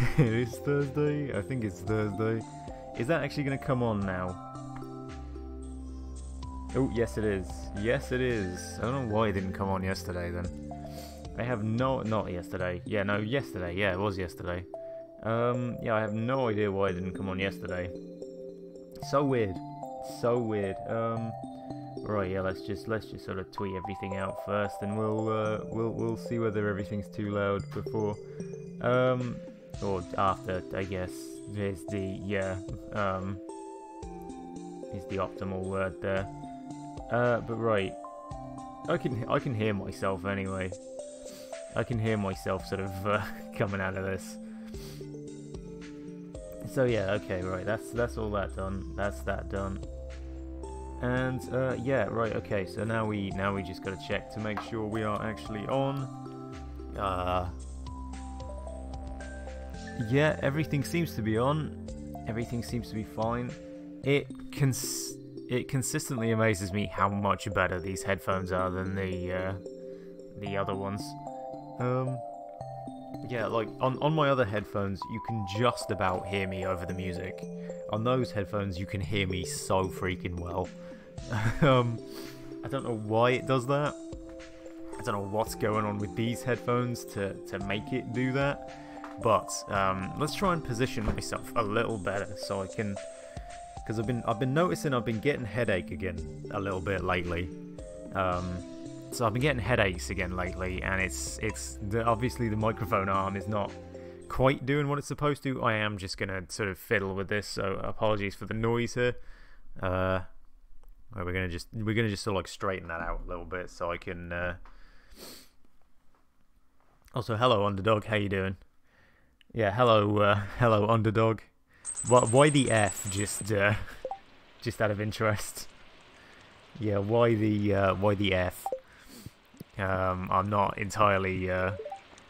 it is Thursday. I think it's Thursday. Is that actually going to come on now? Oh, yes it is. Yes it is. I don't know why it didn't come on yesterday then. I have no... Not yesterday. Yeah, no, yesterday. Yeah, it was yesterday. Um, yeah, I have no idea why it didn't come on yesterday. So weird. So weird. Um... Right, yeah, let's just let's just sort of tweet everything out first, and we'll uh, we'll we'll see whether everything's too loud before, um, or after, I guess. Is the yeah, um, is the optimal word there. Uh, but right, I can I can hear myself anyway. I can hear myself sort of uh, coming out of this. So yeah, okay, right. That's that's all that done. That's that done. And uh, yeah, right, okay. So now we now we just got to check to make sure we are actually on. Uh, yeah, everything seems to be on. Everything seems to be fine. It cons it consistently amazes me how much better these headphones are than the uh, the other ones. Um, yeah, like on on my other headphones, you can just about hear me over the music. On those headphones, you can hear me so freaking well. um, I don't know why it does that. I don't know what's going on with these headphones to, to make it do that. But um, let's try and position myself a little better so I can, because I've been I've been noticing I've been getting headache again a little bit lately. Um, so I've been getting headaches again lately, and it's it's the, obviously the microphone arm is not quite doing what it's supposed to. I am just gonna sort of fiddle with this, so apologies for the noise here. Uh, we're gonna just we're gonna just sort of like straighten that out a little bit so I can. Uh... Also, hello underdog, how you doing? Yeah, hello, uh, hello underdog. Why, why the F? Just uh, just out of interest. Yeah, why the uh, why the F? Um, I'm not entirely uh,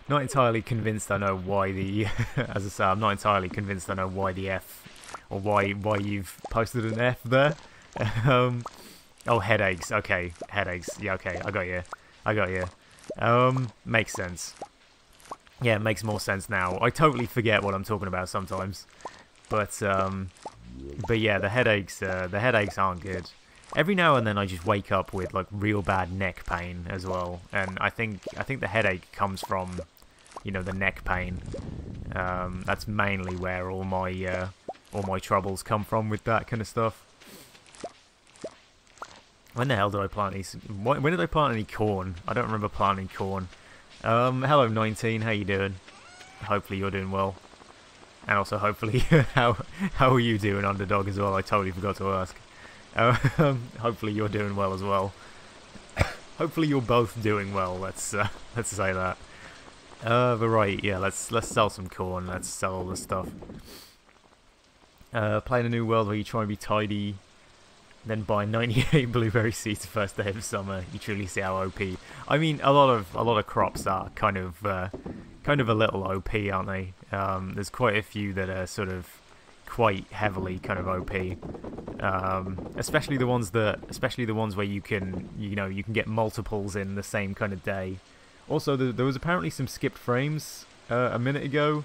not entirely convinced. I know why the as I say, I'm not entirely convinced. I know why the F or why why you've posted an F there. um, oh, headaches. Okay, headaches. Yeah, okay, I got you. I got you. Um, makes sense. Yeah, it makes more sense now. I totally forget what I'm talking about sometimes. But, um, but yeah, the headaches, uh, the headaches aren't good. Every now and then I just wake up with, like, real bad neck pain as well. And I think, I think the headache comes from, you know, the neck pain. Um, that's mainly where all my, uh, all my troubles come from with that kind of stuff. When the hell did I plant these? When did I plant any corn? I don't remember planting corn. Um, hello 19, how you doing? Hopefully you're doing well. And also hopefully, how how are you doing, Underdog, as well? I totally forgot to ask. Um, hopefully you're doing well as well. hopefully you're both doing well, let's, uh, let's say that. Uh, but right, yeah, let's let's sell some corn, let's sell all this stuff. Uh, playing a new world where you try and be tidy, then buy 98 blueberry seeds the first day of summer. You truly see how OP. I mean, a lot of a lot of crops are kind of uh, kind of a little OP, aren't they? Um, there's quite a few that are sort of quite heavily kind of OP. Um, especially the ones that, especially the ones where you can, you know, you can get multiples in the same kind of day. Also, there, was apparently some skipped frames uh, a minute ago.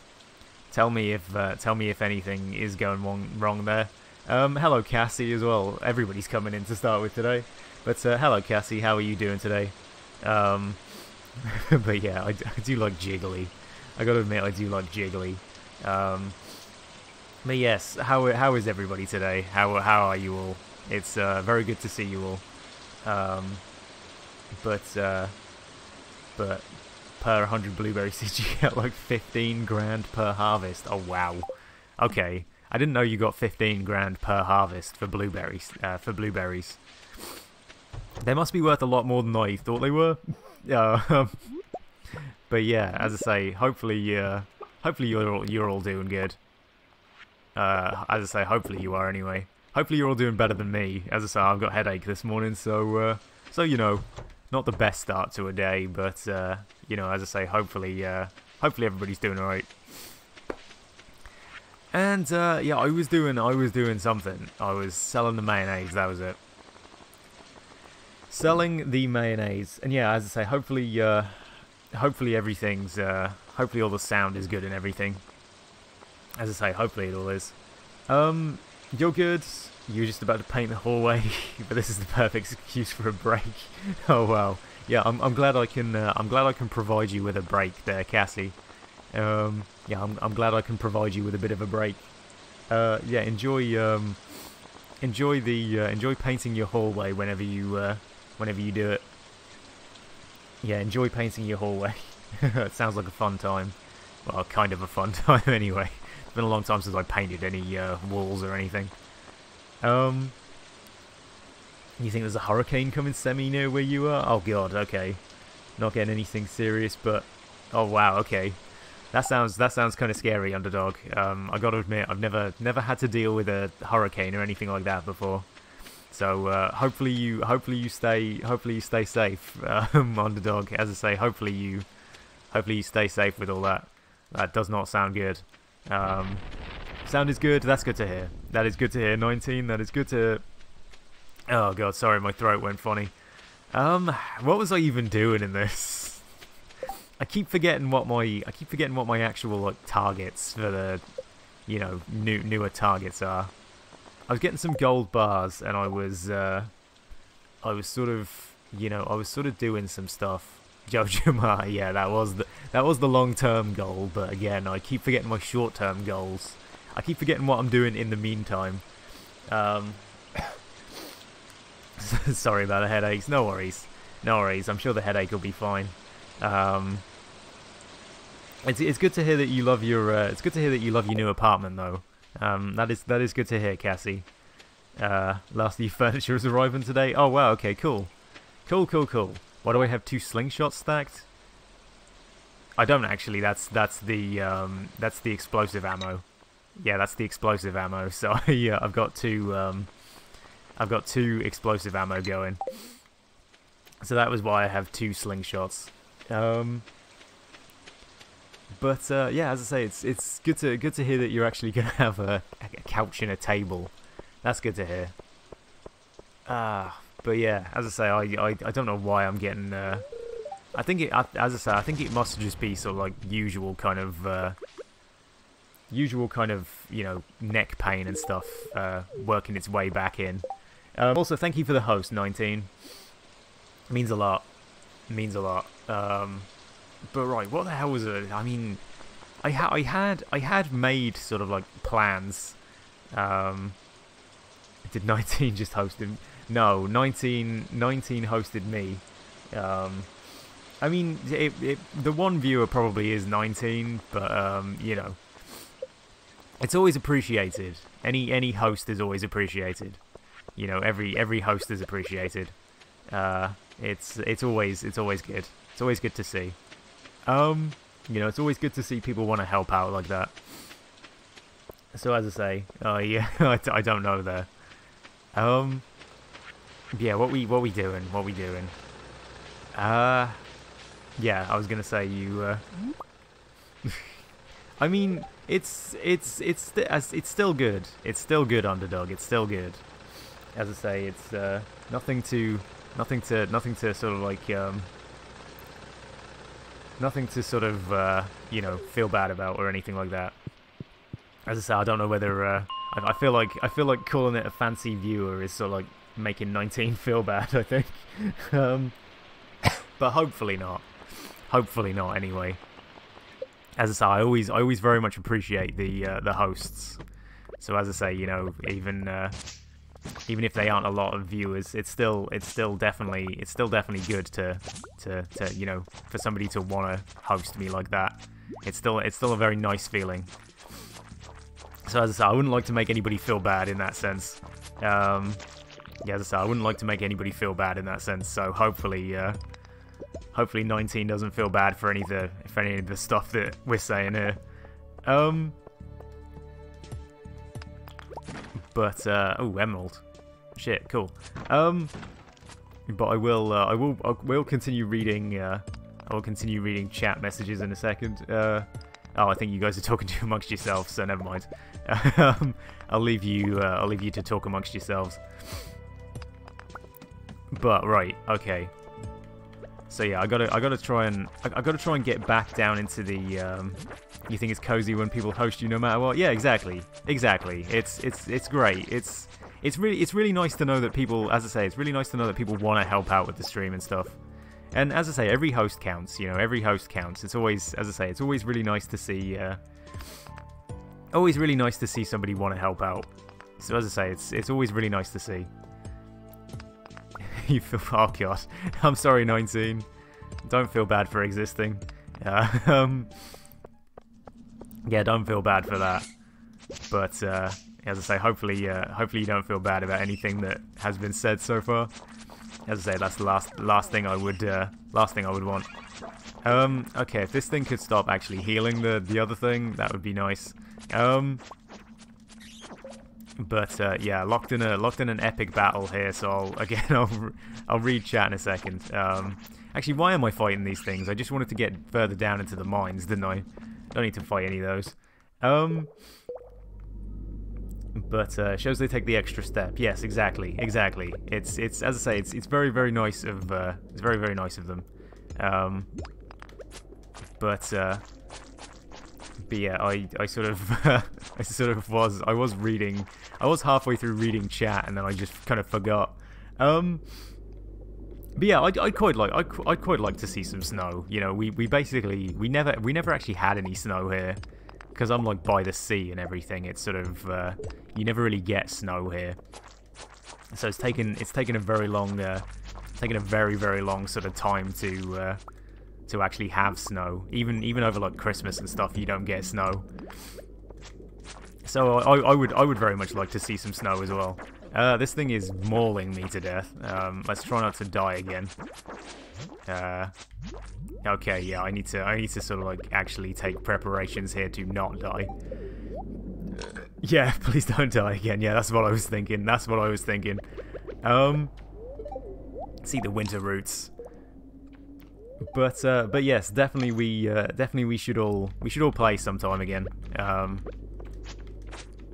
Tell me if, uh, tell me if anything is going wrong, wrong there. Um, hello Cassie as well. Everybody's coming in to start with today. But uh, hello Cassie, how are you doing today? Um, but yeah, I, I, do like Jiggly. I gotta admit, I do like Jiggly. Um, but yes, how how is everybody today? How how are you all? It's uh, very good to see you all. Um, but uh, but per 100 blueberry seeds you get like 15 grand per harvest. Oh wow. Okay. I didn't know you got 15 grand per harvest for blueberries. Uh, for blueberries, they must be worth a lot more than I thought they were. uh, but yeah, as I say, hopefully, uh, hopefully you're all, you're all doing good. Uh, as I say, hopefully you are anyway. Hopefully you're all doing better than me. As I say, I've got headache this morning, so uh, so you know, not the best start to a day, but uh, you know, as I say, hopefully, uh, hopefully everybody's doing alright. And uh, yeah, I was doing I was doing something. I was selling the mayonnaise. That was it. Selling the mayonnaise, and yeah, as I say, hopefully, uh, hopefully everything's, uh, hopefully all the sound is good and everything. As I say, hopefully it all is. Um, you're good. You're just about to paint the hallway, but this is the perfect excuse for a break. oh well. Yeah, I'm, I'm glad I can uh, I'm glad I can provide you with a break there, Cassie. Um, yeah, I'm I'm glad I can provide you with a bit of a break. Uh, yeah, enjoy um, enjoy the uh, enjoy painting your hallway whenever you uh, whenever you do it. Yeah, enjoy painting your hallway. it sounds like a fun time. Well, kind of a fun time anyway. It's been a long time since I painted any uh, walls or anything. Um, you think there's a hurricane coming semi near where you are? Oh god, okay. Not getting anything serious, but oh wow, okay. That sounds that sounds kind of scary, underdog. Um, I got to admit, I've never never had to deal with a hurricane or anything like that before. So uh, hopefully you hopefully you stay hopefully you stay safe, um, underdog. As I say, hopefully you hopefully you stay safe with all that. That does not sound good. Um, sound is good. That's good to hear. That is good to hear. 19. That is good to. Oh god, sorry, my throat went funny. Um, what was I even doing in this? I keep forgetting what my I keep forgetting what my actual like targets for the you know new newer targets are. I was getting some gold bars and I was uh, I was sort of you know I was sort of doing some stuff. Joja Mart, yeah, that was the that was the long term goal, but again I keep forgetting my short term goals. I keep forgetting what I'm doing in the meantime. Um, sorry about the headaches. No worries. No worries. I'm sure the headache will be fine. Um, it's it's good to hear that you love your uh, it's good to hear that you love your new apartment though. Um, that is that is good to hear, Cassie. Uh, furniture is arriving today. Oh wow, okay, cool, cool, cool, cool. Why do I have two slingshots stacked? I don't actually. That's that's the um, that's the explosive ammo. Yeah, that's the explosive ammo. So yeah, I've got two um, I've got two explosive ammo going. So that was why I have two slingshots. Um, but uh, yeah, as I say, it's it's good to good to hear that you're actually gonna have a, a couch and a table. That's good to hear. Ah, uh, but yeah, as I say, I, I I don't know why I'm getting. Uh, I think it, as I say, I think it must just be sort of like usual kind of. Uh, usual kind of you know neck pain and stuff uh, working its way back in. Um, also, thank you for the host, 19. means a lot. Means a lot. Um, but right, what the hell was it? I mean, I, ha I had I had made sort of like plans. Um, did 19 just host him? No, 19, 19 hosted me. Um, I mean, it, it, the one viewer probably is 19, but um, you know, it's always appreciated. Any any host is always appreciated. You know, every every host is appreciated. Uh, it's it's always it's always good. It's always good to see. Um, you know, it's always good to see people want to help out like that. So as I say, uh, yeah, I, I don't know there. Um, yeah, what we what we doing? What we doing? Uh, yeah, I was gonna say you. Uh, I mean, it's it's it's it's still good. It's still good, underdog. It's still good. As I say, it's uh, nothing to nothing to nothing to sort of like um, Nothing to sort of, uh, you know, feel bad about or anything like that. As I say, I don't know whether, uh, I, I, feel like, I feel like calling it a fancy viewer is sort of like making 19 feel bad, I think. um, but hopefully not. Hopefully not, anyway. As I say, I always, I always very much appreciate the, uh, the hosts. So as I say, you know, even, uh, even if they aren't a lot of viewers, it's still it's still definitely it's still definitely good to to, to you know for somebody to want to host me like that. It's still it's still a very nice feeling. So as I said, I wouldn't like to make anybody feel bad in that sense. Um, yeah, as I said, I wouldn't like to make anybody feel bad in that sense. So hopefully, uh, hopefully 19 doesn't feel bad for any of the for any of the stuff that we're saying here. Um, but, uh, oh, emerald. Shit, cool. Um, but I will, uh, I will, I will continue reading, uh, I will continue reading chat messages in a second. Uh, oh, I think you guys are talking to amongst yourselves, so never mind. um, I'll leave you, uh, I'll leave you to talk amongst yourselves. But, right, okay. So yeah, I gotta I gotta try and I, I gotta try and get back down into the. Um, you think it's cozy when people host you no matter what? Yeah, exactly, exactly. It's it's it's great. It's it's really it's really nice to know that people, as I say, it's really nice to know that people want to help out with the stream and stuff. And as I say, every host counts. You know, every host counts. It's always, as I say, it's always really nice to see. Uh, always really nice to see somebody want to help out. So as I say, it's it's always really nice to see. you feel oh god, I'm sorry, 19. Don't feel bad for existing. Uh, um, yeah, don't feel bad for that. But uh, as I say, hopefully, uh, hopefully you don't feel bad about anything that has been said so far. As I say, that's the last last thing I would uh, last thing I would want. Um, okay, if this thing could stop actually healing the the other thing, that would be nice. Um, but uh, yeah, locked in a locked in an epic battle here. So I'll, again, I'll I'll read chat in a second. Um, actually, why am I fighting these things? I just wanted to get further down into the mines, didn't I? Don't need to fight any of those. Um, but uh, shows they take the extra step. Yes, exactly, exactly. It's it's as I say, it's it's very very nice of uh, it's very very nice of them. Um, but uh, but yeah, I I sort of I sort of was I was reading I was halfway through reading chat and then I just kind of forgot. Um, but yeah, I I quite like I I quite like to see some snow. You know, we we basically we never we never actually had any snow here because I'm like by the sea and everything. It's sort of uh, you never really get snow here, so it's taken it's taken a very long uh, taken a very very long sort of time to uh, to actually have snow. Even even over like Christmas and stuff, you don't get snow. So I, I would I would very much like to see some snow as well. Uh, this thing is mauling me to death. Um, let's try not to die again. Uh, okay, yeah, I need to I need to sort of like actually take preparations here to not die. Yeah, please don't die again. Yeah, that's what I was thinking. That's what I was thinking. Um, see the winter roots. But uh, but yes, definitely we uh, definitely we should all we should all play sometime again. Um,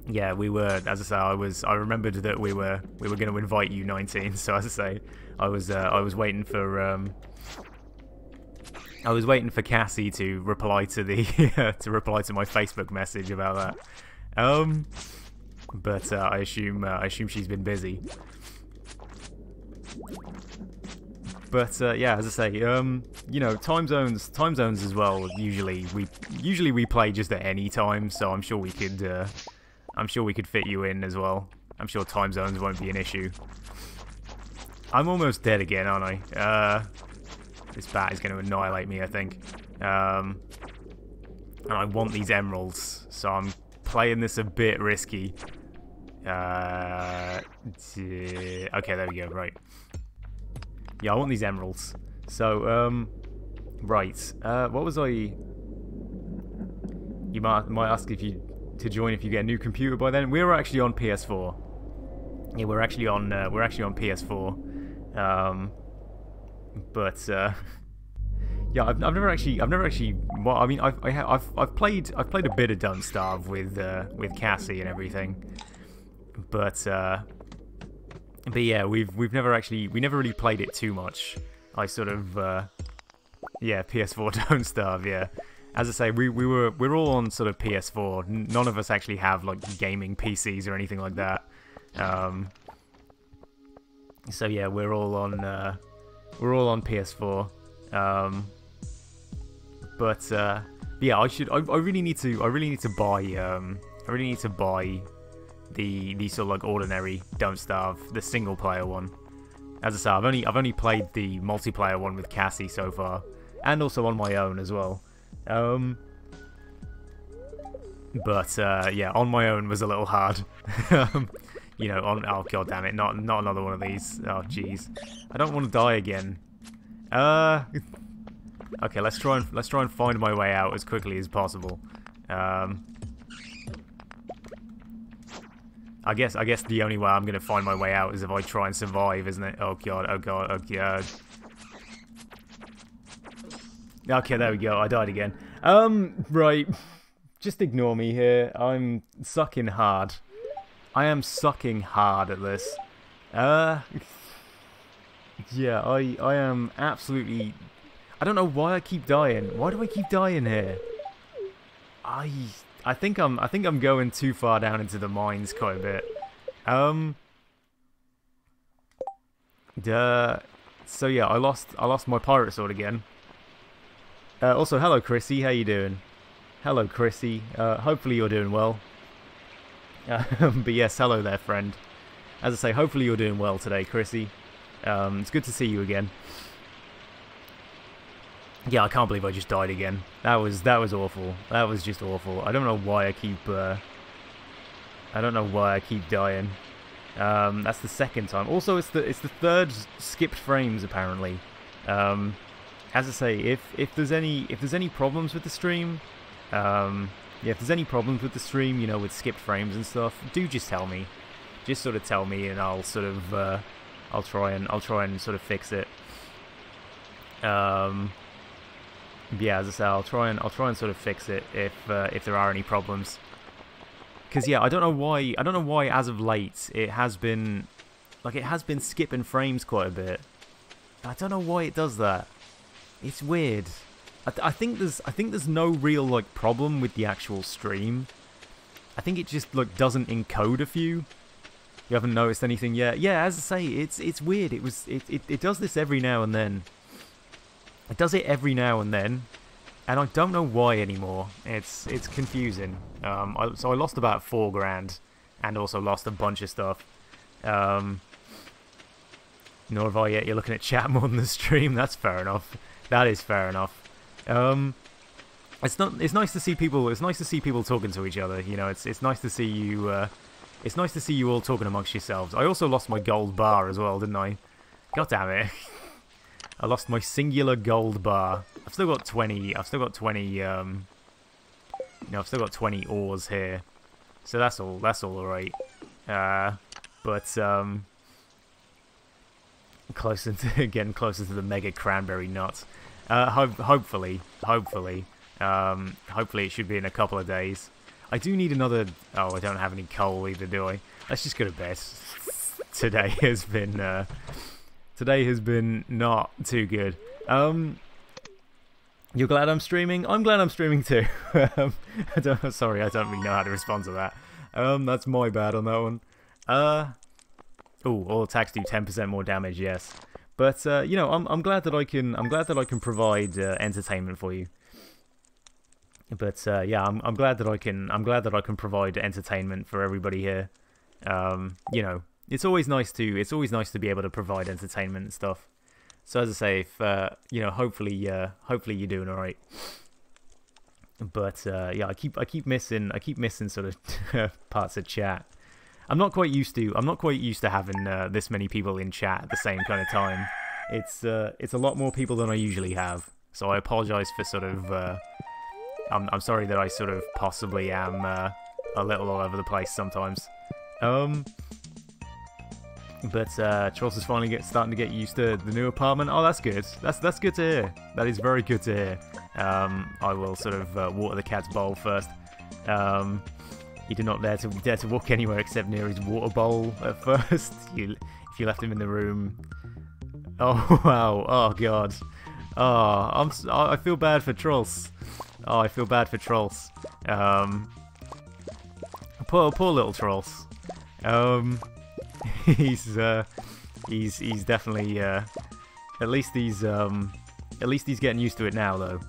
yeah, we were as I say, I was I remembered that we were we were going to invite you 19. So as I say, I was uh, I was waiting for um, I was waiting for Cassie to reply to the to reply to my Facebook message about that. Um, but uh, I assume uh, I assume she's been busy. But uh, yeah, as I say, um, you know, time zones, time zones as well. Usually we, usually we play just at any time, so I'm sure we could, uh, I'm sure we could fit you in as well. I'm sure time zones won't be an issue. I'm almost dead again, aren't I? Uh, this bat is going to annihilate me, I think. Um, and I want these emeralds, so I'm playing this a bit risky. Uh, okay, there we go, right. Yeah, I want these emeralds. So, um, right. Uh, what was I... You might, might ask if you to join if you get a new computer by then. We're actually on PS4. Yeah, we're actually on uh, we're actually on PS4. Um, but uh, yeah, I've, I've never actually I've never actually well, I mean I've I have, I've I've played I've played a bit of Don't with uh, with Cassie and everything, but uh, but yeah, we've we've never actually we never really played it too much. I sort of uh, yeah, PS4 Don't Starve. Yeah, as I say, we we were we're all on sort of PS4. None of us actually have like gaming PCs or anything like that. Um, so yeah, we're all on uh, we're all on PS4. Um, but uh, yeah, I should I, I really need to I really need to buy um, I really need to buy the the sort of like ordinary Don't Starve, the single player one. As I say, I've only I've only played the multiplayer one with Cassie so far, and also on my own as well. Um, but uh, yeah, on my own was a little hard. you know, on oh god damn it, not not another one of these. Oh jeez, I don't want to die again. Uh, okay, let's try and let's try and find my way out as quickly as possible. Um, I guess I guess the only way I'm gonna find my way out is if I try and survive, isn't it? Oh god, oh god, oh god. Okay, there we go. I died again. Um, right. Just ignore me here. I'm sucking hard. I am sucking hard at this. Uh, Yeah, I I am absolutely. I don't know why I keep dying. Why do I keep dying here? I I think I'm I think I'm going too far down into the mines quite a bit. Um. Duh. So yeah, I lost I lost my pirate sword again. Uh, also, hello Chrissy, how you doing? Hello Chrissy. Uh, hopefully you're doing well. Um, but yes, hello there, friend. As I say, hopefully you're doing well today, Chrissy. Um, it's good to see you again. Yeah, I can't believe I just died again. That was that was awful. That was just awful. I don't know why I keep. Uh, I don't know why I keep dying. Um, that's the second time. Also, it's the it's the third skipped frames apparently. Um, as I say, if if there's any if there's any problems with the stream, um, yeah, if there's any problems with the stream, you know, with skipped frames and stuff, do just tell me. Just sort of tell me, and I'll sort of uh, I'll try and I'll try and sort of fix it. Um, yeah, as I say, I'll try and I'll try and sort of fix it if uh, if there are any problems. Because yeah, I don't know why I don't know why as of late it has been like it has been skipping frames quite a bit. I don't know why it does that. It's weird. I, th I think there's I think there's no real like problem with the actual stream. I think it just like doesn't encode a few. You haven't noticed anything yet? Yeah, as I say, it's it's weird. It was it, it, it does this every now and then. It does it every now and then, and I don't know why anymore. It's it's confusing. Um, I, so I lost about four grand, and also lost a bunch of stuff. Um, nor have I yet. You're looking at chat more than the stream. That's fair enough. That is fair enough. Um, it's not. It's nice to see people. It's nice to see people talking to each other. You know, it's it's nice to see you. Uh, it's nice to see you all talking amongst yourselves. I also lost my gold bar as well, didn't I? God damn it. I lost my singular gold bar. I've still got 20, I've still got 20, um, you know, I've still got 20 ores here. So that's all, that's all alright. Uh, but, um, closer to, getting closer to the mega cranberry nuts. Uh, ho hopefully, hopefully, um, hopefully it should be in a couple of days. I do need another... Oh, I don't have any coal either, do I? Let's just go to bed. Today has been... Uh, today has been not too good. Um, you're glad I'm streaming? I'm glad I'm streaming too. um, I sorry, I don't really know how to respond to that. Um, that's my bad on that one. Uh, oh, all attacks do 10% more damage, yes. But uh, you know, I'm I'm glad that I can I'm glad that I can provide uh, entertainment for you. But uh, yeah, I'm I'm glad that I can I'm glad that I can provide entertainment for everybody here. Um, you know, it's always nice to it's always nice to be able to provide entertainment and stuff. So as I say, if uh, you know, hopefully uh, hopefully you're doing all right. But uh, yeah, I keep I keep missing I keep missing sort of parts of chat. I'm not quite used to I'm not quite used to having uh, this many people in chat at the same kind of time. It's uh, it's a lot more people than I usually have. So I apologize for sort of uh, I'm, I'm sorry that I sort of possibly am a little all over the place sometimes. Um, but uh, Charles is finally get, starting to get used to the new apartment. Oh, that's good. That's that's good to hear. That is very good to hear. Um, I will sort of uh, water the cat's bowl first. Um, he did not dare to dare to walk anywhere except near his water bowl at first. you, if you left him in the room. Oh wow! Oh god! Oh, I'm. I feel bad for Trolls. Oh, I feel bad for trolls. Um, poor, poor little trolls. Um, he's, uh, he's, he's definitely, uh, at least he's, um, at least he's getting used to it now, though.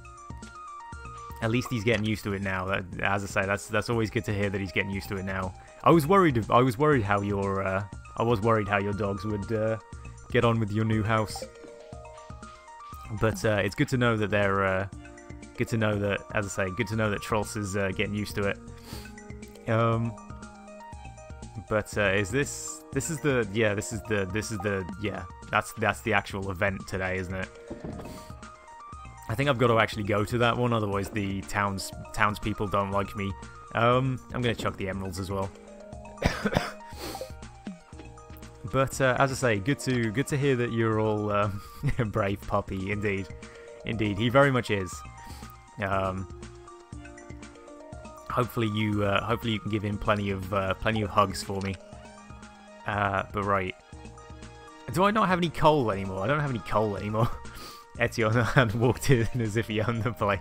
At least he's getting used to it now. As I say, that's that's always good to hear that he's getting used to it now. I was worried. Of I was worried how your, uh, I was worried how your dogs would uh, get on with your new house. But uh, it's good to know that they're uh, good to know that, as I say, good to know that Trolls is uh, getting used to it. Um, but uh, is this this is the yeah this is the this is the yeah that's that's the actual event today, isn't it? I think I've got to actually go to that one, otherwise the towns townspeople don't like me. Um, I'm gonna chuck the emeralds as well. but uh, as I say, good to good to hear that you're all uh, brave puppy. Indeed, indeed, he very much is. Um, hopefully you uh, hopefully you can give him plenty of uh, plenty of hugs for me. Uh, but right, Do I not have any coal anymore? I don't have any coal anymore. Ezio walked in as if he owned the place.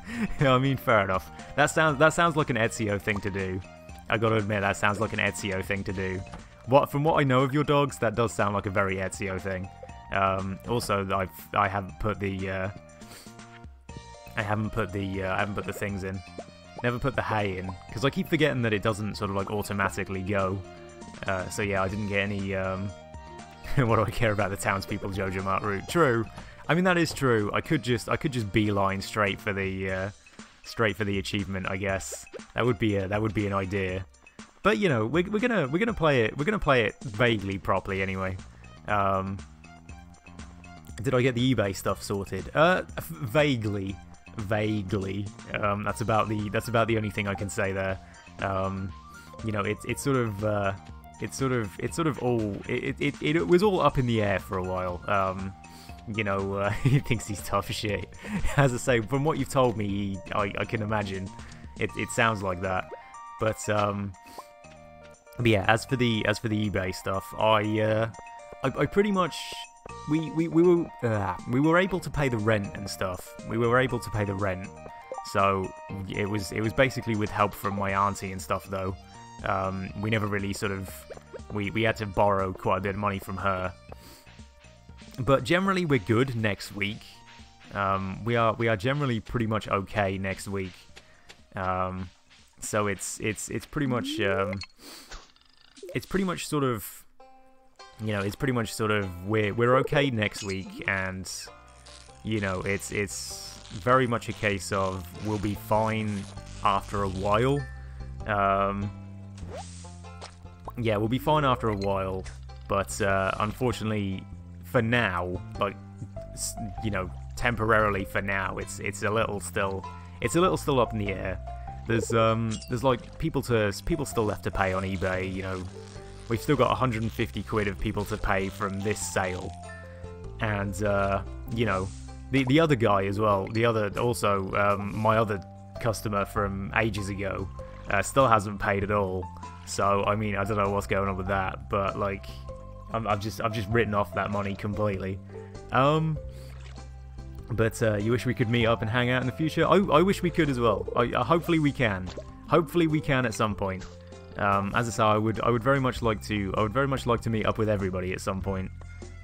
I mean, fair enough. That sounds that sounds like an Ezio thing to do. I gotta admit, that sounds like an Ezio thing to do. What from what I know of your dogs, that does sound like a very Ezio thing. Um, also, I've I haven't put the uh, I haven't put the uh, I haven't put the things in. Never put the hay in because I keep forgetting that it doesn't sort of like automatically go. Uh, so yeah, I didn't get any. Um, what do I care about the townspeople Joja Mart route? True. I mean that is true. I could just I could just beeline straight for the uh, straight for the achievement. I guess that would be a, that would be an idea. But you know we're, we're gonna we're gonna play it we're gonna play it vaguely properly anyway. Um, did I get the eBay stuff sorted? Uh, vaguely vaguely. Um, that's about the that's about the only thing I can say there. Um, you know, it's it's sort of uh, it's sort of it's sort of all it, it, it, was all up in the air for a while. Um, you know, uh, he thinks he's tough as shit. As I say, from what you've told me, I, I can imagine it, it sounds like that. But um, but yeah, as for the as for the eBay stuff, I uh, I, I pretty much we we, we were uh, we were able to pay the rent and stuff. We were able to pay the rent, so it was it was basically with help from my auntie and stuff. Though um, we never really sort of we we had to borrow quite a bit of money from her. But generally, we're good next week. Um, we are we are generally pretty much okay next week. Um, so it's it's it's pretty much um, it's pretty much sort of you know, it's pretty much sort of we're we're okay next week, and you know, it's it's very much a case of we'll be fine after a while. Um, yeah, we'll be fine after a while, but uh, unfortunately, for now, like you know, temporarily for now, it's it's a little still it's a little still up in the air. There's um there's like people to people still left to pay on eBay, you know, We've still got 150 quid of people to pay from this sale. And, uh, you know, the, the other guy as well, the other, also, um, my other customer from ages ago, uh, still hasn't paid at all. So, I mean, I don't know what's going on with that, but, like, i have just, I've just written off that money completely. Um, but uh, you wish we could meet up and hang out in the future? I, I wish we could as well. I, uh, hopefully we can. Hopefully we can at some point. Um, as I say, I would I would very much like to I would very much like to meet up with everybody at some point.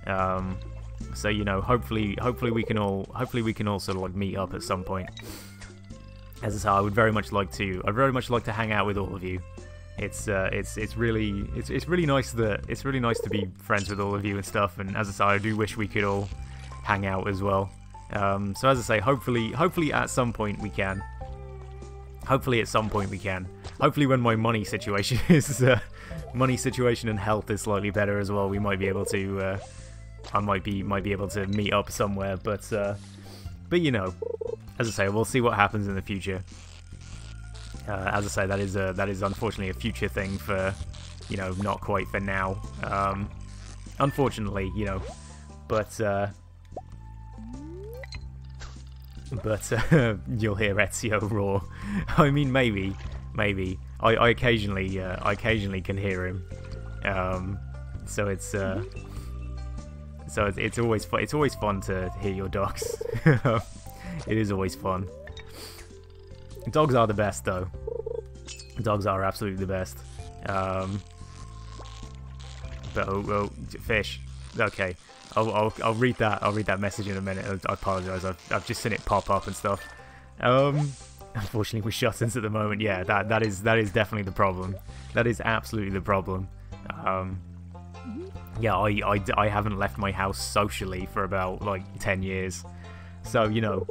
Um, so you know, hopefully hopefully we can all hopefully we can all sort of like meet up at some point. As I say, I would very much like to I'd very much like to hang out with all of you. It's uh, it's it's really it's it's really nice that it's really nice to be friends with all of you and stuff. And as I say, I do wish we could all hang out as well. Um, so as I say, hopefully hopefully at some point we can. Hopefully at some point we can. Hopefully when my money situation is... Uh, money situation and health is slightly better as well, we might be able to... Uh, I might be might be able to meet up somewhere, but... Uh, but you know, as I say, we'll see what happens in the future. Uh, as I say, that is a, that is unfortunately a future thing for, you know, not quite for now. Um, unfortunately, you know, but uh, but uh, you'll hear Ezio roar. I mean, maybe, maybe. I, I occasionally, uh, I occasionally can hear him. Um, so it's, uh, so it's, it's always. It's always fun to hear your dogs. it is always fun. Dogs are the best, though. Dogs are absolutely the best. Um, but oh, oh, fish. Okay. I'll, I'll, I'll read that. I'll read that message in a minute. I apologise. I've, I've just seen it pop up and stuff. Um, unfortunately, with shut-ins at the moment, yeah, that that is that is definitely the problem. That is absolutely the problem. Um, yeah, I, I, I haven't left my house socially for about like ten years. So you know,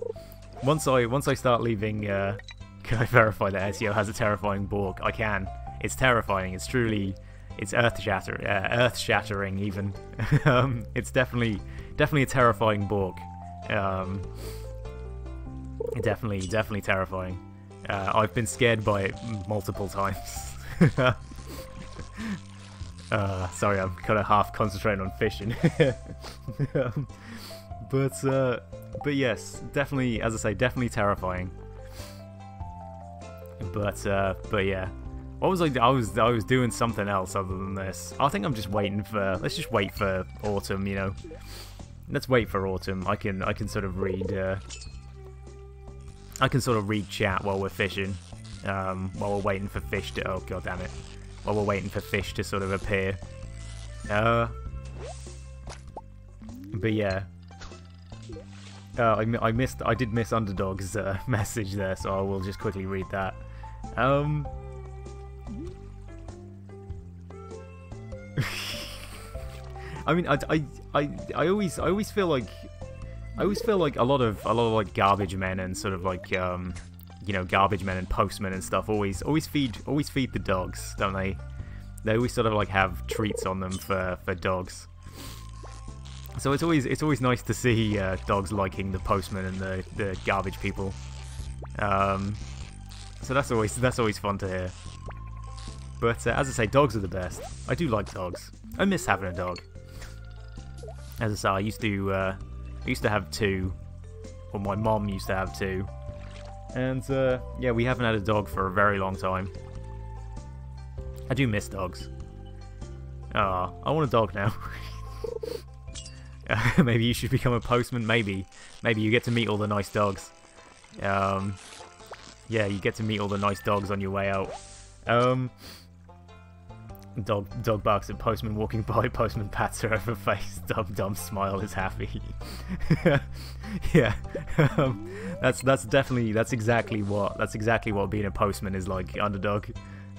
once I once I start leaving, uh, can I verify that Ezio has a terrifying Bork? I can. It's terrifying. It's truly it's earth shattering, uh, earth shattering even. um, it's definitely definitely a terrifying Bork. Um, definitely, definitely terrifying. Uh, I've been scared by it multiple times. uh, sorry, I'm kind of half concentrating on fishing. um, but uh, but yes, definitely, as I say, definitely terrifying. But uh, but yeah, What was I? I was I was doing something else other than this. I think I'm just waiting for. Let's just wait for autumn. You know. Let's wait for autumn. I can I can sort of read. Uh, I can sort of read chat while we're fishing. Um, while we're waiting for fish to. Oh god damn it! While we're waiting for fish to sort of appear. Uh. But yeah. Uh, I, I missed. I did miss Underdog's uh, message there, so I will just quickly read that. Um. I mean, I, I, I, I always, I always feel like, I always feel like a lot of, a lot of like garbage men and sort of like, um, you know, garbage men and postmen and stuff always, always feed, always feed the dogs, don't they? They always sort of like have treats on them for, for dogs. So it's always, it's always nice to see uh, dogs liking the postman and the, the garbage people. Um, so that's always, that's always fun to hear. But uh, as I say, dogs are the best. I do like dogs. I miss having a dog. As I say, I used to, uh, I used to have two, or my mom used to have two, and uh, yeah, we haven't had a dog for a very long time. I do miss dogs. Ah, I want a dog now. maybe you should become a postman. Maybe, maybe you get to meet all the nice dogs. Um, yeah, you get to meet all the nice dogs on your way out. Um, Dog dog barks at postman walking by. Postman pats her over face. Dumb dumb smile is happy. yeah, um, that's that's definitely that's exactly what that's exactly what being a postman is like. Underdog.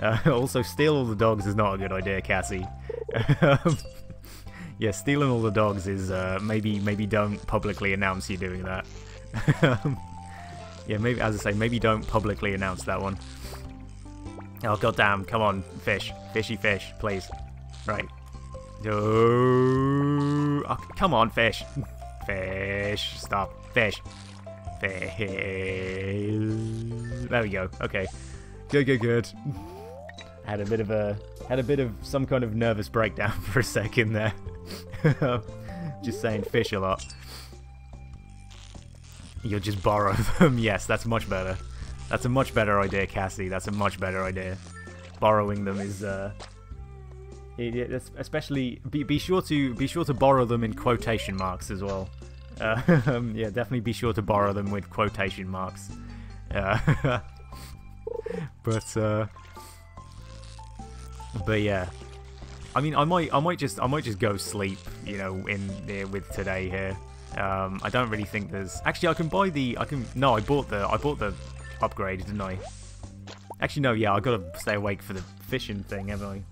Uh, also, steal all the dogs is not a good idea, Cassie. Um, yeah, stealing all the dogs is uh, maybe maybe don't publicly announce you doing that. Yeah, maybe as I say, maybe don't publicly announce that one. Oh, goddamn. Come on, fish. Fishy fish, please. Right. Oh, come on, fish. Fish. Stop. Fish. Fish. There we go. Okay. Good, good, good. Had a bit of a had a bit of some kind of nervous breakdown for a second there. just saying fish a lot. You'll just borrow them. yes, that's much better. That's a much better idea, Cassie. That's a much better idea. Borrowing them is, uh, especially be, be sure to be sure to borrow them in quotation marks as well. Uh, yeah, definitely be sure to borrow them with quotation marks. Uh, but uh, but yeah, I mean, I might I might just I might just go sleep, you know, in there with today here. Um, I don't really think there's actually I can buy the I can no I bought the I bought the upgrade, didn't I? Actually, no, yeah, i got to stay awake for the fishing thing, haven't I?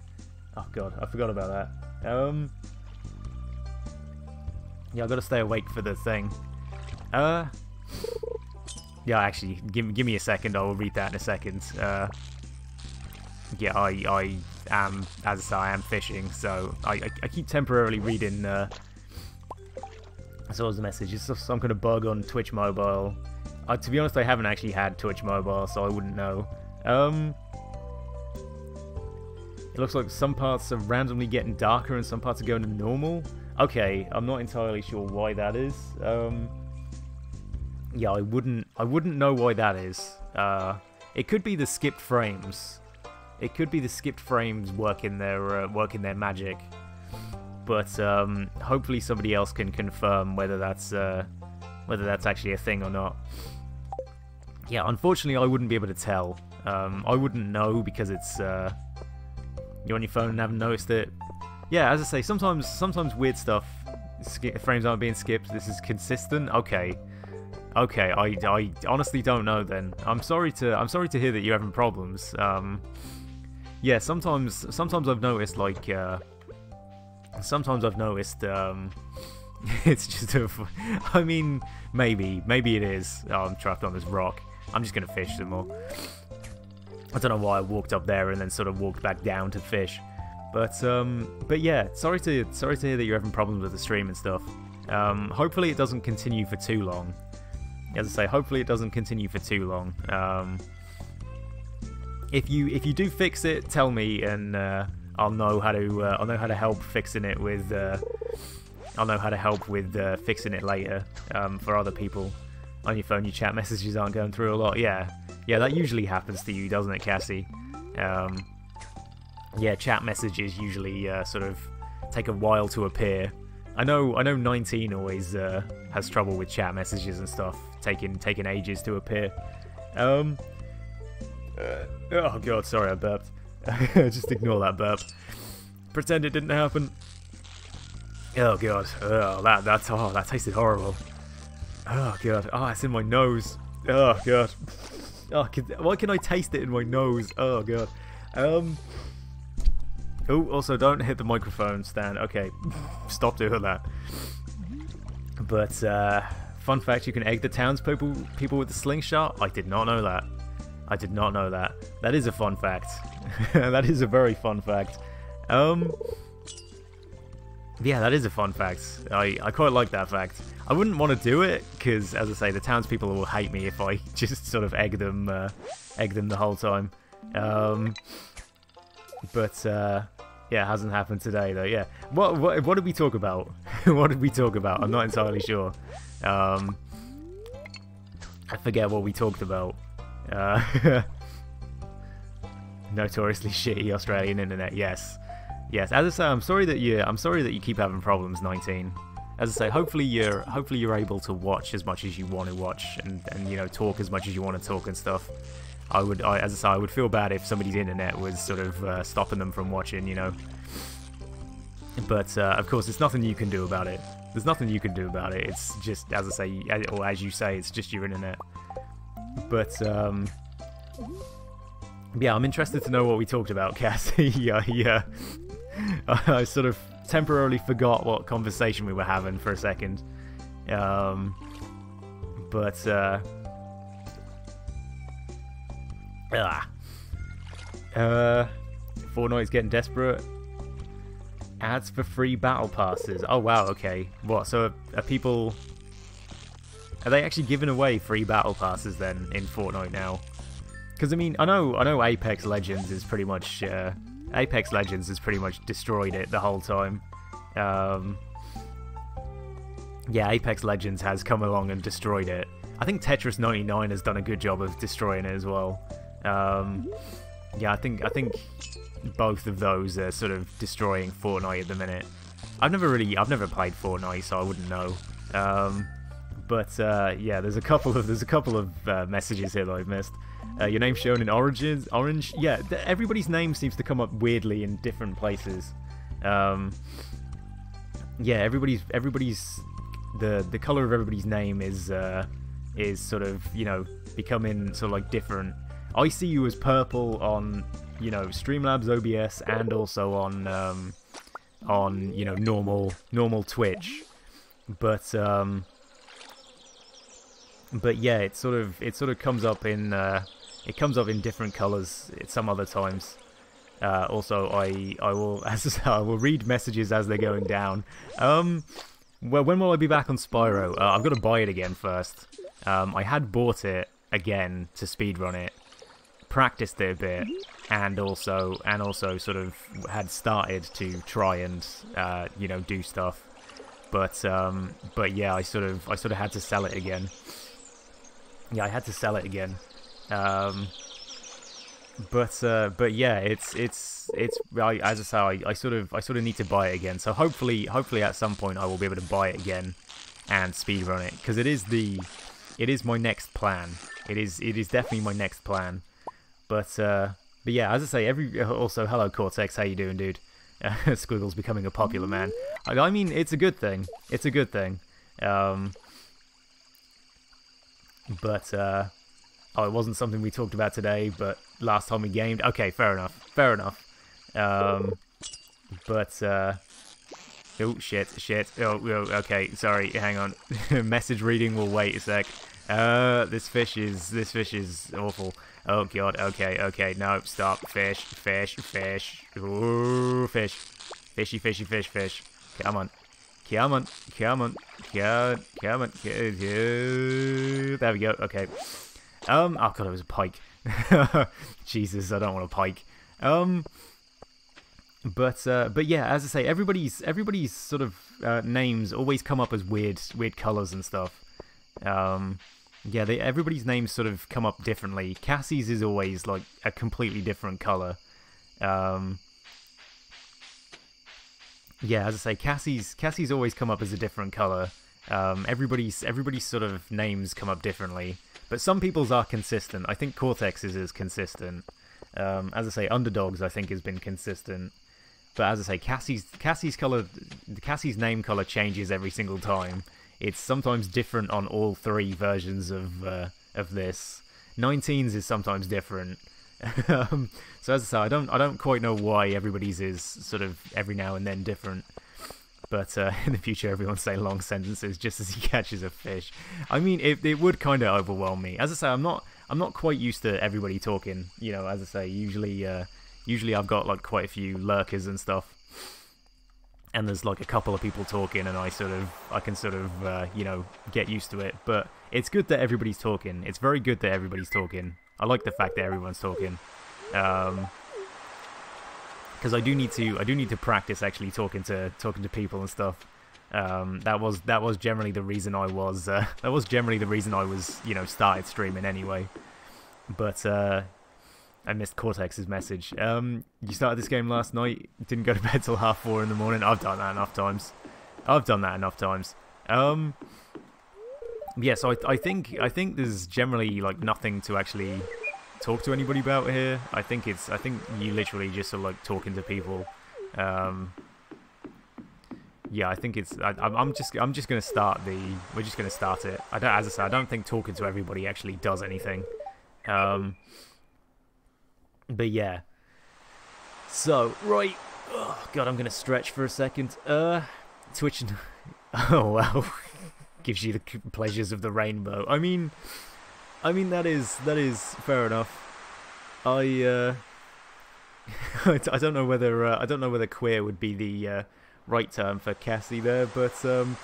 Oh, God, I forgot about that. Um... Yeah, i got to stay awake for the thing. Uh... Yeah, actually, give, give me a second, I'll read that in a second. Uh... Yeah, I, I am, as I say, I am fishing, so I, I, I keep temporarily reading, uh... So was the message, it's some kind of bug on Twitch Mobile. Uh, to be honest, I haven't actually had Twitch Mobile, so I wouldn't know. Um, it looks like some parts are randomly getting darker and some parts are going to normal. Okay, I'm not entirely sure why that is. Um, yeah, I wouldn't, I wouldn't know why that is. Uh, it could be the skipped frames. It could be the skipped frames working their uh, working their magic. But um, hopefully somebody else can confirm whether that's uh, whether that's actually a thing or not yeah, unfortunately, I wouldn't be able to tell. Um, I wouldn't know because it's uh, you're on your phone and haven't noticed it. Yeah, as I say, sometimes sometimes weird stuff. Frames aren't being skipped. This is consistent. Okay, okay. I, I honestly don't know. Then I'm sorry to I'm sorry to hear that you're having problems. Um, yeah, sometimes sometimes I've noticed like uh, sometimes I've noticed um, it's just a. I mean, maybe maybe it is. Oh, I'm trapped on this rock. I'm just to fish some more. I don't know why I walked up there and then sort of walked back down to fish. But um, but yeah, sorry to sorry to hear that you're having problems with the stream and stuff. Um, hopefully it doesn't continue for too long. As I say, hopefully it doesn't continue for too long. Um, if you if you do fix it, tell me and uh, I'll know how to uh, I'll know how to help fixing it with uh, I'll know how to help with uh, fixing it later um, for other people on your phone, your chat messages aren't going through a lot. Yeah, yeah, that usually happens to you, doesn't it, Cassie? Um, yeah, chat messages usually uh, sort of take a while to appear. I know, I know, 19 always uh, has trouble with chat messages and stuff, taking taking ages to appear. Um. Uh, oh god, sorry, I burped. Just ignore that burp. Pretend it didn't happen. Oh god, oh that that's oh that tasted horrible. Oh god, oh it's in my nose. Oh god. Oh, can, why can I taste it in my nose? Oh god. Um. Oh, also don't hit the microphone stand. Okay, stop doing that. But uh, fun fact: you can egg the townspeople people with the slingshot. I did not know that. I did not know that. That is a fun fact. that is a very fun fact. Um. Yeah, that is a fun fact. I, I quite like that fact. I wouldn't want to do it because, as I say, the townspeople will hate me if I just sort of egg them, uh, egg them the whole time. Um, but uh, yeah, it hasn't happened today though. Yeah, what what what did we talk about? what did we talk about? I'm not entirely sure. Um, I forget what we talked about. Uh, notoriously shitty Australian internet. Yes. Yes, as I say, I'm sorry that you I'm sorry that you keep having problems, 19. As I say, hopefully you're hopefully you're able to watch as much as you want to watch and, and you know talk as much as you want to talk and stuff. I would, I, as I say, I would feel bad if somebody's internet was sort of uh, stopping them from watching, you know. But uh, of course, there's nothing you can do about it. There's nothing you can do about it. It's just, as I say, or as you say, it's just your internet. But um, yeah, I'm interested to know what we talked about, Cassie. yeah, yeah. I sort of temporarily forgot what conversation we were having for a second. Um, but uh, ah, uh, Fortnite's getting desperate. Ads for free battle passes. Oh wow, okay. What? So are, are people? Are they actually giving away free battle passes then in Fortnite now? Because I mean, I know, I know, Apex Legends is pretty much. Uh, Apex Legends has pretty much destroyed it the whole time. Um, yeah, Apex Legends has come along and destroyed it. I think Tetris 99 has done a good job of destroying it as well. Um, yeah, I think I think both of those are sort of destroying Fortnite at the minute. I've never really I've never played Fortnite, so I wouldn't know. Um, but uh, yeah, there's a couple of there's a couple of uh, messages here that I've missed. Uh, your name's shown in origins, orange. Yeah, everybody's name seems to come up weirdly in different places. Um, yeah, everybody's everybody's the the color of everybody's name is uh, is sort of you know becoming sort of like different. I see you as purple on you know Streamlabs OBS and also on um, on you know normal normal Twitch, but um, but yeah, it sort of it sort of comes up in uh, it comes up in different colors at some other times. Uh, also, I I will as I will read messages as they're going down. Um, well, when will I be back on Spyro? Uh, I've got to buy it again first. Um, I had bought it again to speedrun it, practiced it a bit, and also and also sort of had started to try and uh, you know do stuff. But um, but yeah, I sort of I sort of had to sell it again. Yeah, I had to sell it again. Um, but uh, but yeah, it's it's it's I, as I say, I, I, sort of I sort of need to buy it again. So hopefully hopefully at some point I will be able to buy it again and speedrun it because it is the it is my next plan. It is it is definitely my next plan. But uh, but yeah, as I say, every also hello Cortex, how you doing, dude? Squiggle's becoming a popular man. I, I, mean, it's a good thing. It's a good thing. Um, but uh, Oh, it wasn't something we talked about today, but last time we gamed. Okay, fair enough. Fair enough. Um, but, uh, oh, shit, shit. Oh, oh okay, sorry, hang on. Message reading will wait a sec. Uh, this fish is, this fish is awful. Oh, God, okay, okay, no, stop. Fish, fish, fish. Ooh, fish. Fishy, fishy, fish, fish. Come on. Come on, come on, come on, come on. There we go, okay. Um, oh god, it was a pike. Jesus, I don't want a pike. Um, but uh, but yeah, as I say, everybody's everybody's sort of uh, names always come up as weird weird colors and stuff. Um, yeah, they, everybody's names sort of come up differently. Cassie's is always like a completely different color. Um, yeah, as I say, Cassie's Cassie's always come up as a different color. Um, everybody's everybody's sort of names come up differently, but some people's are consistent. I think Cortex's is consistent. Um, as I say, Underdogs I think has been consistent, but as I say, Cassie's Cassie's color, Cassie's name color changes every single time. It's sometimes different on all three versions of uh, of this. 19's is sometimes different. um, so as I say, I don't I don't quite know why everybody's is sort of every now and then different. But uh, in the future, everyone's say long sentences just as he catches a fish. I mean, it it would kind of overwhelm me. As I say, I'm not I'm not quite used to everybody talking. You know, as I say, usually uh, usually I've got like quite a few lurkers and stuff. And there's like a couple of people talking, and I sort of, I can sort of, uh, you know, get used to it. But it's good that everybody's talking. It's very good that everybody's talking. I like the fact that everyone's talking. Um, because I do need to I do need to practice actually talking to talking to people and stuff. Um, that was that was generally the reason I was uh, that was generally the reason I was you know started streaming anyway. But uh, I missed Cortex's message. Um, you started this game last night. Didn't go to bed till half four in the morning. I've done that enough times. I've done that enough times. Um, yeah, so I, I think I think there's generally like nothing to actually talk to anybody about here. I think it's I think you literally just are like talking to people. Um, yeah, I think it's. I, am just. I'm just gonna start the. We're just gonna start it. I don't. As I said, I don't think talking to everybody actually does anything. Um. But yeah. So right. Oh, God, I'm gonna stretch for a second. Uh, Twitch. Oh well. Gives you the pleasures of the rainbow. I mean, I mean that is that is fair enough. I uh, I don't know whether uh, I don't know whether queer would be the uh, right term for Cassie there, but um,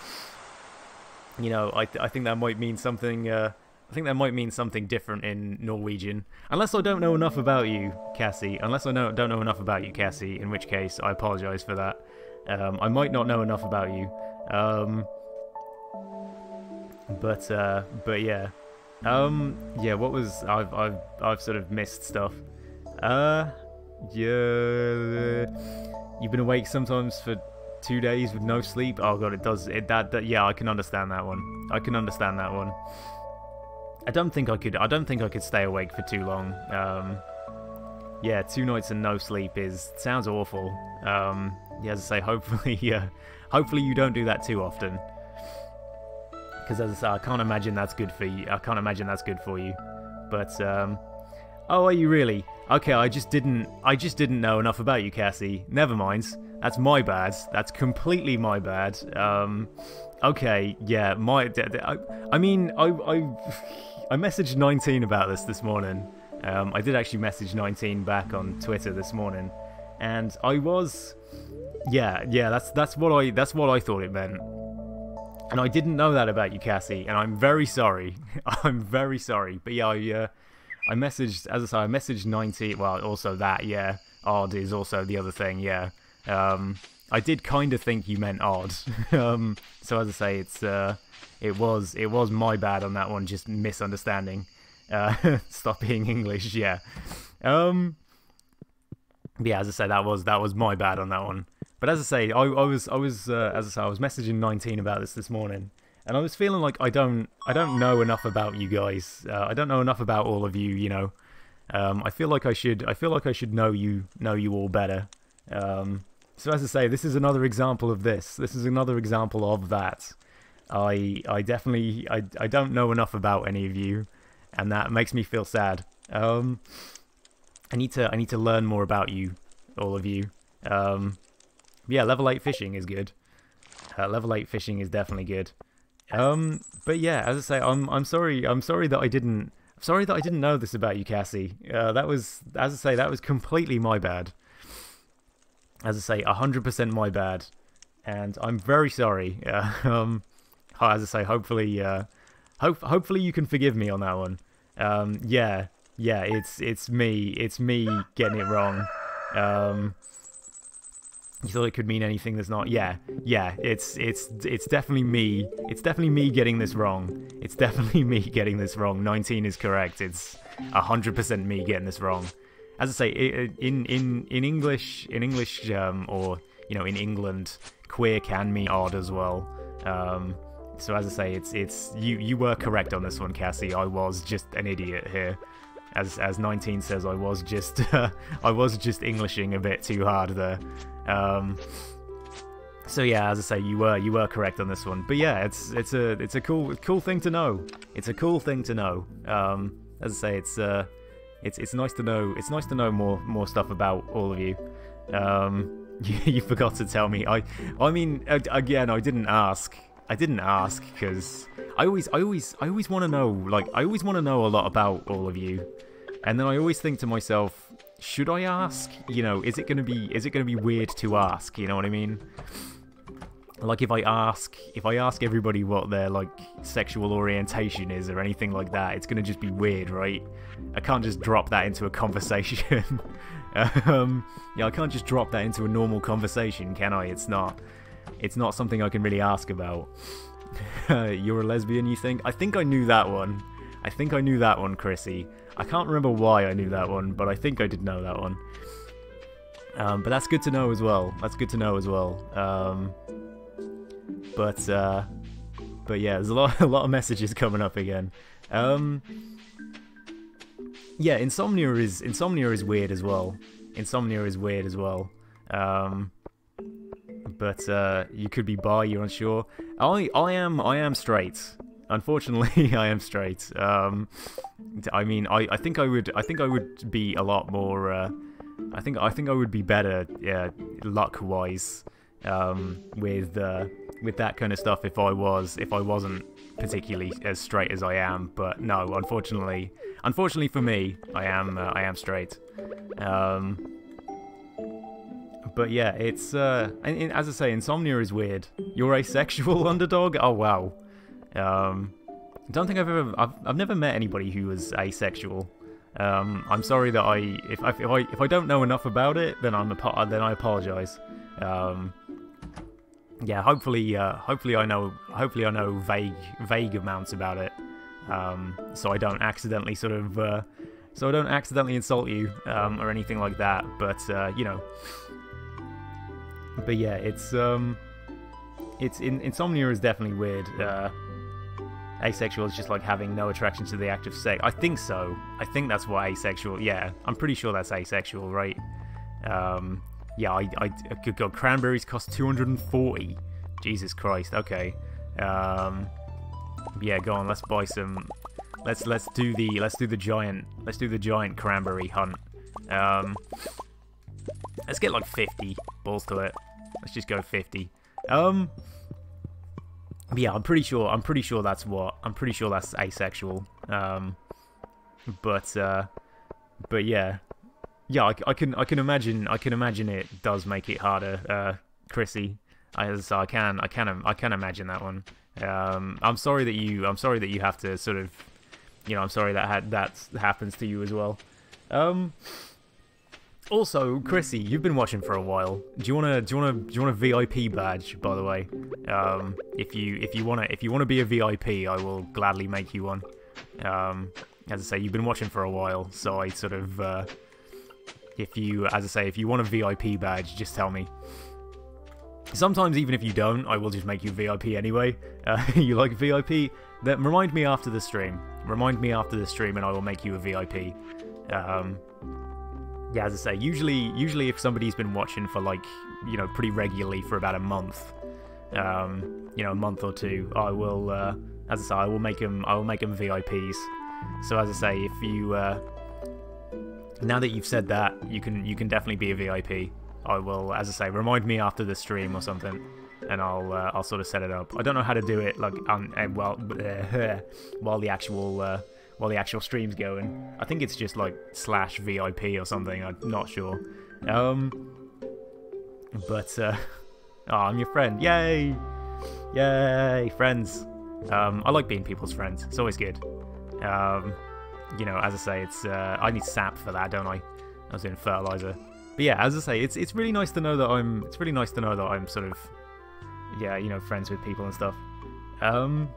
you know I th I think that might mean something. Uh, I think that might mean something different in Norwegian, unless I don't know enough about you, Cassie. Unless I know don't know enough about you, Cassie. In which case, I apologise for that. Um, I might not know enough about you. Um, but uh, but yeah. Um, yeah, what was I've I've I've sort of missed stuff. Uh, yeah, you've been awake sometimes for two days with no sleep. Oh god, it does it that, that yeah, I can understand that one. I can understand that one. I don't think I could. I don't think I could stay awake for too long. Um, yeah, two nights and no sleep is sounds awful. Um, yeah, as I say, hopefully, yeah, hopefully you don't do that too often because as I say, I can't imagine that's good for you. I can't imagine that's good for you. But um, oh, are you really? Okay, I just didn't. I just didn't know enough about you, Cassie. Never mind. That's my bad. That's completely my bad. Um, okay, yeah, my. I, I mean, I, I, I messaged 19 about this this morning. Um, I did actually message 19 back on Twitter this morning, and I was, yeah, yeah. That's that's what I that's what I thought it meant. And I didn't know that about you, Cassie, and I'm very sorry. I'm very sorry. But yeah, I, uh, I messaged, as I say, I messaged 90, well, also that, yeah. Odd is also the other thing, yeah. Um, I did kind of think you meant odd. um, so as I say, it's, uh, it was, it was my bad on that one, just misunderstanding. Uh, stop being English, yeah. Um, yeah, as I say, that was, that was my bad on that one. But as I say, I, I was I was uh, as I say, I was messaging 19 about this this morning, and I was feeling like I don't I don't know enough about you guys. Uh, I don't know enough about all of you. You know, um, I feel like I should I feel like I should know you know you all better. Um, so as I say, this is another example of this. This is another example of that. I I definitely I I don't know enough about any of you, and that makes me feel sad. Um, I need to I need to learn more about you, all of you. Um, yeah, level 8 fishing is good. Uh, level 8 fishing is definitely good. Um, but yeah, as I say, I'm I'm sorry. I'm sorry that I didn't. Sorry that I didn't know this about you, Cassie. Uh, that was, as I say, that was completely my bad. As I say, 100% my bad, and I'm very sorry. Uh, um, as I say, hopefully, uh, hope hopefully you can forgive me on that one. Um, yeah, yeah, it's it's me. It's me getting it wrong. Um, you thought it could mean anything that's not yeah yeah it's it's it's definitely me it's definitely me getting this wrong it's definitely me getting this wrong 19 is correct it's 100% me getting this wrong as i say in in in english in english um, or you know, in England, queer can mean odd as well. Um, so as I say, it's it's you you were correct on this one, Cassie. I was just an idiot here. As as 19 says, I was just I was just Englishing a bit too hard there. Um, so yeah, as I say, you were you were correct on this one. But yeah, it's it's a it's a cool cool thing to know. It's a cool thing to know. Um, as I say, it's uh, it's it's nice to know. It's nice to know more more stuff about all of you. Um, you, you forgot to tell me. I I mean, again, I didn't ask. I didn't ask because I always I always I always want to know. Like I always want to know a lot about all of you, and then I always think to myself, should I ask? You know, is it gonna be is it gonna be weird to ask? You know what I mean? like if I ask if I ask everybody what their like sexual orientation is or anything like that, it's gonna just be weird, right? I can't just drop that into a conversation. um, yeah, I can't just drop that into a normal conversation, can I? It's not. It's not something I can really ask about. You're a lesbian, you think? I think I knew that one. I think I knew that one, Chrissy. I can't remember why I knew that one, but I think I did know that one. Um, but that's good to know as well. That's good to know as well. Um, but uh, but yeah, there's a lot a lot of messages coming up again. Um, yeah, insomnia is insomnia is weird as well. Insomnia is weird as well. Um, but uh, you could be bi, you're unsure. I I am I am straight. Unfortunately, I am straight. Um, I mean, I, I think I would I think I would be a lot more. Uh, I think I think I would be better, luck wise, um, with uh, with that kind of stuff if I was if I wasn't particularly as straight as I am. But no, unfortunately, unfortunately for me, I am uh, I am straight. Um, but yeah, it's uh, and, as I say, insomnia is weird. You're asexual underdog. Oh wow. Um, don't think I've ever I've, I've never met anybody who was asexual. Um, I'm sorry that I if I if I if I don't know enough about it, then I'm a then I apologize. Um, yeah, hopefully, uh, hopefully I know, hopefully I know vague, vague amounts about it, um, so I don't accidentally sort of, uh, so I don't accidentally insult you um, or anything like that. But uh, you know, but yeah, it's um, it's in, insomnia is definitely weird. Uh, asexual is just like having no attraction to the act of sex. I think so. I think that's what asexual. Yeah, I'm pretty sure that's asexual, right? Um, yeah, I, I, good God, cranberries cost 240. Jesus Christ. Okay. Um, yeah, go on. Let's buy some. Let's let's do the let's do the giant let's do the giant cranberry hunt. Um, let's get like 50 balls to it. Let's just go 50. Um, yeah, I'm pretty sure. I'm pretty sure that's what. I'm pretty sure that's asexual. Um, but uh, but yeah, yeah, I, I, can I can imagine I can imagine it does make it harder, uh, Chrissy. As I can I can I can imagine that one. Um, I'm sorry that you I'm sorry that you have to sort of, you know, I'm sorry that had, that happens to you as well. Um, also, Chrissy, you've been watching for a while. Do you wanna do you wanna do you want a VIP badge? By the way, um, if you if you wanna if you wanna be a VIP, I will gladly make you one. Um, as I say, you've been watching for a while, so I sort of. Uh, if you, as I say, if you want a VIP badge, just tell me. Sometimes even if you don't, I will just make you VIP anyway. Uh, you like VIP? Then remind me after the stream. Remind me after the stream, and I will make you a VIP. Um, yeah, as I say, usually, usually if somebody's been watching for like, you know, pretty regularly for about a month, um, you know, a month or two, I will, uh, as I say, I will make them, I will make them VIPs. So as I say, if you, uh, now that you've said that, you can you can definitely be a VIP. I will, as I say, remind me after the stream or something, and I'll uh, I'll sort of set it up. I don't know how to do it like um, well uh, while the actual uh, while the actual stream's going. I think it's just like slash VIP or something. I'm not sure. Um, but uh, oh, I'm your friend. Yay, yay, friends. Um, I like being people's friends. It's always good. Um, you know, as I say, it's uh, I need sap for that, don't I? I was doing fertilizer. But yeah, as I say, it's it's really nice to know that I'm. It's really nice to know that I'm sort of, yeah, you know, friends with people and stuff. Um,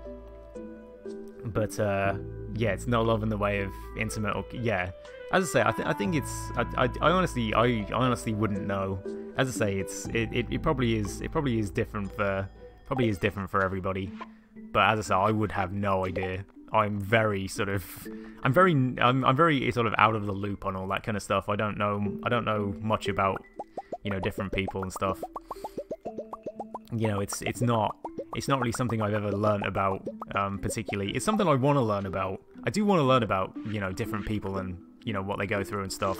but uh, yeah, it's no love in the way of intimate. Or, yeah, as I say, I think I think it's. I, I, I honestly, I, I honestly wouldn't know. as I say, it's it, it, it probably is it probably is different for probably is different for everybody. But as I say, I would have no idea. I'm very sort of I'm very I'm I'm very sort of out of the loop on all that kind of stuff. I don't know I don't know much about you know different people and stuff. You know, it's it's not it's not really something I've ever learned about um, particularly. It's something I want to learn about. I do want to learn about you know different people and you know what they go through and stuff.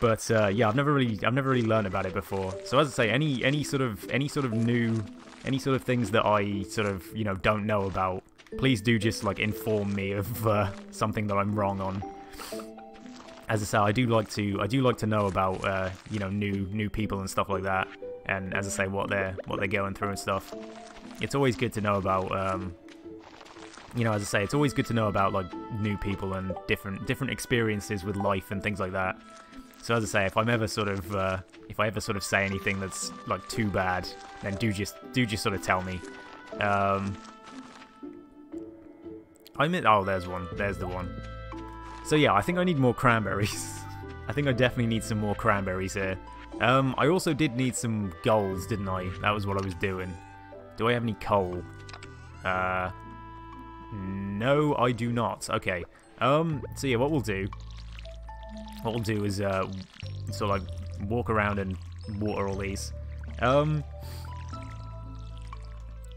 But uh, yeah, I've never really I've never really learned about it before. So as I say, any any sort of any sort of new any sort of things that I sort of you know don't know about, please do just like inform me of uh, something that I'm wrong on. As I say, I do like to I do like to know about uh, you know new new people and stuff like that, and as I say, what they're what they're going through and stuff. It's always good to know about um, you know, as I say, it's always good to know about like new people and different different experiences with life and things like that. So as I say, if I'm ever sort of, uh, if I ever sort of say anything that's like too bad, then do just do just sort of tell me. Um, I mean, oh, there's one. There's the one. So yeah, I think I need more cranberries. I think I definitely need some more cranberries here. Um, I also did need some goals, didn't I? That was what I was doing. Do I have any coal? Uh, no, I do not. Okay. Um, so yeah, what we'll do what we'll do is uh, sort of like walk around and water all these. Um,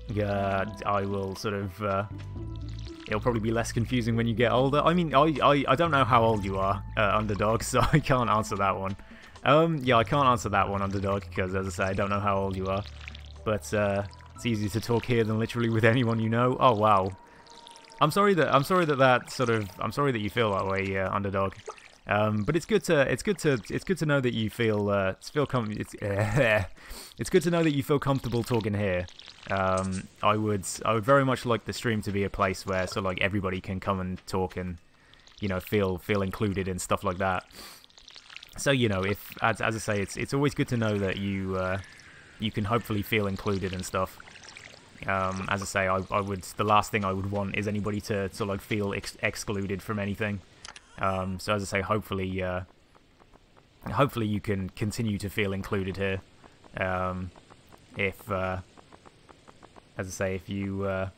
yeah, I will sort of. Uh, it'll probably be less confusing when you get older. I mean, I I, I don't know how old you are, uh, underdog, so I can't answer that one. Um, yeah, I can't answer that one, underdog, because as I say, I don't know how old you are. But uh, it's easier to talk here than literally with anyone you know. Oh wow. I'm sorry that I'm sorry that that sort of I'm sorry that you feel that way, uh, underdog. Um, but it's good to it's good to it's good to know that you feel uh, it's feel com it's it's good to know that you feel comfortable talking here. Um, I would I would very much like the stream to be a place where so like everybody can come and talk and you know feel feel included and stuff like that. So you know if as, as I say it's it's always good to know that you uh, you can hopefully feel included and stuff. Um, as I say, I, I would the last thing I would want is anybody to to like feel ex excluded from anything. Um, so as I say, hopefully, uh, hopefully you can continue to feel included here. Um, if, uh, as I say, if you uh,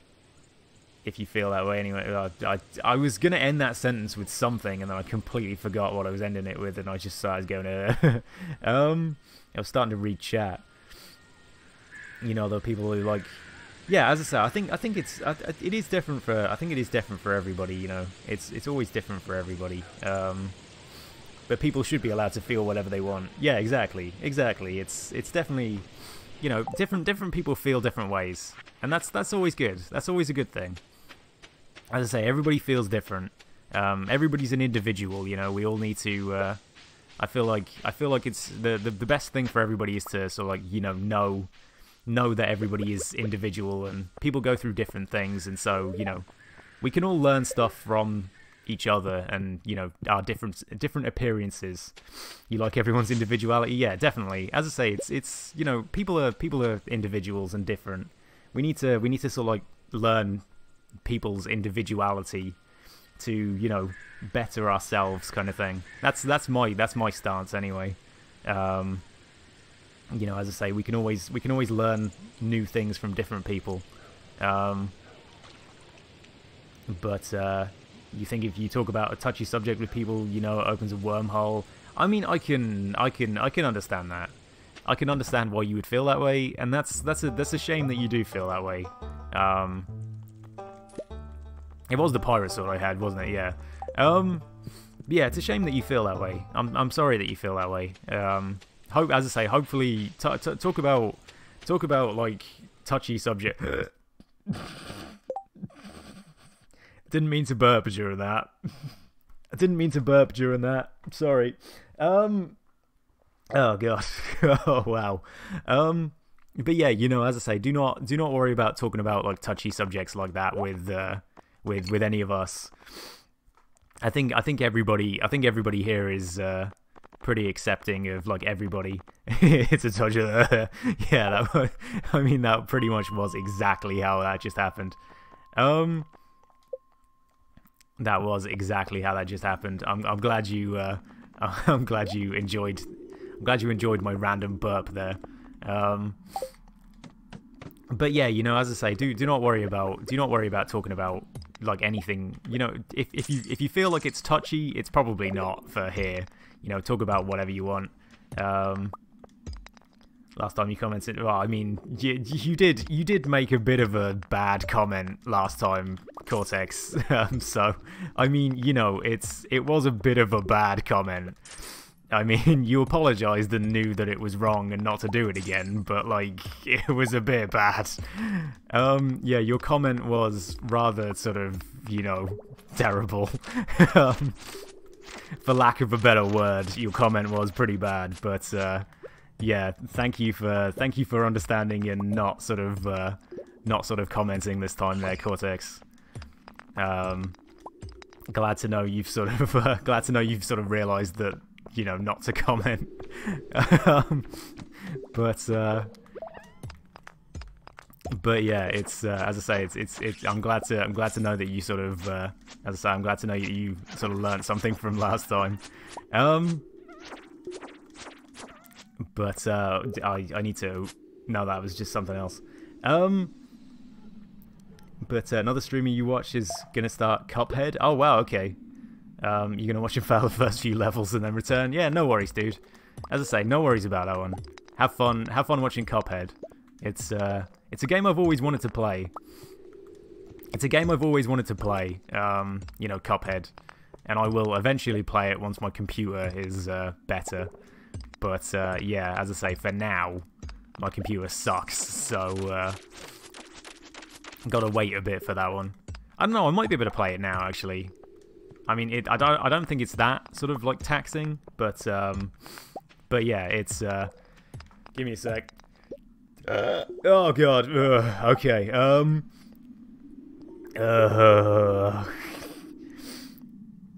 if you feel that way anyway. Uh, I, I was gonna end that sentence with something, and then I completely forgot what I was ending it with, and I just started going to. um, I was starting to read chat. You know, the people who like yeah, as I say, I think I think it's it is different for I think it is different for everybody. You know, it's it's always different for everybody. Um, but people should be allowed to feel whatever they want. Yeah, exactly, exactly. It's it's definitely, you know, different different people feel different ways, and that's that's always good. That's always a good thing. As I say, everybody feels different. Um, everybody's an individual. You know, we all need to. Uh, I feel like I feel like it's the, the the best thing for everybody is to sort of like you know know know that everybody is individual and people go through different things, and so you know we can all learn stuff from each other and you know our different different appearances you like everyone's individuality yeah definitely as i say it's it's you know people are people are individuals and different we need to we need to sort of like learn people's individuality to you know better ourselves kind of thing that's that's my that's my stance anyway um you know, as I say, we can always we can always learn new things from different people. Um, but uh, you think if you talk about a touchy subject with people, you know, it opens a wormhole. I mean, I can I can I can understand that. I can understand why you would feel that way, and that's that's a that's a shame that you do feel that way. Um, it was the pirate sword I had, wasn't it? Yeah. Um, yeah, it's a shame that you feel that way. I'm I'm sorry that you feel that way. Um, hope, as I say, hopefully talk about talk about like touchy subject. didn't mean to burp during that. I didn't mean to burp during that. Sorry. Um. Oh god. oh wow. Um. But yeah, you know, as I say, do not do not worry about talking about like touchy subjects like that with uh, with with any of us. I think I think everybody I think everybody here is uh, pretty accepting of like everybody. it's a touch of uh, yeah. That was, I mean that pretty much was exactly how that just happened. Um, that was exactly how that just happened. I'm I'm glad you uh, I'm glad you enjoyed I'm glad you enjoyed my random burp there. Um, but yeah, you know, as I say, do do not worry about do not worry about talking about like anything. You know, if if you if you feel like it's touchy, it's probably not for here. You know, talk about whatever you want. Um, last time you commented, well, I mean, you, you did you did make a bit of a bad comment last time, Cortex. um, so, I mean, you know, it's it was a bit of a bad comment. I mean, you apologized and knew that it was wrong and not to do it again, but like it was a bit bad. Um, yeah, your comment was rather sort of, you know, terrible. um, for lack of a better word, your comment was pretty bad, but uh, yeah, thank you for thank you for understanding and not sort of uh, not sort of commenting this time there, Cortex. Um, glad to know you've sort of uh, glad to know you've sort of realised that you know, not to comment. um, but uh, but yeah, it's uh, as I say, it's, it's it's I'm glad to I'm glad to know that you sort of uh, as I say, I'm glad to know you, you sort of learned something from last time. Um, but uh, I I need to. No, that was just something else. Um. But uh, another streamer you watch is gonna start Cuphead. Oh wow, okay. Um, you're going to watch him fail the first few levels and then return. Yeah, no worries, dude. As I say, no worries about that one. Have fun. Have fun watching Cuphead. It's uh, it's a game I've always wanted to play. It's a game I've always wanted to play. Um, you know, Cuphead, and I will eventually play it once my computer is uh, better. But uh, yeah, as I say, for now, my computer sucks. So uh, gotta wait a bit for that one. I don't know. I might be able to play it now actually. I mean, it, I don't I don't think it's that sort of like taxing, but um, but yeah, it's. Uh, give me a sec. Uh, oh god. Uh, okay. Um. Uh.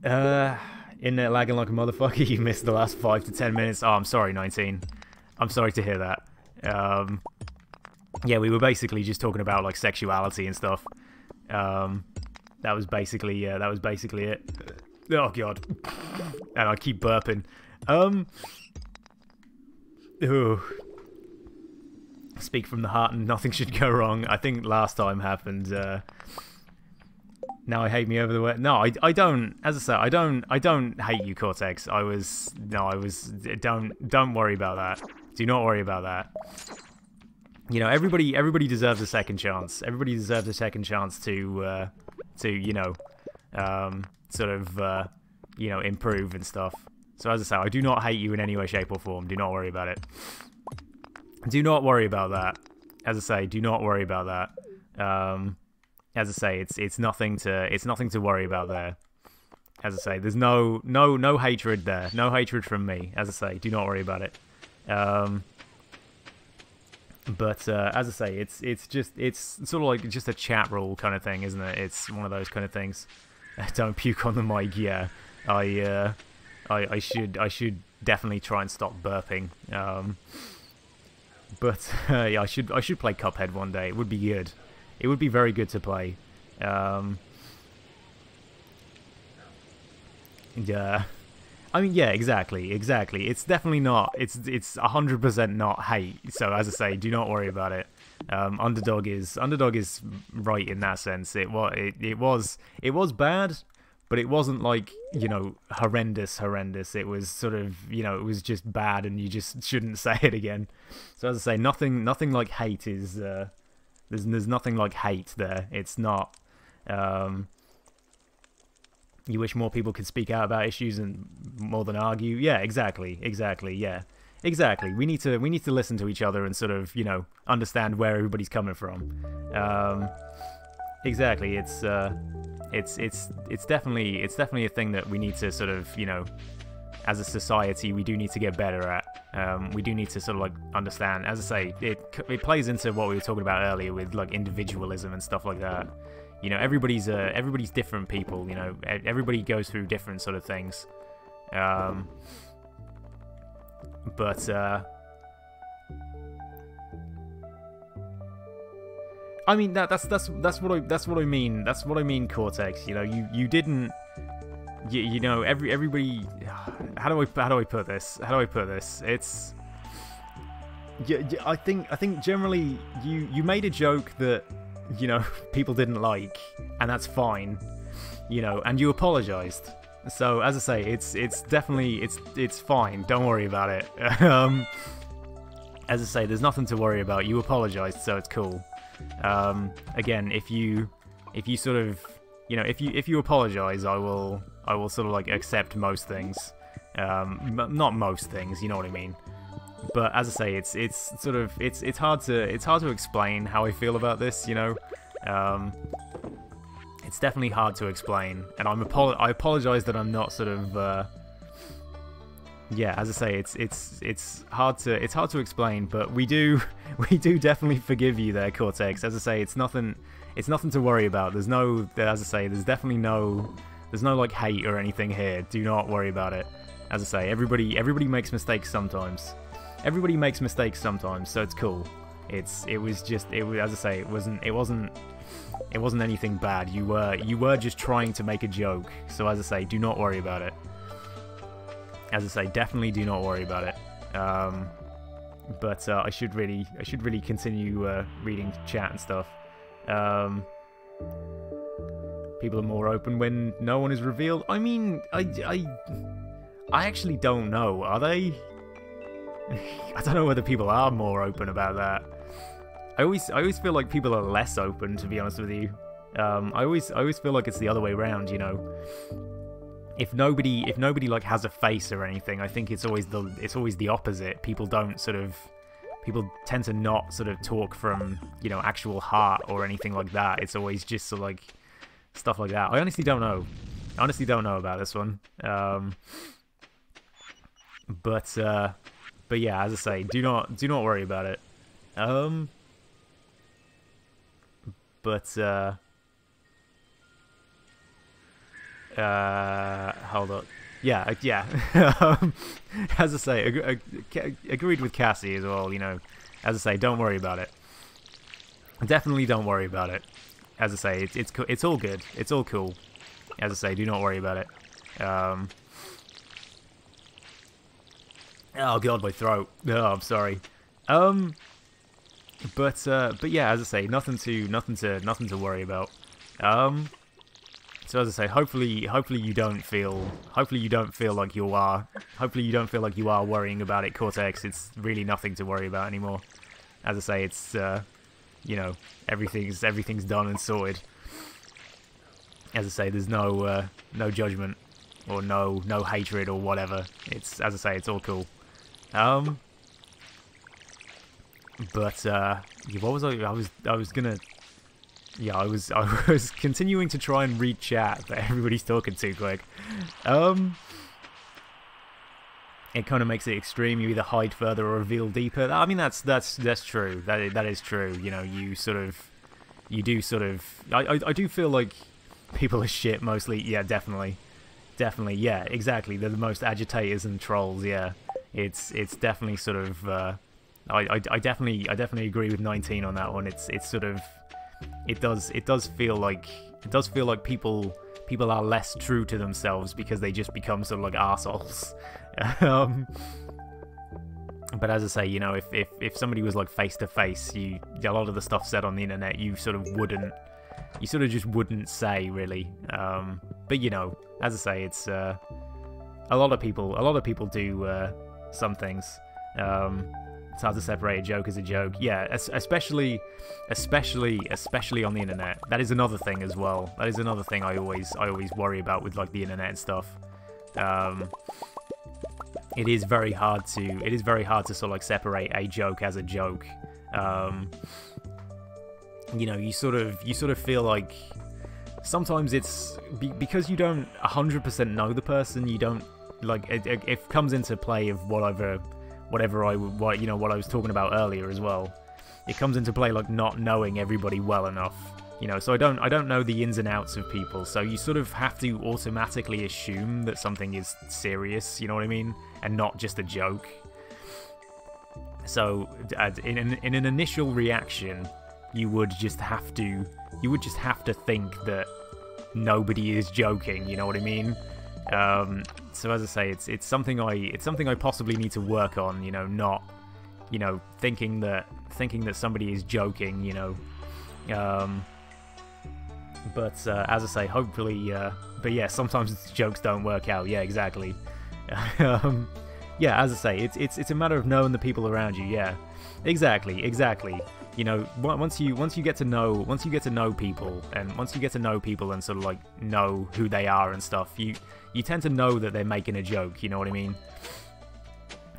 Uh. In there lagging like a motherfucker, you missed the last five to ten minutes. Oh, I'm sorry, 19. I'm sorry to hear that. Um. Yeah, we were basically just talking about like sexuality and stuff. Um that was basically yeah, that was basically it. Oh god, and I keep burping. Um, ooh. Speak from the heart, and nothing should go wrong. I think last time happened. Uh, now I hate me over the way. No, I, I don't. As I said, I don't. I don't hate you, Cortex. I was no, I was. Don't don't worry about that. Do not worry about that. You know, everybody everybody deserves a second chance. Everybody deserves a second chance to uh, to you know um, sort of uh, you know improve and stuff. So as I say, I do not hate you in any way, shape, or form. Do not worry about it. Do not worry about that. As I say, do not worry about that. Um, as I say, it's it's nothing to it's nothing to worry about there. As I say, there's no no no hatred there. No hatred from me. As I say, do not worry about it. Um, but uh, as I say, it's it's just it's sort of like just a chat rule kind of thing, isn't it? It's one of those kind of things. Don't puke on the mic. Yeah, I uh, I I should I should definitely try and stop burping. Um, but uh, yeah, I should I should play Cuphead one day. It would be good. It would be very good to play. Um, yeah. I mean, yeah, exactly, exactly. It's definitely not. It's it's hundred percent not hate. So as I say, do not worry about it. Um, underdog is underdog is right in that sense. It was it, it was it was bad, but it wasn't like you know horrendous, horrendous. It was sort of you know it was just bad, and you just shouldn't say it again. So as I say, nothing nothing like hate is uh, there's there's nothing like hate there. It's not. Um, you wish more people could speak out about issues and more than argue. Yeah, exactly, exactly. Yeah, exactly. We need to we need to listen to each other and sort of you know understand where everybody's coming from. Um, exactly. It's uh, it's it's it's definitely it's definitely a thing that we need to sort of you know as a society we do need to get better at. Um, we do need to sort of like understand. As I say, it it plays into what we were talking about earlier with like individualism and stuff like that you know everybody's uh, everybody's different people you know everybody goes through different sort of things um, but uh, I mean that that's that's that's what I that's what I mean that's what I mean Cortex you know you you didn't you, you know every everybody how do I how do I put this? How do I put this? It's yeah, I think I think generally you you made a joke that you know people didn't like, and that's fine, you know, and you apologized. So as I say, it's it's definitely it's it's fine. Don't worry about it. um, as I say, there's nothing to worry about. You apologized, so it's cool. Um, again, if you if you sort of you know if you if you apologize, I will I will sort of like accept most things. Um, not most things, you know what I mean. But as I say, it's it's sort of it's it's hard to it's hard to explain how I feel about this. You know, um, it's definitely hard to explain, and I'm apo- I apologize that I'm not sort of. Uh, yeah, as I say, it's it's it's hard to it's hard to explain, but we do we do definitely forgive you there, Cortex. As I say, it's nothing it's nothing to worry about. There's no as I say, there's definitely no there's no like hate or anything here. Do not worry about it. As I say, everybody everybody makes mistakes sometimes. Everybody makes mistakes sometimes, so it's cool. It's it was just it was as I say, it wasn't it wasn't it wasn't anything bad. You were you were just trying to make a joke. So as I say, do not worry about it as I say, definitely do not worry about it. Um, but uh, I should really, I should really continue uh, reading chat and stuff. Um, people are more open when no one is revealed. I mean, I, I, I actually don't know. Are they? I don't know whether people are more open about that. I always, I always feel like people are less open. To be honest with you, um, I always, I always feel like it's the other way around. You know, if nobody if nobody like has a face or anything, I think it's always the it's always the opposite. People don't sort of people tend to not sort of talk from you know actual heart or anything like that. It's always just sort of like stuff like that. I honestly don't know. I honestly don't know about this one. Um, but uh, but yeah, as I say, do not do not worry about it. Um, but uh, uh, hold up. Yeah, yeah. um, as I say, ag ag agreed with Cassie as well. You know, as I say, don't worry about it. Definitely don't worry about it. As I say, it's it's it's all good. It's all cool. As I say, do not worry about it. Um, oh god, my throat. Oh, I'm sorry. Um, but uh, but yeah, as I say, nothing to nothing to nothing to worry about. Um. So as I say, hopefully, hopefully you don't feel, hopefully you don't feel like you are, hopefully you don't feel like you are worrying about it, Cortex. It's really nothing to worry about anymore. As I say, it's, uh, you know, everything's everything's done and sorted. As I say, there's no uh, no judgment or no no hatred or whatever. It's as I say, it's all cool. Um, but uh, what was I? I was I was gonna yeah, I was I was continuing to try and read chat, but everybody's talking too quick. Um, it kind of makes it extreme. You either hide further or reveal deeper. I mean, that's that's that's true. That that is true. You know, you sort of, you do sort of. I I, I do feel like people are shit mostly. Yeah, definitely, definitely. Yeah, exactly. They're the most agitators and trolls. Yeah, it's it's definitely sort of. Uh, I, I I definitely I definitely agree with 19 on that one. It's it's sort of it does it does feel like it does feel like people people are less true to themselves because they just become sort of like assholes. um, but as I say, you know, if, if, if somebody was like face to face, you a lot of the stuff said on the internet, you sort of wouldn't, you sort of just wouldn't say really. Um, but you know, as I say, it's uh, a lot of people, a lot of people do uh, some things. Um, it's hard to separate a joke as a joke. Yeah, especially, especially, especially on the internet. That is another thing as well. That is another thing I always, I always worry about with like the internet and stuff. Um, it is very hard to, it is very hard to sort of like separate a joke as a joke. Um, you know, you sort of, you sort of feel like sometimes it's be, because you don't 100% know the person. You don't like it, it, it comes into play of whatever whatever I what you know what I was talking about earlier as well. It comes into play like not knowing everybody well enough. You know, so I don't I don't know the ins and outs of people, so you sort of have to automatically assume that something is serious, you know what I mean? And not just a joke. So in an, in an initial reaction, you would just have to you would just have to think that nobody is joking, you know what I mean? Um, so as I say, it's it's something I it's something I possibly need to work on. You know, not you know thinking that thinking that somebody is joking. You know, um, but uh, as I say, hopefully, uh, but yeah, sometimes jokes don't work out. Yeah, exactly. um, yeah, as I say, it's it's it's a matter of knowing the people around you. Yeah, exactly, exactly. You know, once you once you get to know once you get to know people, and once you get to know people and sort of like know who they are and stuff, you you tend to know that they're making a joke. You know what I mean?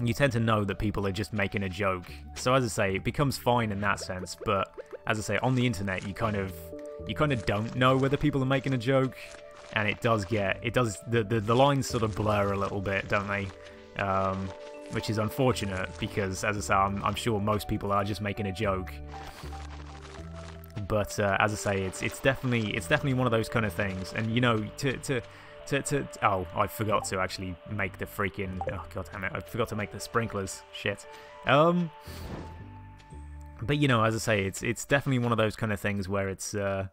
You tend to know that people are just making a joke. So as I say, it becomes fine in that sense. But as I say, on the internet, you kind of you kind of don't know whether people are making a joke, and it does get it does the the, the lines sort of blur a little bit, don't they? Um, which is unfortunate because, as I say, I'm, I'm, sure most people are just making a joke. But uh, as I say, it's it's definitely it's definitely one of those kind of things, and you know, to to to, to oh, I forgot to actually make the freaking oh god damn it, I forgot to make the sprinklers. Shit. Um. But you know, as I say, it's it's definitely one of those kind of things where it's uh,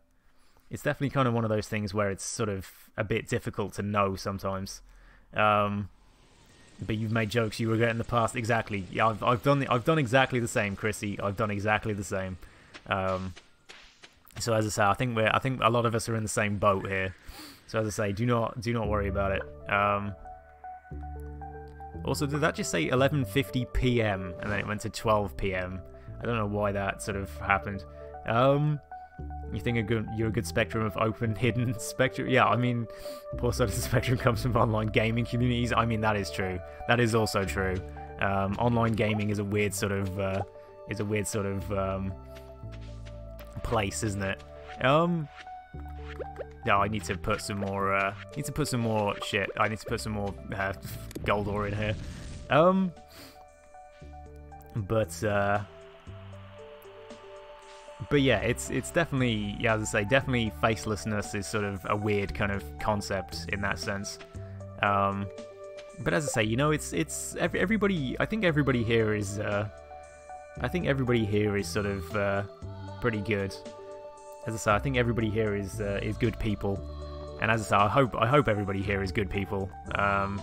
it's definitely kind of one of those things where it's sort of a bit difficult to know sometimes. Um, but you've made jokes you regret in the past. Exactly. Yeah, I've I've done I've done exactly the same, Chrissy. I've done exactly the same. Um, so as I say, I think we're I think a lot of us are in the same boat here. So as I say, do not do not worry about it. Um, also, did that just say 11:50 p.m. and then it went to 12 p.m. I don't know why that sort of happened. Um, you think a good, you're a good spectrum of open, hidden spectrum? Yeah, I mean, poor side of the spectrum comes from online gaming communities. I mean, that is true. That is also true. Um, online gaming is a weird sort of uh, is a weird sort of um, place, isn't it? Um, no, I need to put some more. Uh, need to put some more shit. I need to put some more uh, gold ore in here. Um, but uh, but yeah, it's it's definitely yeah, as I say, definitely facelessness is sort of a weird kind of concept in that sense. Um, but as I say, you know, it's it's everybody. I think everybody here is. Uh, I think everybody here is sort of uh, pretty good as I say, I think everybody here is uh, is good people, and as I say, I hope I hope everybody here is good people. Um,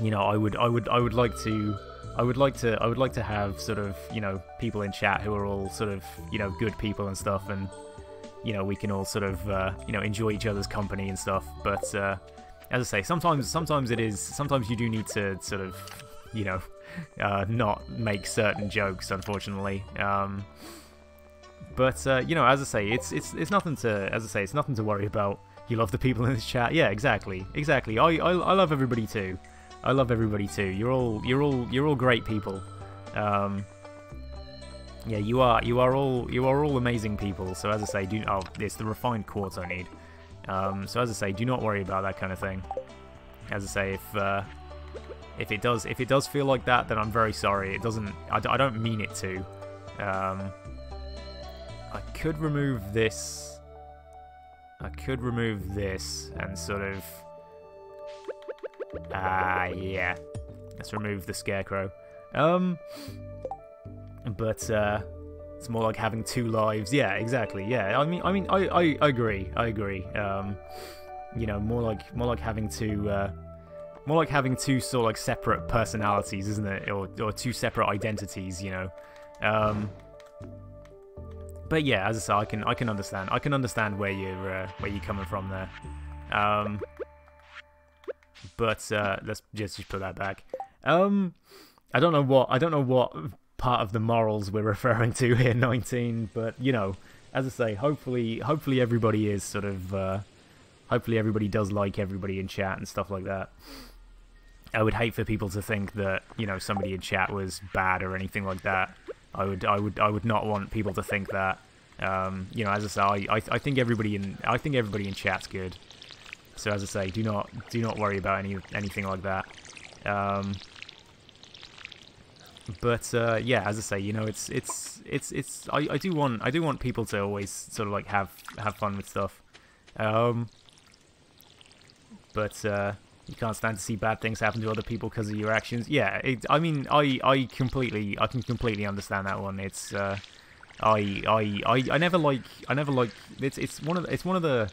you know, I would I would I would like to I would like to I would like to have sort of you know people in chat who are all sort of you know good people and stuff, and you know we can all sort of uh, you know enjoy each other's company and stuff. But uh, as I say, sometimes sometimes it is sometimes you do need to sort of you know uh, not make certain jokes, unfortunately. Um, but uh, you know, as I say, it's it's it's nothing to as I say, it's nothing to worry about. You love the people in this chat, yeah, exactly, exactly. I I, I love everybody too. I love everybody too. You're all you're all you're all great people. Um, yeah, you are you are all you are all amazing people. So as I say, do oh, it's the refined quartz I need. Um, so as I say, do not worry about that kind of thing. As I say, if uh, if it does if it does feel like that, then I'm very sorry. It doesn't. I, I don't mean it to. Um, I could remove this. I could remove this and sort of... Ah, uh, yeah. Let's remove the scarecrow. Um, but uh, it's more like having two lives. Yeah, exactly. Yeah, I mean, I mean, I, I, I agree. I agree. Um, you know, more like more like having two, uh, more like having two sort of like separate personalities, isn't it? Or or two separate identities. You know. Um, but yeah, as I say, I can I can understand. I can understand where you're uh, where you're coming from there. Um, but uh, let's just, just put that back. Um, I don't know what I don't know what part of the morals we're referring to here, 19. But you know, as I say, hopefully hopefully everybody is sort of uh, hopefully everybody does like everybody in chat and stuff like that. I would hate for people to think that you know somebody in chat was bad or anything like that. I would, I would, I would not want people to think that. Um, you know, as I say, I, I, think everybody in, I think everybody in chat's good. So as I say, do not, do not worry about any, anything like that. Um, but uh, yeah, as I say, you know, it's, it's, it's, it's. I, I do want, I do want people to always sort of like have, have fun with stuff. Um, but uh, you can't stand to see bad things happen to other people because of your actions. Yeah, it, I mean, I, I completely, I can completely understand that one. It's, uh, I, I, I, I never like, I never like. It's, it's one of, it's one of the,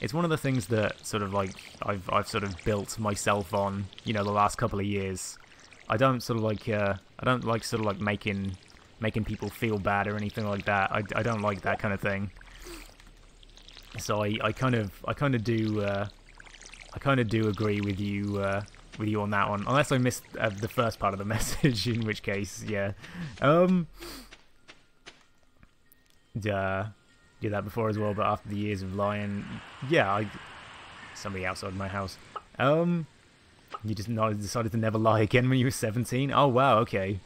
it's one of the things that sort of like I've, I've sort of built myself on. You know, the last couple of years. I don't sort of like, uh, I don't like sort of like making, making people feel bad or anything like that. I, I don't like that kind of thing. So I, I kind of, I kind of do, uh, I kind of do agree with you, uh, with you on that one. Unless I missed uh, the first part of the message, in which case, yeah. Um, uh, did that before as well, but after the years of lying, yeah, I somebody outside my house. Um, you just not decided to never lie again when you were 17. Oh wow, okay.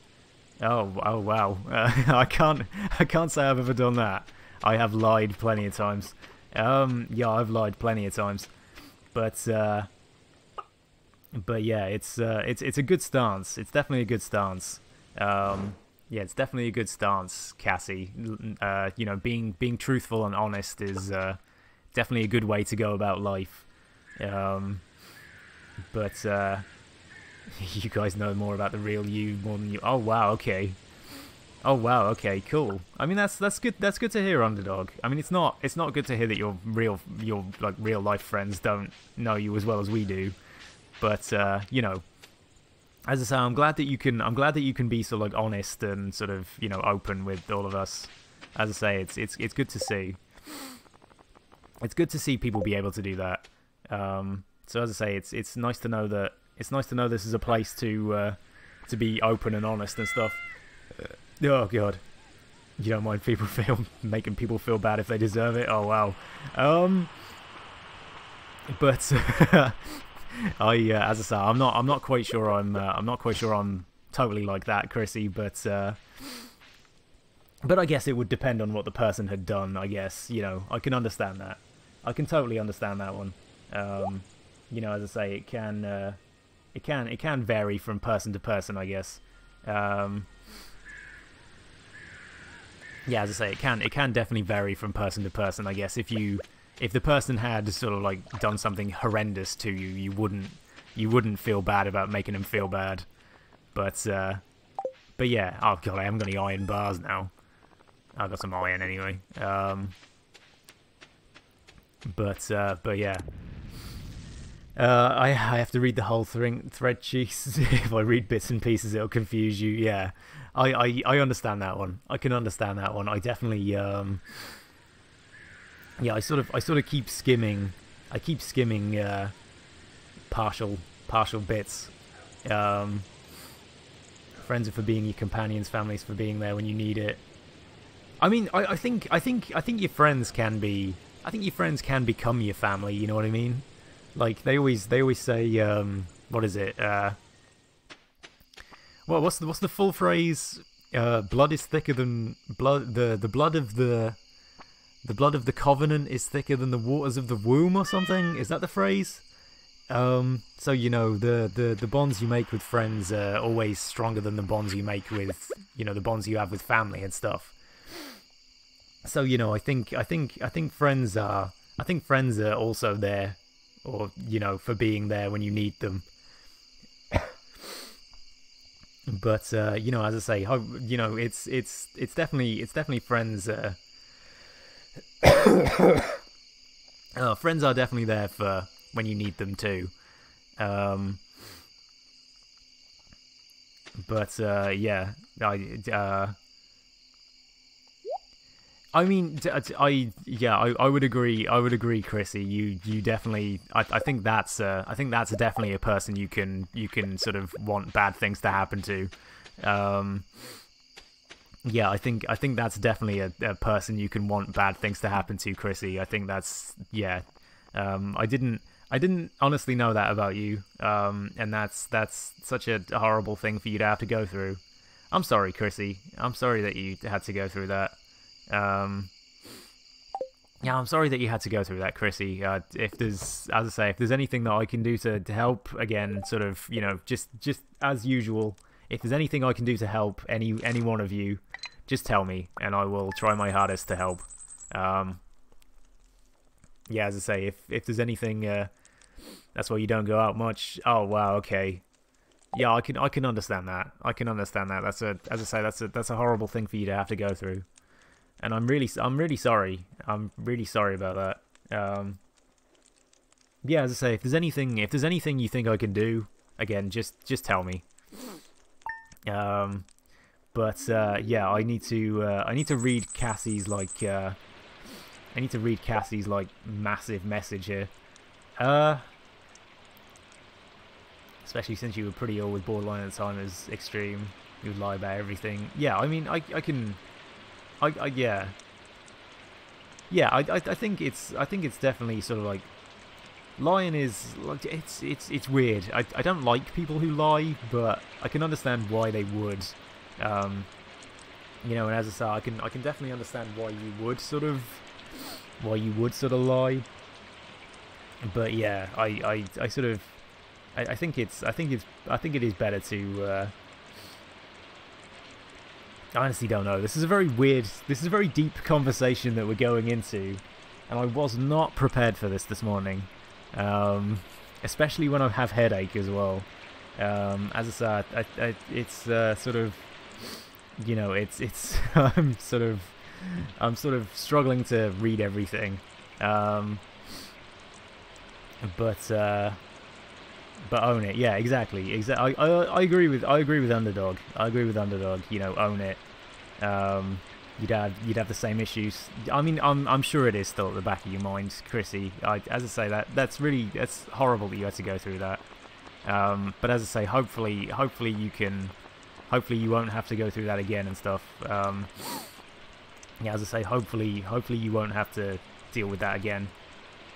Oh, oh wow. Uh, I can't, I can't say I've ever done that. I have lied plenty of times. Um, yeah, I've lied plenty of times, but uh, but yeah, it's uh, it's it's a good stance. It's definitely a good stance. Um, yeah, it's definitely a good stance, Cassie. Uh, you know, being being truthful and honest is uh, definitely a good way to go about life. Um, but uh, you guys know more about the real you more than you. Oh wow, okay. Oh wow, okay, cool. I mean that's that's good that's good to hear, underdog. I mean it's not it's not good to hear that your real your like real life friends don't know you as well as we do. But uh, you know, as I say, I'm glad that you can. I'm glad that you can be so like honest and sort of you know open with all of us. As I say, it's it's it's good to see. It's good to see people be able to do that. Um, so as I say, it's it's nice to know that it's nice to know this is a place to uh, to be open and honest and stuff. Uh, oh god, you don't mind people feel making people feel bad if they deserve it. Oh wow. Um, but I, uh, as I say, I'm not, I'm not quite sure. I'm, uh, I'm not quite sure. I'm totally like that, Chrissy. But, uh, but I guess it would depend on what the person had done. I guess you know, I can understand that. I can totally understand that one. Um, you know, as I say, it can, uh, it can, it can vary from person to person. I guess. Um, yeah, as I say, it can, it can definitely vary from person to person. I guess if you if the person had sort of like done something horrendous to you, you wouldn't you wouldn't feel bad about making them feel bad. But uh, but yeah, oh god, I haven't got any iron bars now. I've got some iron anyway. Um, but uh, but yeah. Uh, I I have to read the whole thing, thread, cheese. if I read bits and pieces, it'll confuse you. Yeah, I, I understand that one. I can understand that one. I definitely um, yeah, I sort of I sort of keep skimming. I keep skimming uh, partial partial bits. Um, friends are for being your companions, families for being there when you need it. I mean, I, I think I think I think your friends can be. I think your friends can become your family. You know what I mean? Like they always they always say, um, what is it? Uh, well, what's the what's the full phrase? Uh, blood is thicker than blood. The the blood of the the blood of the covenant is thicker than the waters of the womb or something. Is that the phrase? Um, so you know the, the the bonds you make with friends are always stronger than the bonds you make with you know the bonds you have with family and stuff. So you know I think I think I think friends are I think friends are also there, or you know for being there when you need them. But uh, you know as I say, you know it's it's it's definitely it's definitely friends. Uh, oh, friends are definitely there for when you need them too. Um, but uh, yeah, I uh, I mean, I yeah, I, I would agree. I would agree, Chrissy. You you definitely. I, I think that's uh, I think that's definitely a person you can you can sort of want bad things to happen to. Um, yeah, I think I think that's definitely a, a person you can want bad things to happen to, Chrissy. I think that's yeah. Um, I didn't I didn't honestly know that about you, um, and that's that's such a horrible thing for you to have to go through. I'm sorry, Chrissy. I'm sorry that you had to go through that. Um, yeah, I'm sorry that you had to go through that, Chrissy. Uh, if there's, as I say, if there's anything that I can do to, to help, again, sort of, you know, just just as usual, if there's anything I can do to help any any one of you, just tell me, and I will try my hardest to help. Um, yeah, as I say, if if there's anything, uh, that's why you don't go out much. Oh wow, okay. Yeah, I can I can understand that. I can understand that. That's a as I say, that's a that's a horrible thing for you to have to go through. And I'm really I'm really sorry. I'm really sorry about that. Um, yeah, as I say, if there's anything if there's anything you think I can do, again, just just tell me. Um, but uh, yeah, I need to uh, I need to read Cassie's like uh, I need to read Cassie's like massive message here. Uh, especially since you were pretty ill with borderline at the time as extreme. You would lie about everything. Yeah, I mean, I I can, I, I yeah, yeah. I, I I think it's I think it's definitely sort of like lying is like it's it's it's weird. I I don't like people who lie, but I can understand why they would. Um, you know, and as I say, I can I can definitely understand why you would sort of why you would sort of lie. But yeah, I I, I sort of I, I think it's I think it's I think it is better to. Uh, I honestly don't know. This is a very weird. This is a very deep conversation that we're going into, and I was not prepared for this this morning, um, especially when I have headache as well. Um, as I said, I, I, it's uh, sort of, you know, it's it's I'm sort of I'm sort of struggling to read everything, um, but uh, but own it. Yeah, exactly. Exactly. I, I I agree with I agree with underdog. I agree with underdog. You know, own it. Um, you'd have you'd have the same issues. I mean, I'm I'm sure it is still at the back of your mind, Chrissy. I, as I say, that that's really that's horrible that you had to go through that. Um, but as I say, hopefully hopefully you can, hopefully you won't have to go through that again and stuff. Um, yeah, as I say, hopefully hopefully you won't have to deal with that again.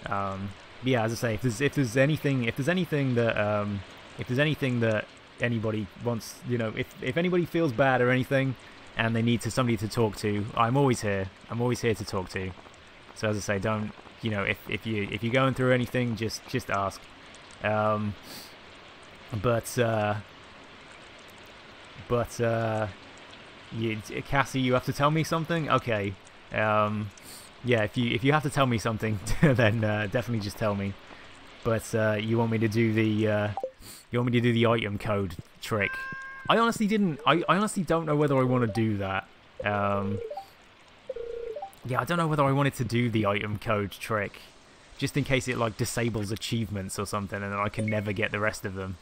Um, yeah, as I say, if there's if there's anything if there's anything that um, if there's anything that anybody wants, you know, if if anybody feels bad or anything, and they need to somebody to talk to, I'm always here. I'm always here to talk to. So as I say, don't you know if if you if you're going through anything, just just ask. Um, but uh, but uh, you, Cassie, you have to tell me something. Okay. Um, yeah, if you if you have to tell me something, then uh, definitely just tell me. But uh, you want me to do the uh, you want me to do the item code trick. I honestly didn't. I, I honestly don't know whether I want to do that. Um, yeah, I don't know whether I wanted to do the item code trick, just in case it like disables achievements or something, and then I can never get the rest of them.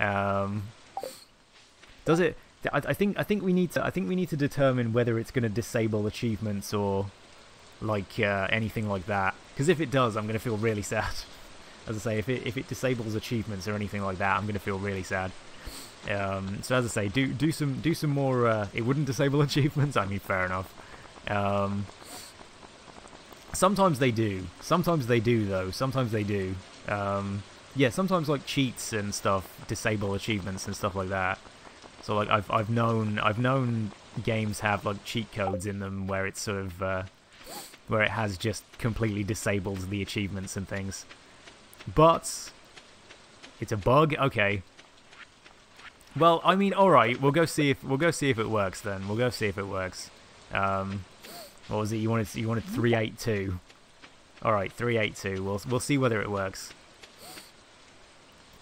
Um, does it? I, I think I think we need to I think we need to determine whether it's going to disable achievements or like uh, anything like that. Because if it does, I'm going to feel really sad. As I say, if it if it disables achievements or anything like that, I'm going to feel really sad. Um, so as I say, do do some do some more. Uh, it wouldn't disable achievements. I mean, fair enough. Um, sometimes they do. Sometimes they do though. Sometimes they do. Um, yeah, sometimes like cheats and stuff disable achievements and stuff like that. So like I've I've known I've known games have like cheat codes in them where it's sort of uh, where it has just completely disabled the achievements and things. But it's a bug. Okay. Well, I mean, all right. We'll go see if we'll go see if it works. Then we'll go see if it works. Um, what was it? You wanted you wanted three eight two. All right, three eight two. We'll we'll see whether it works.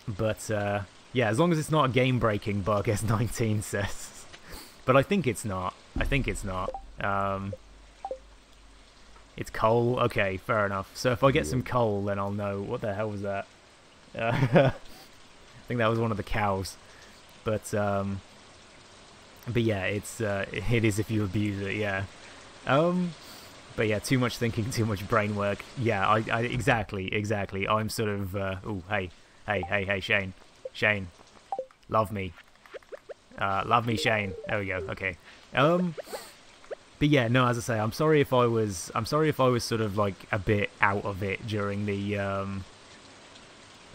But uh, yeah, as long as it's not a game-breaking bug, as 19 says. but I think it's not. I think it's not. Um, it's coal. Okay, fair enough. So if I get some coal, then I'll know. What the hell was that? Uh, I think that was one of the cows. But um, but yeah, it's uh, it is if you abuse it. Yeah. Um, but yeah, too much thinking, too much brain work. Yeah, I, I exactly, exactly. I'm sort of. Uh, oh, hey, hey, hey, hey, Shane, Shane, love me. Uh, love me, Shane. There we go. Okay. Um, but yeah, no, as I say, I'm sorry if I was, I'm sorry if I was sort of like a bit out of it during the, um,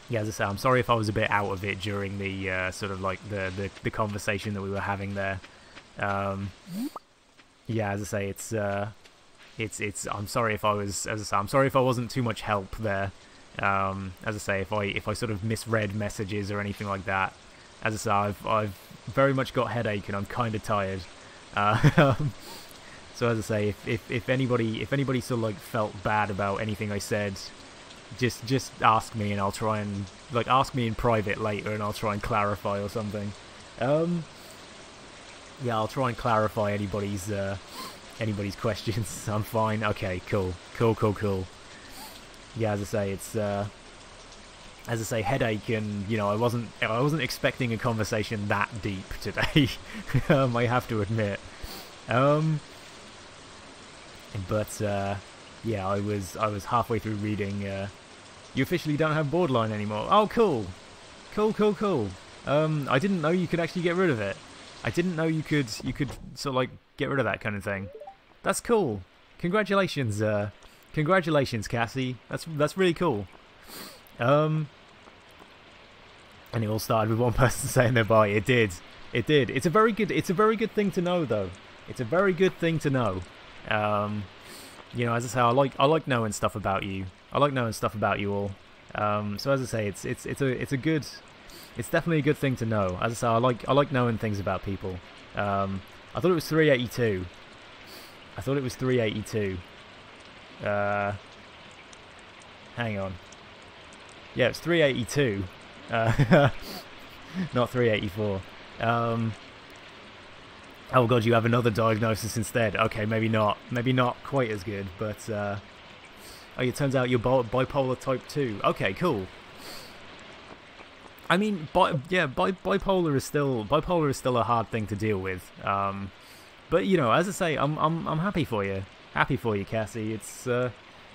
yeah, as I say, I'm sorry if I was a bit out of it during the uh, sort of like the, the the conversation that we were having there. Um, yeah, as I say, it's uh, it's it's. I'm sorry if I was, as I say, I'm sorry if I wasn't too much help there. Um, as I say, if I if I sort of misread messages or anything like that. As I say, I've I've very much got headache and I'm kind of tired. Uh, So as I say, if, if, if anybody if anybody of like felt bad about anything I said, just just ask me and I'll try and like ask me in private later and I'll try and clarify or something. Um, yeah, I'll try and clarify anybody's uh, anybody's questions. I'm fine. Okay, cool, cool, cool, cool. Yeah, as I say, it's uh, as I say, headache, and you know, I wasn't I wasn't expecting a conversation that deep today. um, I have to admit. Um, but uh, yeah, I was I was halfway through reading. Uh, you officially don't have borderline anymore. Oh, cool, cool, cool, cool. Um, I didn't know you could actually get rid of it. I didn't know you could you could sort of like get rid of that kind of thing. That's cool. Congratulations, uh, congratulations, Cassie. That's that's really cool. Um, and it all started with one person saying they're bi. It did. It did. It's a very good. It's a very good thing to know, though. It's a very good thing to know. Um, you know, as I say, I like I like knowing stuff about you. I like knowing stuff about you all. Um, so as I say, it's it's it's a it's a good, it's definitely a good thing to know. As I say, I like I like knowing things about people. Um, I thought it was 382. I thought it was 382. Uh, hang on. Yeah, it's 382. Uh, not 384. Um, oh god, you have another diagnosis instead. Okay, maybe not. Maybe not quite as good, but... Uh, oh, it turns out you're bipolar type 2. Okay, cool. I mean, bi yeah, bi bipolar is still bipolar is still a hard thing to deal with. Um, but you know, as I say, I'm I'm I'm happy for you. Happy for you, Cassie. It's uh,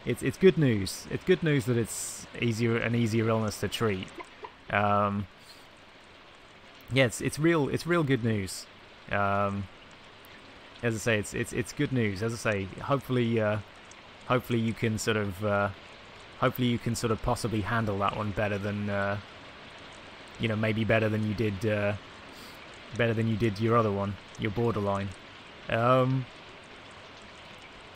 it's it's good news. It's good news that it's easier an easier illness to treat. Um, yeah, it's it's real it's real good news. Um, as I say, it's it's it's good news. As I say, hopefully uh, hopefully you can sort of uh, hopefully you can sort of possibly handle that one better than uh, you know maybe better than you did uh, better than you did your other one, your borderline. Um,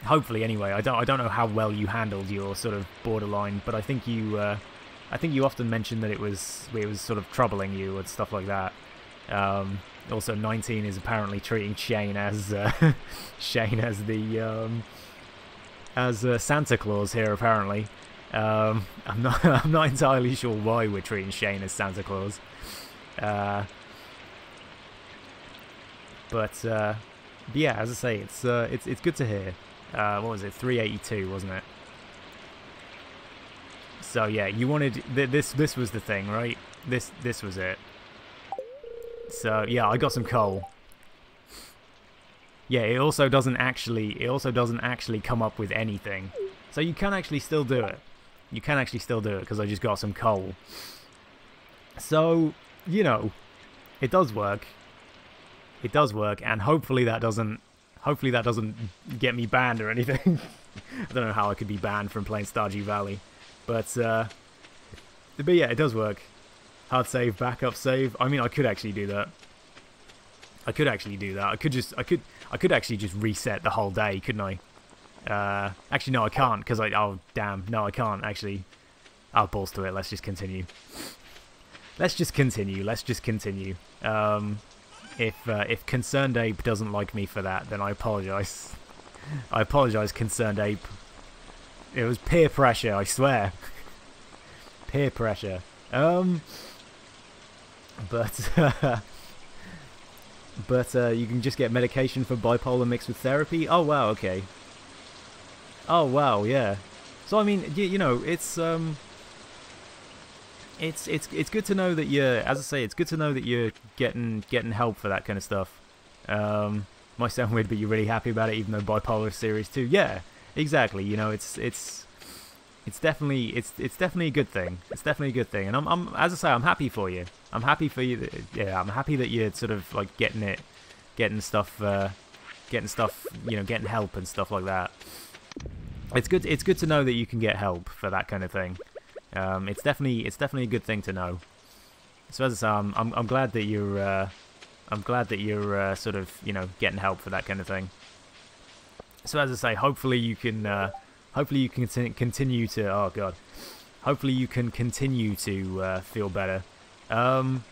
hopefully, anyway. I don't I don't know how well you handled your sort of borderline, but I think you uh, I think you often mentioned that it was it was sort of troubling you and stuff like that. Um, also, 19 is apparently treating Shane as uh, Shane as the um, as uh, Santa Claus here. Apparently, um, I'm not I'm not entirely sure why we're treating Shane as Santa Claus. Uh, but, uh, yeah, as I say, it's uh, it's it's good to hear. Uh, what was it? 382, wasn't it? So yeah, you wanted th this. This was the thing, right? This this was it. So yeah, I got some coal. Yeah, it also doesn't actually. It also doesn't actually come up with anything. So you can actually still do it. You can actually still do it because I just got some coal. So you know, it does work. It does work, and hopefully that doesn't. Hopefully that doesn't get me banned or anything. I don't know how I could be banned from playing Stardew Valley. But, uh, but yeah, it does work. Hard save, backup save. I mean, I could actually do that. I could actually do that. I could just, I could, I could actually just reset the whole day, couldn't I? Uh, actually, no, I can't because I. Oh, damn, no, I can't actually. I'll balls to it. Let's just continue. Let's just continue. Let's just continue. Um, if uh, if ConcernedApe doesn't like me for that, then I apologise. I apologise, ConcernedApe. It was peer pressure, I swear. peer pressure. Um, but but uh, you can just get medication for bipolar mixed with therapy. Oh wow, okay. Oh wow, yeah. So I mean, you, you know, it's um, it's it's it's good to know that you're, as I say, it's good to know that you're getting getting help for that kind of stuff. Um, might sound weird, but you're really happy about it, even though bipolar series two. Yeah, exactly. You know, it's it's it's definitely it's it's definitely a good thing. It's definitely a good thing, and I'm I'm as I say, I'm happy for you. I'm happy for you. That, yeah, I'm happy that you're sort of like getting it, getting stuff, uh, getting stuff. You know, getting help and stuff like that. It's good. It's good to know that you can get help for that kind of thing. Um, it's definitely it's definitely a good thing to know. So as I say, I'm I'm, I'm glad that you're uh, I'm glad that you're uh, sort of you know getting help for that kind of thing. So as I say, hopefully you can, uh, hopefully you can continue to. Oh god, hopefully you can continue to uh, feel better. Um,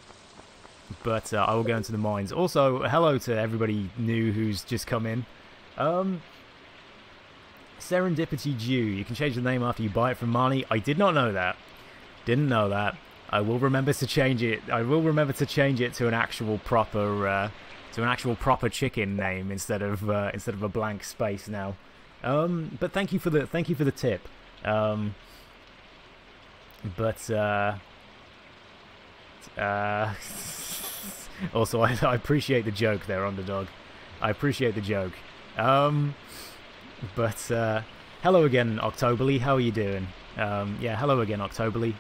but uh, I will go into the mines. Also, hello to everybody new who's just come in. Um, Serendipity Jew. You can change the name after you buy it from Marnie. I did not know that. Didn't know that. I will remember to change it. I will remember to change it to an actual proper, uh, to an actual proper chicken name instead of uh, instead of a blank space now. Um, but thank you for the thank you for the tip. Um, but uh, uh, also, I, I, appreciate the joke there, underdog. I appreciate the joke. Um, but uh, hello again, Octoberly. How are you doing? Um, yeah, hello again, Octoberly.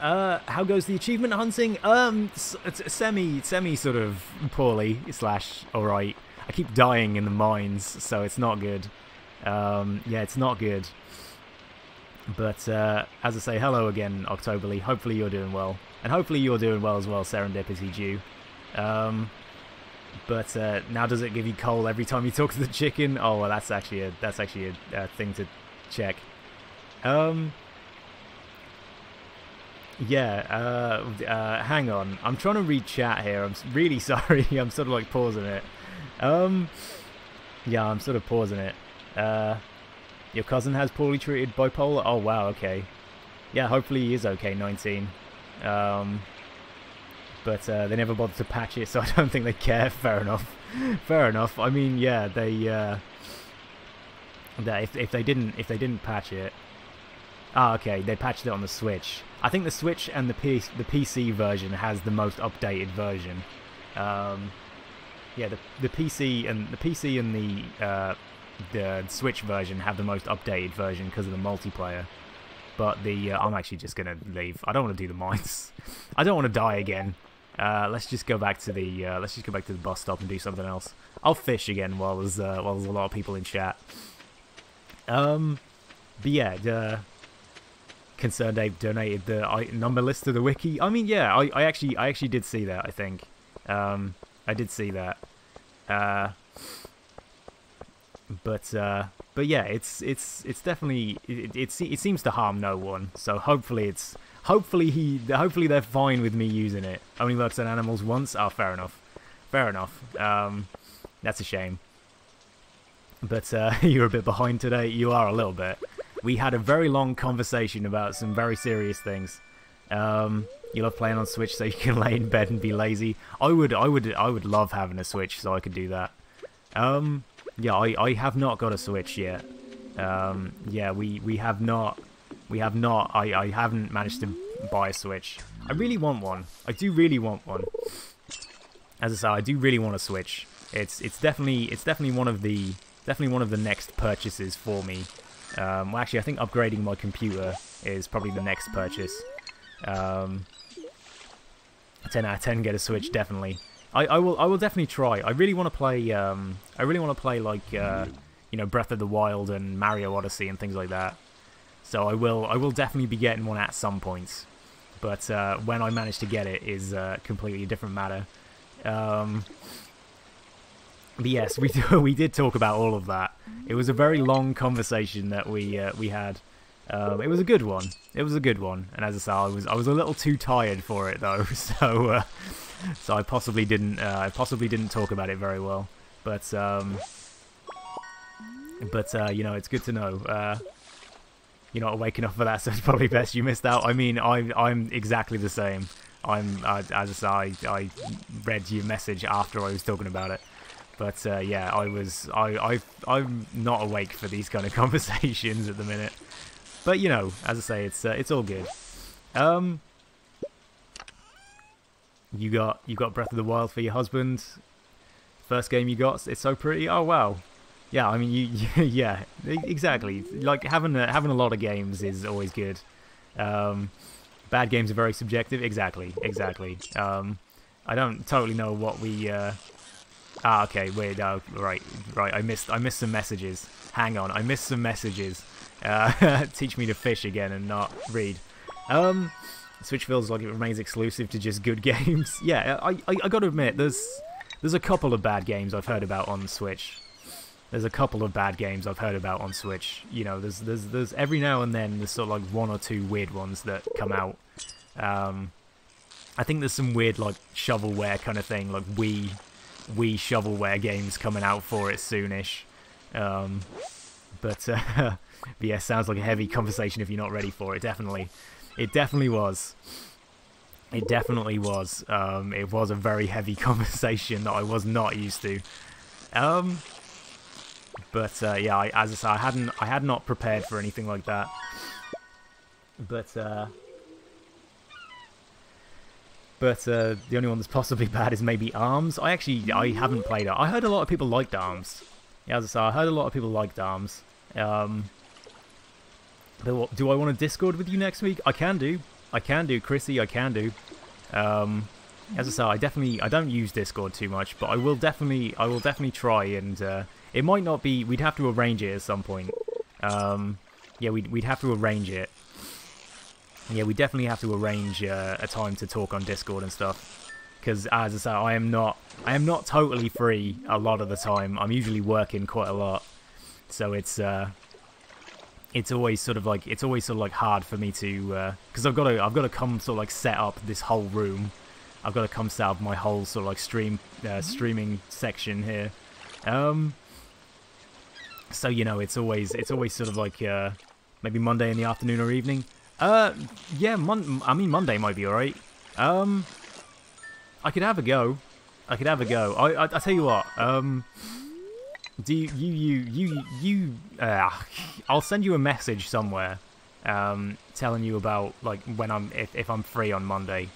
Uh, how goes the achievement hunting? Um, semi, semi sort of poorly slash all right. I keep dying in the mines, so it's not good. Um, yeah, it's not good. But uh, as I say, hello again, Octoberly. Hopefully you're doing well, and hopefully you're doing well as well, Serendipity Jew. Um, but uh, now, does it give you coal every time you talk to the chicken? Oh, well, that's actually a that's actually a, a thing to check. Um, yeah. Uh, uh, hang on. I'm trying to read chat here. I'm really sorry. I'm sort of like pausing it. Um, yeah, I'm sort of pausing it. Uh, your cousin has poorly treated bipolar? Oh, wow, okay. Yeah, hopefully he is okay, 19. Um, but uh, they never bothered to patch it, so I don't think they care. Fair enough. Fair enough. I mean, yeah, they... Uh, that if, if they didn't if they didn't patch it ah okay they patched it on the switch i think the switch and the P, the pc version has the most updated version um, yeah the the pc and the pc and the uh, the Switch version have the most updated version because of the multiplayer. But the uh, I'm actually just gonna leave. I don't want to do the mines. I don't want to die again. Uh, let's just go back to the uh, let's just go back to the bus stop and do something else. I'll fish again while there's uh, while there's a lot of people in chat. Um, but yeah, ConcernedApe donated the number list to the wiki. I mean, yeah, I, I actually I actually did see that. I think um, I did see that. But uh, but yeah, it's it's it's definitely it, it, it seems to harm no one. So hopefully it's hopefully he hopefully they're fine with me using it. Only works on animals once. Oh, fair enough, fair enough. Um, that's a shame. But uh, you're a bit behind today. You are a little bit. We had a very long conversation about some very serious things. Um, you love playing on Switch so you can lay in bed and be lazy. I would, I would, I would love having a Switch so I could do that. Um, yeah, I, I have not got a Switch yet. Um, yeah, we, we have not... We have not... I, I haven't managed to buy a Switch. I really want one. I do really want one. As I say, I do really want a Switch. It's it's definitely it's definitely one of the definitely one of the next purchases for me. Um, well, actually, I think upgrading my computer is probably the next purchase. Um, 10 out of 10 get a Switch, definitely. I, I will I will definitely try. I really want to play um I really want to play like uh you know Breath of the Wild and Mario Odyssey and things like that. So I will I will definitely be getting one at some point. But uh, when I manage to get it is a completely different matter. Um, but yes, we do, we did talk about all of that. It was a very long conversation that we uh, we had. Um, it was a good one. It was a good one. And as I say, I was I was a little too tired for it though. So uh, so I possibly didn't uh, I possibly didn't talk about it very well. But um, but uh, you know, it's good to know. Uh, you're not awake enough for that, so it's probably best you missed out. I mean, I I'm exactly the same. I'm as I say, I, I read your message after I was talking about it. But uh, yeah, I was I I I'm not awake for these kind of conversations at the minute. But you know, as I say, it's uh, it's all good. Um, you got you got Breath of the Wild for your husband. First game you got, it's so pretty. Oh wow, yeah. I mean, you, yeah, exactly. Like having a, having a lot of games is always good. Um, bad games are very subjective. Exactly, exactly. Um, I don't totally know what we. Uh... Ah, okay. Wait. Oh, right, right. I missed. I missed some messages. Hang on. I missed some messages. Uh, teach me to fish again and not read. Um, Switch feels like it remains exclusive to just good games. yeah, I, I, I gotta admit, there's there's a couple of bad games I've heard about on Switch. There's a couple of bad games I've heard about on Switch. You know, there's there's there's every now and then there's sort of like one or two weird ones that come out. Um, I think there's some weird like shovelware kind of thing, like Wii Wii shovelware games coming out for it soonish. Um, but, uh, but yeah, sounds like a heavy conversation if you're not ready for it. Definitely. It definitely was. It definitely was. Um, it was a very heavy conversation that I was not used to. Um, but uh, yeah, I, as I said, I hadn't, I had not prepared for anything like that. But uh, but uh, the only one that's possibly bad is maybe Arms. I actually, I haven't played it. I heard a lot of people liked Arms. Yeah, as I said, I heard a lot of people liked Arms. Um, do I want to Discord with you next week? I can do. I can do, Chrissy. I can do. Um, as I say, I definitely I don't use Discord too much, but I will definitely I will definitely try. And uh, it might not be. We'd have to arrange it at some point. Um, yeah, we'd we'd have to arrange it. Yeah, we definitely have to arrange uh, a time to talk on Discord and stuff. Because as I say, I am not I am not totally free a lot of the time. I'm usually working quite a lot, so it's uh, it's always sort of like it's always sort of like hard for me to because uh, I've got to I've got to come sort of like set up this whole room. I've got to come set up my whole sort of like stream uh, mm-hmm. streaming section here. Um, so you know it's always it's always sort of like uh, maybe Monday in the afternoon or evening. Uh, yeah, Mon I mean Monday might be alright. Um, I could have a go. I could have a go. I I, I tell you what. Um. Do you, you, you, you, you, uh, I'll send you a message somewhere, um, telling you about, like, when I'm, if, if I'm free on Monday.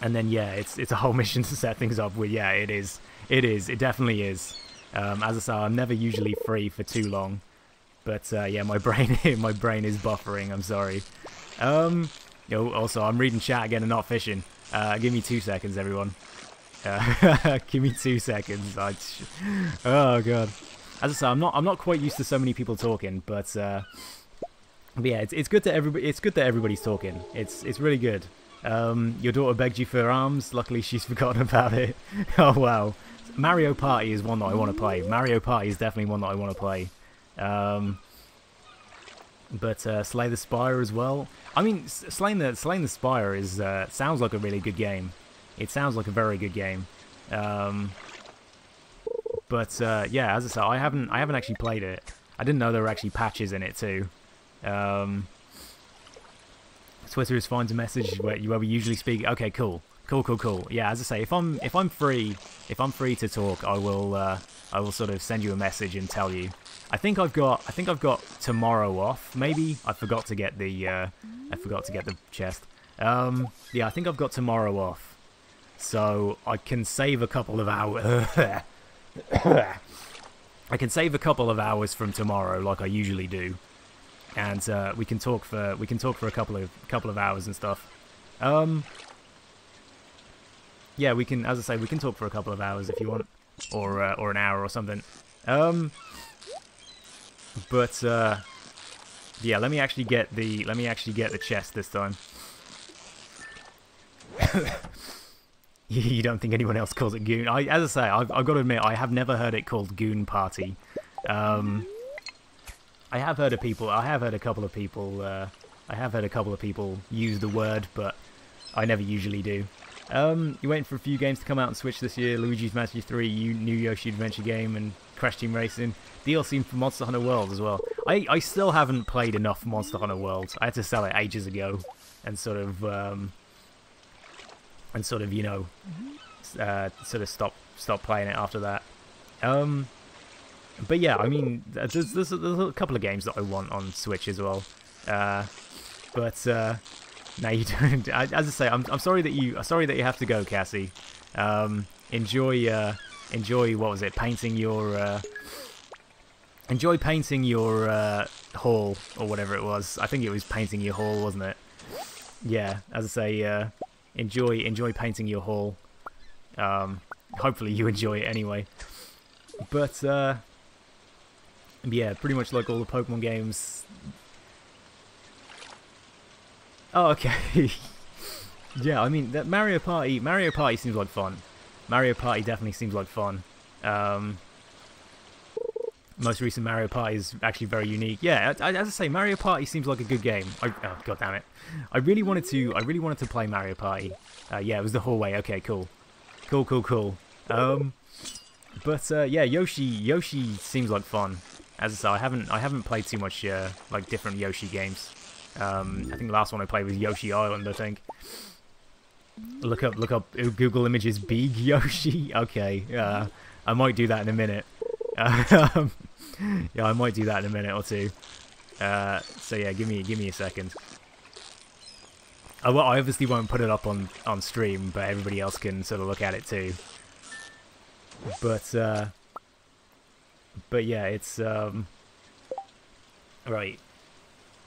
And then, yeah, it's, it's a whole mission to set things up with, yeah, it is, it is, it definitely is. Um, as I say, I'm never usually free for too long. But, uh, yeah, my brain, my brain is buffering, I'm sorry. Um, yo, also, I'm reading chat again and not fishing. Uh, give me two seconds, everyone. Give me two seconds. I, oh god. As I say, I'm not I'm not quite used to so many people talking, but, uh, but yeah, it's it's good that everybody it's good that everybody's talking. It's it's really good. Um, your daughter begged you for arms. Luckily, she's forgotten about it. oh wow. Mario Party is one that I want to play. Mario Party is definitely one that I want to play. Um, but uh, Slay the Spire as well. I mean, Slaying the Slaying the Spire is uh, sounds like a really good game. It sounds like a very good game. Um, but uh, yeah, as I said, I haven't I haven't actually played it. I didn't know there were actually patches in it too. Um, Twitter is finds a message where, where we usually speak. Okay, cool, cool, cool, cool. Yeah, as I say, if I'm if I'm free if I'm free to talk, I will uh, I will sort of send you a message and tell you. I think I've got I think I've got tomorrow off. Maybe I forgot to get the uh, I forgot to get the chest. Um, yeah, I think I've got tomorrow off. So I can save a couple of hours. I can save a couple of hours from tomorrow, like I usually do, and uh, we can talk for we can talk for a couple of couple of hours and stuff. Um, yeah, we can, as I say, we can talk for a couple of hours if you want, or uh, or an hour or something. Um, but uh, yeah, let me actually get the let me actually get the chest this time. you don't think anyone else calls it Goon. I, as I say, I've, I've, got to admit, I have never heard it called Goon Party. Um, I have heard of people, I have heard a couple of people, uh, I have heard a couple of people use the word, but I never usually do. Um, you're waiting for a few games to come out on Switch this year, Luigi's Mansion 3, New Yoshi Adventure game, and Crash Team Racing. DLC for Monster Hunter World as well. I, I still haven't played enough Monster Hunter World. I had to sell it ages ago, and sort of, um, and sort of you know uh, sort of stop stop playing it after that. Um, but yeah, I mean, there's, there's, there's, a couple of games that I want on Switch as well. Uh, but uh, now you don't. As I say, I'm, I'm sorry that you sorry that you have to go, Cassie. Um, enjoy uh, enjoy what was it? Painting your uh, enjoy painting your uh, hall or whatever it was. I think it was painting your hall, wasn't it? Yeah. As I say, uh, enjoy enjoy painting your hall. Um, hopefully you enjoy it anyway. But uh, yeah, pretty much like all the Pokemon games. Oh, okay. yeah, I mean that Mario Party. Mario Party seems like fun. Mario Party definitely seems like fun. Um, most recent Mario Party is actually very unique. Yeah, as I say, Mario Party seems like a good game. I, oh, god damn it! I really wanted to. I really wanted to play Mario Party. Uh, yeah, it was the hallway. Okay, cool, cool, cool, cool. Um, but uh, yeah, Yoshi. Yoshi seems like fun. As I say, I haven't. I haven't played too much uh, like different Yoshi games. Um, I think the last one I played was Yoshi Island. I think. Look up, look up Google Images Big Yoshi. Okay, uh, I might do that in a minute. Um, yeah, I might do that in a minute or two. Uh, so yeah, give me give me a second. I, well, I obviously won't put it up on on stream, but everybody else can sort of look at it too. But uh, but yeah, it's um, right.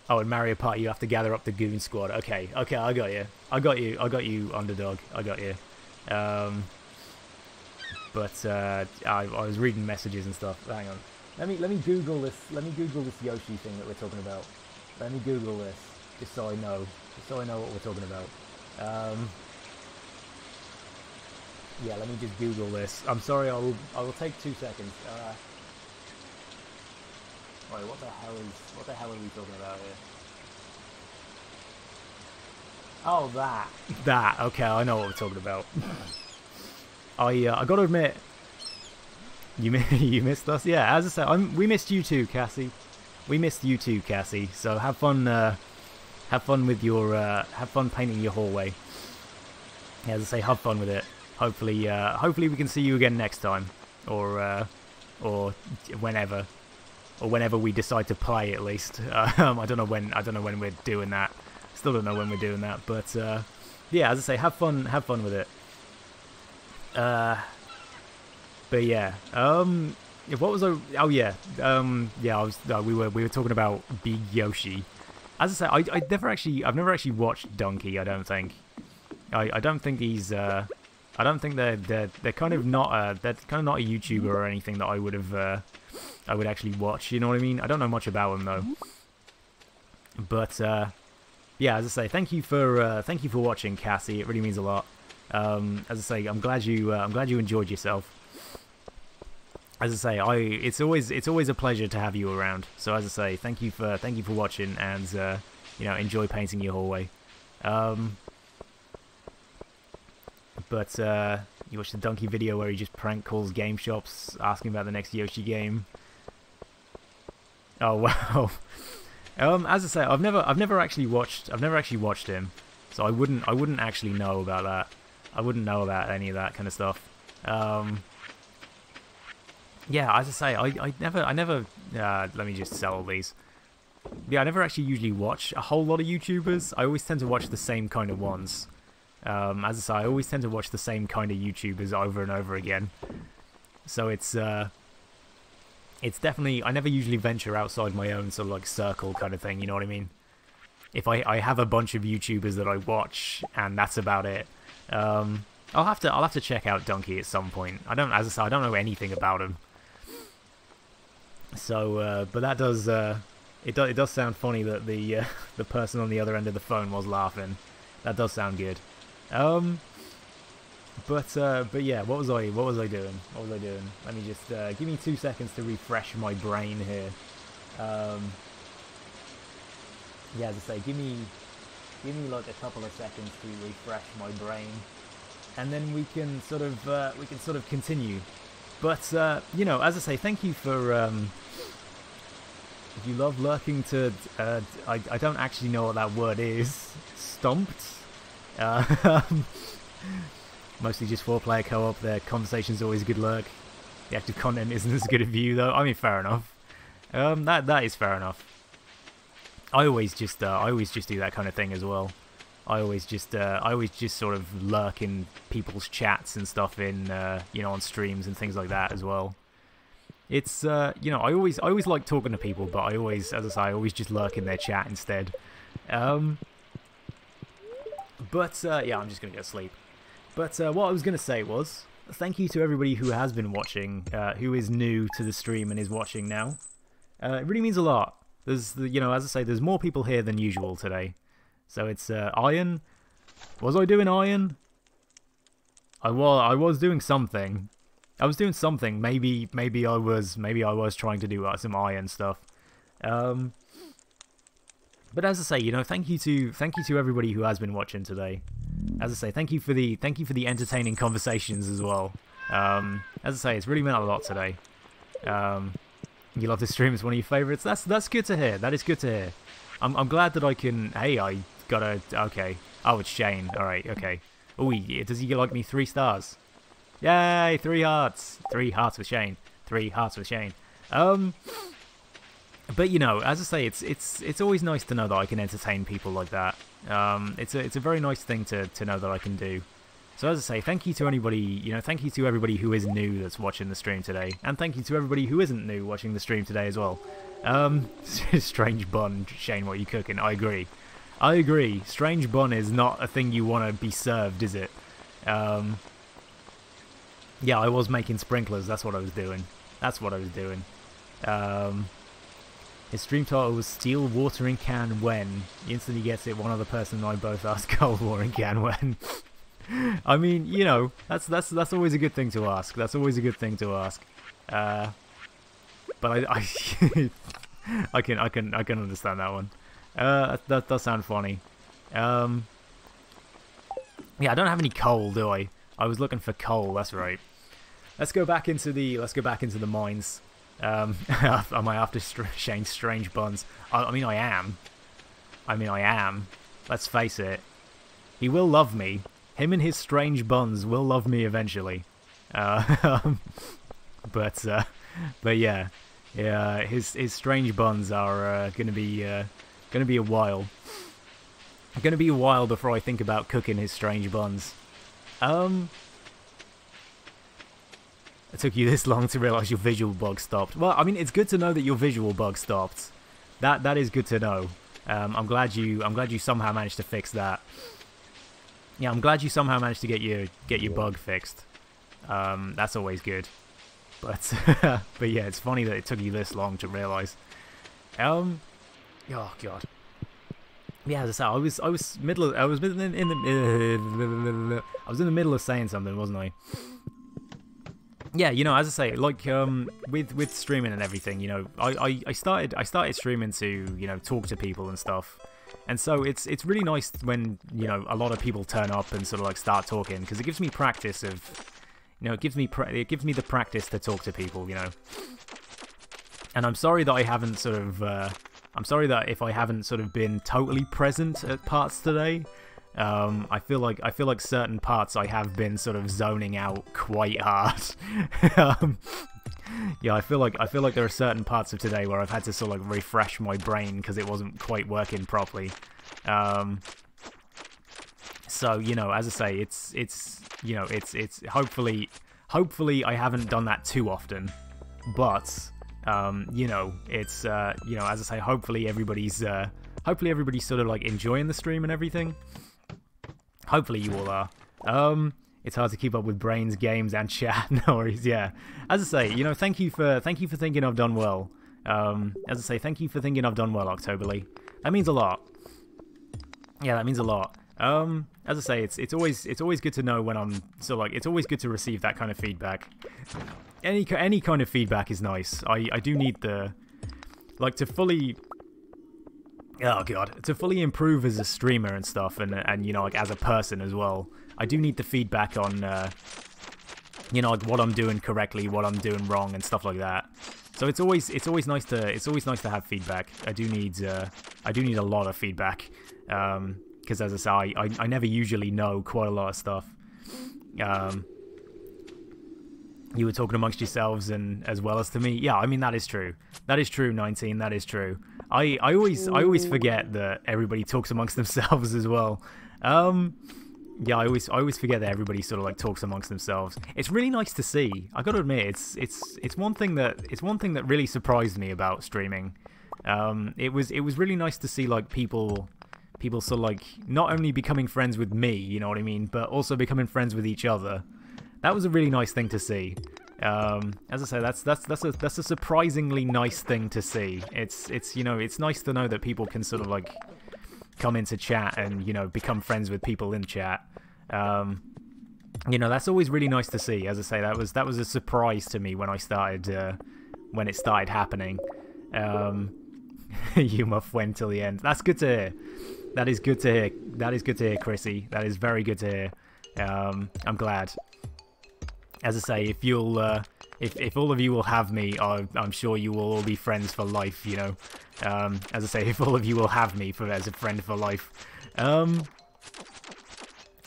Oh, in Mario Party, you have to gather up the Goon Squad. Okay, okay, I got you. I got you. I got you, Underdog. I got you. Um, but uh, I, I was reading messages and stuff. Hang on. Let me let me Google this. Let me Google this Yoshi thing that we're talking about. Let me Google this, just so I know, just so I know what we're talking about. Um, yeah, let me just Google this. I'm sorry. I will. I will take two seconds. Uh, wait, what the hell is? What the hell are we talking about here? Oh, that. That. Okay, I know what we're talking about. I uh, I got to admit, you you missed us. Yeah, as I said, I'm, we missed you too, Cassie. We missed you too, Cassie. So have fun. Uh, have fun with your. Uh, have fun painting your hallway. Yeah, as I say, have fun with it. Hopefully, uh, hopefully we can see you again next time, or uh, or whenever, or whenever we decide to play. At least um, I don't know when. I don't know when we're doing that. Still don't know when we're doing that, but uh, yeah, as I say, have fun. Have fun with it. Uh, but yeah, um, what was I? Oh yeah, um, yeah, I was. Uh, we were we were talking about Big Yoshi. As I say, I I never actually I've never actually watched Dunkey. I don't think. I I don't think he's. Uh, I don't think they're they're they're kind of not a they're kind of not a YouTuber or anything that I would have uh, I would actually watch. You know what I mean? I don't know much about him though. But uh, yeah, as I say, thank you for uh, thank you for watching, Cassie. It really means a lot. Um, as I say, I'm glad you uh, I'm glad you enjoyed yourself. As I say, I it's always it's always a pleasure to have you around. So as I say, thank you for thank you for watching and uh, you know enjoy painting your hallway. Um, but uh, you watched the Dunkey video where he just prank calls game shops asking about the next Yoshi game. Oh wow. um, as I say, I've never I've never actually watched I've never actually watched him, so I wouldn't I wouldn't actually know about that. I wouldn't know about any of that kind of stuff. Um, yeah, as I say, I, I never, I never, uh, let me just sell these. Yeah, I never actually usually watch a whole lot of YouTubers. I always tend to watch the same kind of ones. Um, as I say, I always tend to watch the same kind of YouTubers over and over again. So it's, uh, it's definitely, I never usually venture outside my own sort of like circle kind of thing, you know what I mean? If I, I have a bunch of YouTubers that I watch and that's about it, um, I'll have to I'll have to check out Dunkey at some point. I don't as I said I don't know anything about him. So, uh, but that does uh, it it does sound funny that the uh, the person on the other end of the phone was laughing. That does sound good. Um, but uh, but yeah, what was I what was I doing? What was I doing? Let me just uh, give me two seconds to refresh my brain here. Um, yeah, as I say, give me give me like a couple of seconds to refresh my brain, and then we can sort of uh, we can sort of continue. But uh, you know, as I say, thank you for. Um, if you love lurking to, uh, I I don't actually know what that word is. Stomped. Uh, mostly just four-player co-op. Their conversation's always a good lurk. The active content isn't as good a view though. I mean, fair enough. Um, that that is fair enough. I always just uh, I always just do that kind of thing as well. I always just uh, I always just sort of lurk in people's chats and stuff in uh, you know on streams and things like that as well. It's uh, you know I always I always like talking to people, but I always as I say I always just lurk in their chat instead. Um, but uh, yeah, I'm just gonna go to sleep. But uh, what I was gonna say was thank you to everybody who has been watching, uh, who is new to the stream and is watching now. Uh, it really means a lot. There's, you know, as I say, there's more people here than usual today. So it's uh, iron. Was I doing iron? I was. I was doing something. I was doing something. Maybe, maybe I was. Maybe I was trying to do uh, some iron stuff. Um, but as I say, you know, thank you to thank you to everybody who has been watching today. As I say, thank you for the thank you for the entertaining conversations as well. Um, as I say, it's really meant a lot today. Um, you love the stream. It's one of your favorites. That's that's good to hear. That is good to hear. I'm I'm glad that I can. Hey, I got a. Okay. Oh, it's Shane. All right. Okay. Oh, does he like me three stars? Yay, three hearts. Three hearts with Shane. Three hearts with Shane. Um, but you know, as I say, it's it's it's always nice to know that I can entertain people like that. Um, it's a it's a very nice thing to to know that I can do. So as I say, thank you to anybody, you know, thank you to everybody who is new that's watching the stream today, and thank you to everybody who isn't new watching the stream today as well. Um, strange bun, Shane, what are you cooking? I agree. I agree. Strange bun is not a thing you want to be served, is it? Um, yeah, I was making sprinklers. That's what I was doing. That's what I was doing. Um, his stream title was Steel Watering Can When. He instantly gets it. One other person and I both ask Cold Watering Can When. I mean, you know, that's that's that's always a good thing to ask. That's always a good thing to ask. Uh, but I, I, I, can I can I can understand that one. Uh, that does sound funny. Um, yeah, I don't have any coal, do I? I was looking for coal. That's right. Let's go back into the let's go back into the mines. Um, am I after Shane Strange Buns? I, I mean, I am. I mean, I am. Let's face it. He will love me, him and his strange buns will love me eventually. Uh, but uh, but yeah, yeah, his his strange buns are uh, gonna be uh, gonna be a while. Gonna be a while before I think about cooking his strange buns. Um, it took you this long to realize your visual bug stopped. Well, I mean, it's good to know that your visual bug stopped. That that is good to know. Um, I'm glad you I'm glad you somehow managed to fix that. Yeah, I'm glad you somehow managed to get your get your bug fixed. Um, that's always good. But but yeah, it's funny that it took you this long to realize. Um, oh god. Yeah, as I said, I was I was middle of, I was in, in the uh, I was in the middle of saying something, wasn't I? Yeah, you know, as I say, like um, with with streaming and everything, you know, I, I, I started I started streaming to you know talk to people and stuff. And so it's it's really nice when you know a lot of people turn up and sort of like start talking because it gives me practice of, you know, it gives me it gives me the practice to talk to people, you know. And I'm sorry that I haven't sort of, uh, I'm sorry that if I haven't sort of been totally present at parts today. Um, I feel like I feel like certain parts I have been sort of zoning out quite hard. um, yeah, I feel like I feel like there are certain parts of today where I've had to sort of like refresh my brain because it wasn't quite working properly. Um, so you know, as I say, it's it's you know, it's it's hopefully hopefully I haven't done that too often, but um, you know, it's uh, you know, as I say, hopefully everybody's uh, hopefully everybody's sort of like enjoying the stream and everything. Hopefully you all are. Um, it's hard to keep up with brains, games, and chat. no worries. Yeah, as I say, you know, thank you for thank you for thinking I've done well. Um, as I say, thank you for thinking I've done well, Octoberly. That means a lot. Yeah, that means a lot. Um, as I say, it's it's always it's always good to know when I'm so like it's always good to receive that kind of feedback. Any any kind of feedback is nice. I I do need the like to fully oh god to fully improve as a streamer and stuff and and you know like as a person as well I do need the feedback on, uh, you know, like what I'm doing correctly, what I'm doing wrong, and stuff like that. So it's always it's always nice to it's always nice to have feedback. I do need uh, I do need a lot of feedback because um, as I say, I, I never usually know quite a lot of stuff. Um, you were talking amongst yourselves and as well as to me. Yeah, I mean that is true. That is true. 19. That is true. I I always I always forget that everybody talks amongst themselves as well. Um, yeah, I always I always forget that everybody sort of like talks amongst themselves. It's really nice to see. I got to admit, it's it's it's one thing that it's one thing that really surprised me about streaming. Um, it was it was really nice to see like people people sort of like not only becoming friends with me, you know what I mean, but also becoming friends with each other. That was a really nice thing to see. Um, as I say, that's that's that's a that's a surprisingly nice thing to see. It's it's you know it's nice to know that people can sort of like come into chat and you know become friends with people in chat. Um, you know that's always really nice to see. As I say, that was that was a surprise to me when I started uh, when it started happening. Um, you muff went till the end. That's good to hear. That is good to hear. That is good to hear, Chrissy. That is very good to hear. Um, I'm glad. As I say, if you'll uh, if, if all of you will have me, I, am sure you will all be friends for life, you know. Um, as I say, if all of you will have me for as a friend for life. Um,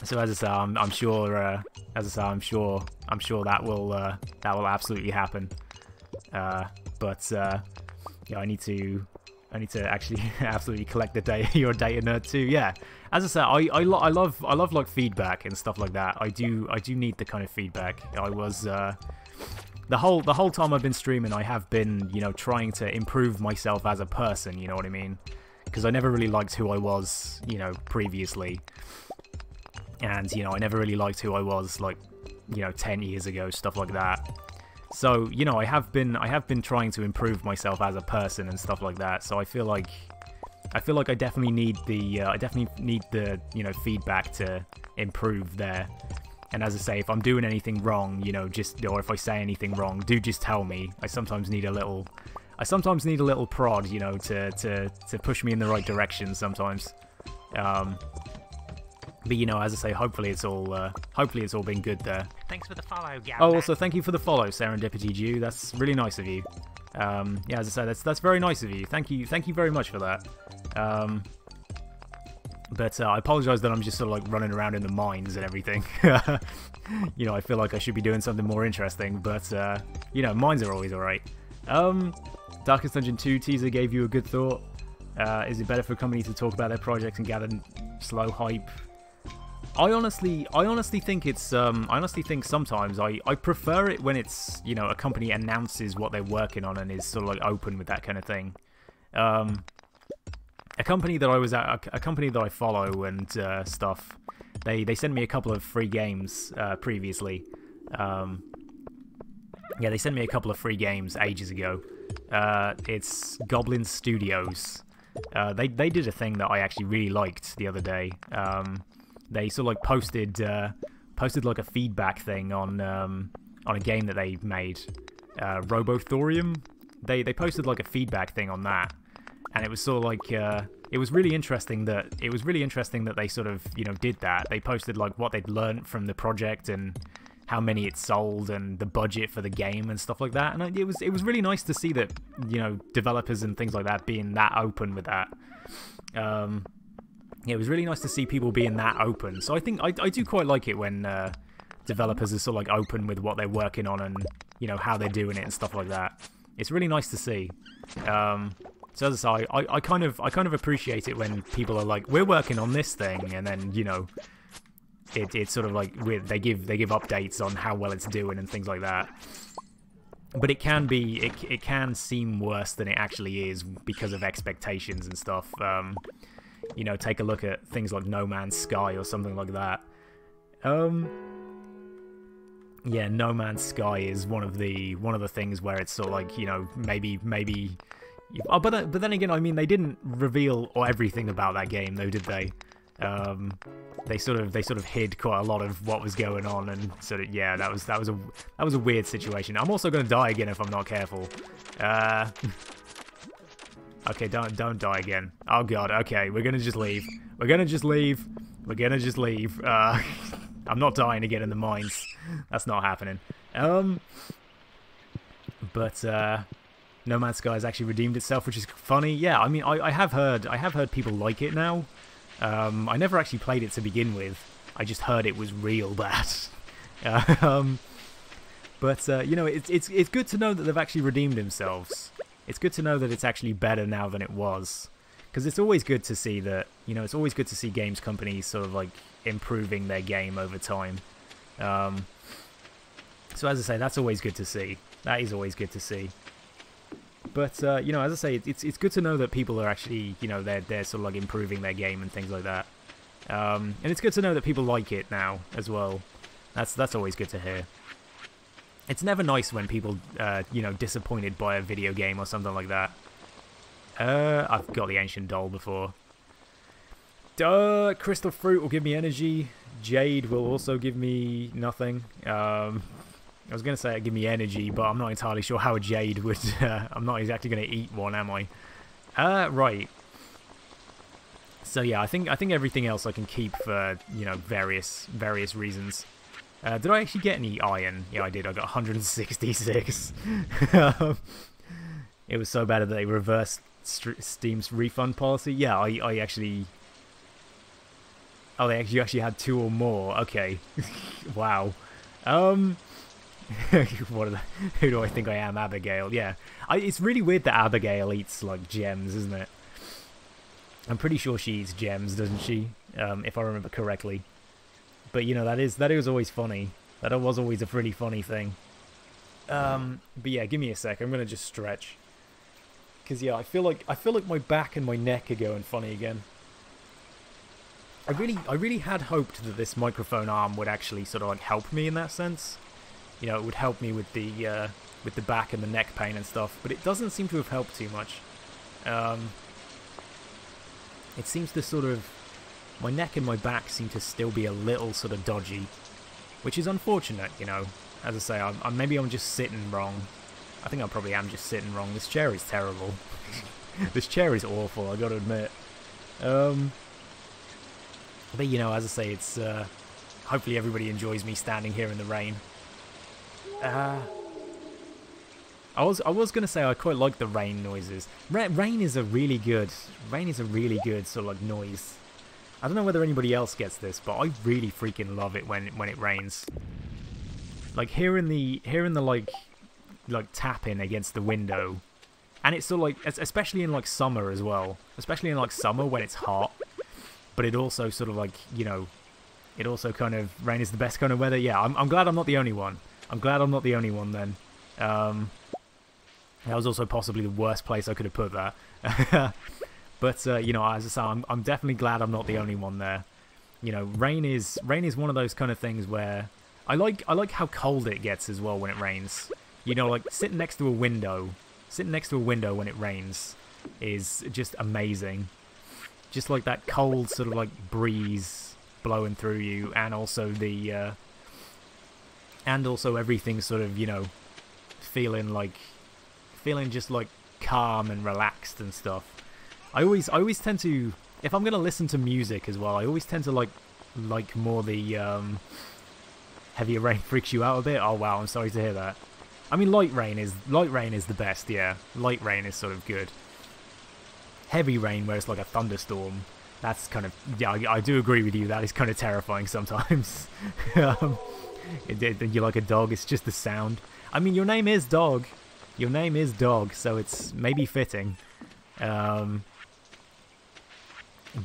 So as I say, I'm, I'm sure. Uh, as I say, I'm sure. I'm sure that will uh, that will absolutely happen. Uh, but uh, yeah, I need to. I need to actually absolutely collect the data. You're a data nerd too. Yeah. As I said, I I, lo I love I love like feedback and stuff like that. I do I do need the kind of feedback. I was uh, the whole the whole time I've been streaming, I have been you know trying to improve myself as a person. You know what I mean? Because I never really liked who I was, you know, previously, and you know I never really liked who I was like, you know, ten years ago, stuff like that. So you know I have been I have been trying to improve myself as a person and stuff like that. So I feel like I feel like I definitely need the uh, I definitely need the you know feedback to improve there. And as I say, if I'm doing anything wrong, you know, just or if I say anything wrong, do just tell me. I sometimes need a little, I sometimes need a little prod, you know, to to to push me in the right direction. Sometimes, um, but you know, as I say, hopefully it's all uh, hopefully it's all been good there. Thanks for the follow, Gab. Oh, also thank you for the follow, Serendipity Jew. That's really nice of you. Um, yeah, as I said, that's that's very nice of you. Thank you, thank you very much for that. Um, but uh, I apologize that I'm just sort of like running around in the mines and everything. you know, I feel like I should be doing something more interesting, but uh, you know, mines are always alright. Um, Darkest Dungeon 2 teaser gave you a good thought. Uh, is it better for a company to talk about their projects and gather slow hype? I honestly, I honestly think it's, um, I honestly think sometimes I, I prefer it when it's, you know, a company announces what they're working on and is sort of like open with that kind of thing. Um, a company that I was at, a, company that I follow and uh, stuff, they they sent me a couple of free games uh, previously. Um, yeah, they sent me a couple of free games ages ago. Uh, it's Goblinz Studios. Uh, they they did a thing that I actually really liked the other day. Um, they sort of like posted uh, posted like a feedback thing on um, on a game that they made, uh, Robothorium. They they posted like a feedback thing on that, and it was sort of like uh, it was really interesting that it was really interesting that they sort of you know did that. They posted like what they'd learned from the project and how many it sold and the budget for the game and stuff like that. And it was it was really nice to see that you know developers and things like that being that open with that. Um, yeah, it was really nice to see people being that open. So I think I, I do quite like it when uh, developers are sort of like open with what they're working on and you know how they're doing it and stuff like that. It's really nice to see. Um, so as I say, I, I kind of I kind of appreciate it when people are like, we're working on this thing, and then you know, it, it's sort of like they give they give updates on how well it's doing and things like that. But it can be it it can seem worse than it actually is because of expectations and stuff. Um, you know, take a look at things like No Man's Sky or something like that. Um, yeah, No Man's Sky is one of the one of the things where it's sort of like you know maybe maybe Oh, but uh, but then again, I mean, they didn't reveal everything about that game, though, did they? Um, they sort of they sort of hid quite a lot of what was going on, and sort of yeah, that was that was a that was a weird situation. I'm also gonna die again if I'm not careful. Uh, okay, don't don't die again. Oh god. Okay, we're gonna just leave. We're gonna just leave. We're gonna just leave. Uh, I'm not dying again in the mines. That's not happening. Um, but uh, no Man's Sky has actually redeemed itself, which is funny. Yeah, I mean, I, I have heard I have heard people like it now. Um, I never actually played it to begin with. I just heard it was real bad. um, but uh, you know, it's it's it's good to know that they've actually redeemed themselves. It's good to know that it's actually better now than it was, because it's always good to see that. You know, it's always good to see games companies sort of like improving their game over time. Um, so as I say, that's always good to see. That is always good to see. But uh, you know, as I say, it's it's good to know that people are actually you know they're they're sort of like improving their game and things like that. Um, and it's good to know that people like it now as well. That's that's always good to hear. It's never nice when people uh, you know disappointed by a video game or something like that. Uh, I've got the ancient doll before. Duh, crystal fruit will give me energy. Jade will also give me nothing. Um, I was going to say it give me energy, but I'm not entirely sure how a Jade would... Uh, I'm not exactly going to eat one, am I? Uh, right. So yeah, I think I think everything else I can keep for, you know, various various reasons. Uh, did I actually get any iron? Yeah, I did. I got 166. it was so bad that they reversed Steam's refund policy. Yeah, I, I actually... Oh, they actually actually had two or more. Okay. wow. Um. what the, who do I think I am? Abigail. Yeah. I, it's really weird that Abigail eats like gems, isn't it? I'm pretty sure she eats gems, doesn't she? Um, if I remember correctly. But you know that is that is always funny. That was always a pretty funny thing. Um, but yeah, give me a sec. I'm gonna just stretch. Cause yeah, I feel like I feel like my back and my neck are going funny again. I really, I really had hoped that this microphone arm would actually sort of like help me in that sense. You know, it would help me with the uh, with the back and the neck pain and stuff, but it doesn't seem to have helped too much. Um, it seems to sort of my neck and my back seem to still be a little sort of dodgy, which is unfortunate. You know, as I say, I'm, I'm maybe I'm just sitting wrong. I think I probably am just sitting wrong. This chair is terrible. this chair is awful. I got to admit. Um, but you know, as I say, it's uh, hopefully everybody enjoys me standing here in the rain. Uh, I was I was gonna say I quite like the rain noises. Ra rain is a really good rain is a really good sort of like noise. I don't know whether anybody else gets this, but I really freaking love it when when it rains. Like hearing the hearing the like like tapping against the window, and it's of like especially in like summer as well, especially in like summer when it's hot but it also sort of like you know, it also kind of rain is the best kind of weather. Yeah, I'm I'm glad I'm not the only one. I'm glad I'm not the only one then. Um, that was also possibly the worst place I could have put that. but uh, you know, as I say, I'm I'm definitely glad I'm not the only one there. You know, rain is rain is one of those kind of things where I like I like how cold it gets as well when it rains. You know, like sitting next to a window, sitting next to a window when it rains is just amazing just like that cold sort of like breeze blowing through you, and also the uh, and also everything sort of you know feeling like feeling just like calm and relaxed and stuff. I always I always tend to if I'm gonna listen to music as well, I always tend to like like more the um, heavier rain freaks you out a bit. Oh wow, I'm sorry to hear that. I mean, light rain is light rain is the best. Yeah, light rain is sort of good heavy rain where it's like a thunderstorm, that's kind of yeah. I, I do agree with you. That is kind of terrifying sometimes. um, it, it, you're like a dog. It's just the sound. I mean, your name is dog. Your name is dog, so it's maybe fitting. Um,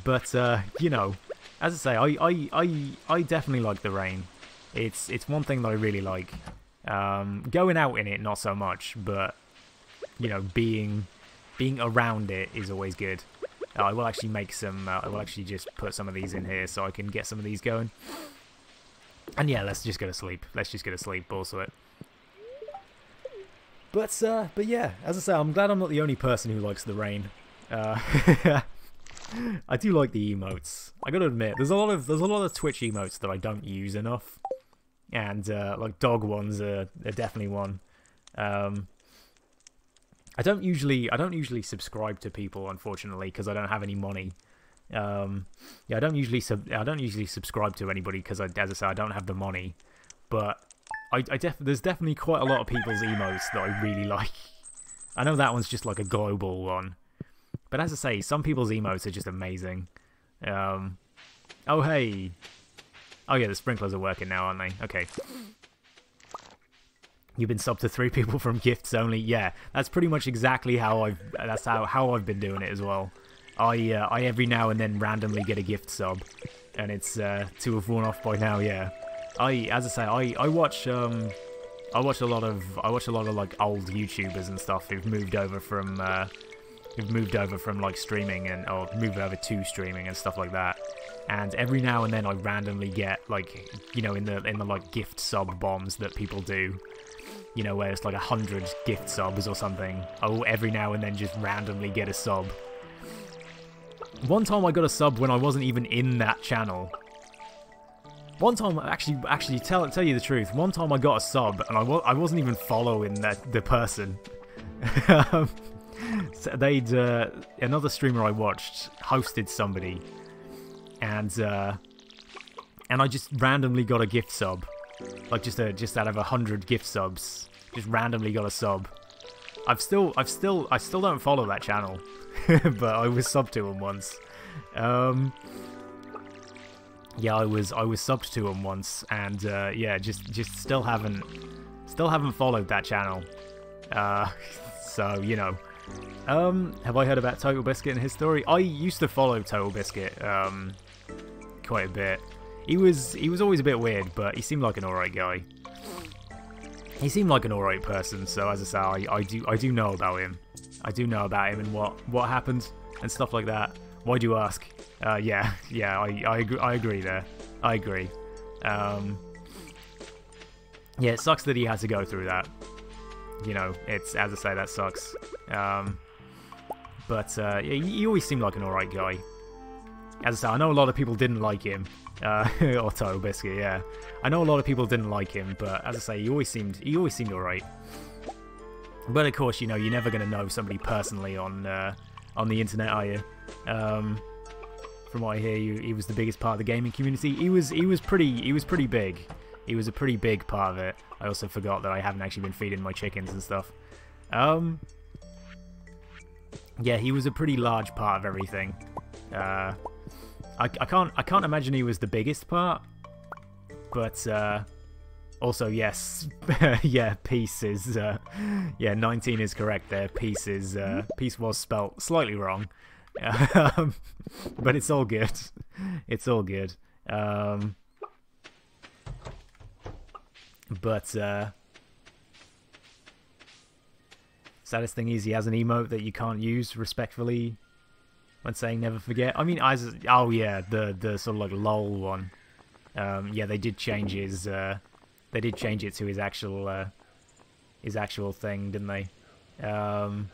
but uh, you know, as I say, I, I I I definitely like the rain. It's it's one thing that I really like. Um, going out in it, not so much, but you know, being being around it is always good. Uh, I will actually make some, uh, I will actually just put some of these in here so I can get some of these going. And yeah, let's just go to sleep. Let's just go to sleep, also it. But, uh, but yeah, as I say, I'm glad I'm not the only person who likes the rain. Uh, I do like the emotes. I gotta admit, there's a lot of there's a lot of Twitch emotes that I don't use enough, and uh, like dog ones are, are definitely one. Um, I don't usually I don't usually subscribe to people unfortunately because I don't have any money. Um, yeah, I don't usually sub I don't usually subscribe to anybody because as I say I don't have the money. But I, I def there's definitely quite a lot of people's emotes that I really like. I know that one's just like a global one, but as I say, some people's emotes are just amazing. Um, oh hey, oh yeah, the sprinklers are working now, aren't they? Okay. You've been subbed to three people from gifts only. Yeah, that's pretty much exactly how I've. That's how how I've been doing it as well. I uh, I every now and then randomly get a gift sub, and it's uh, to have worn off by now. Yeah, I as I say I I watch um I watch a lot of I watch a lot of like old YouTubers and stuff who've moved over from uh, who've moved over from like streaming and or moved over to streaming and stuff like that. And every now and then I randomly get like you know in the in the like gift sub bombs that people do you know, where it's like a hundred gift subs or something. I will every now and then just randomly get a sub. One time I got a sub when I wasn't even in that channel. One time, actually, actually, tell tell you the truth. One time I got a sub and I was I wasn't even following that the person. Um, So they'd uh, another streamer I watched hosted somebody, and uh, and I just randomly got a gift sub like just a just out of a hundred gift subs, just randomly got a sub. I've still I've still I still don't follow that channel, but I was sub to him once. Um, yeah, I was I was subbed to him once, and uh, yeah, just just still haven't still haven't followed that channel. Uh, so you know, um, have I heard about Total Biscuit and his story? I used to follow Total Biscuit um, quite a bit. He was he was always a bit weird, but he seemed like an alright guy. He seemed like an alright person, so as I say, I, I do I do know about him. I do know about him and what what happened and stuff like that. Why do you ask? Uh, yeah, yeah, I I agree, I agree there. I agree. Um, yeah, it sucks that he had to go through that. You know, it's as I say, that sucks. Um, but uh, he always seemed like an alright guy. As I say, I know a lot of people didn't like him. Uh, Otto Biscuit, yeah. I know a lot of people didn't like him, but as I say, he always seemed he always seemed alright. But of course, you know, you're never going to know somebody personally on uh, on the internet, are you? Um, from what I hear, you, he was the biggest part of the gaming community. He was he was pretty he was pretty big. He was a pretty big part of it. I also forgot that I haven't actually been feeding my chickens and stuff. Um, yeah, he was a pretty large part of everything. Uh, I, I can't I can't imagine he was the biggest part, but uh, also yes, yeah, peace is uh, yeah, 19 is correct there. Peace is uh, peace was spelt slightly wrong, um, but it's all good. It's all good. Um, but uh, saddest thing is he has an emote that you can't use respectfully when saying never forget. I mean, as oh yeah, the the sort of like lol one. Um, yeah, they did change his. Uh, they did change it to his actual uh, his actual thing, didn't they? Um,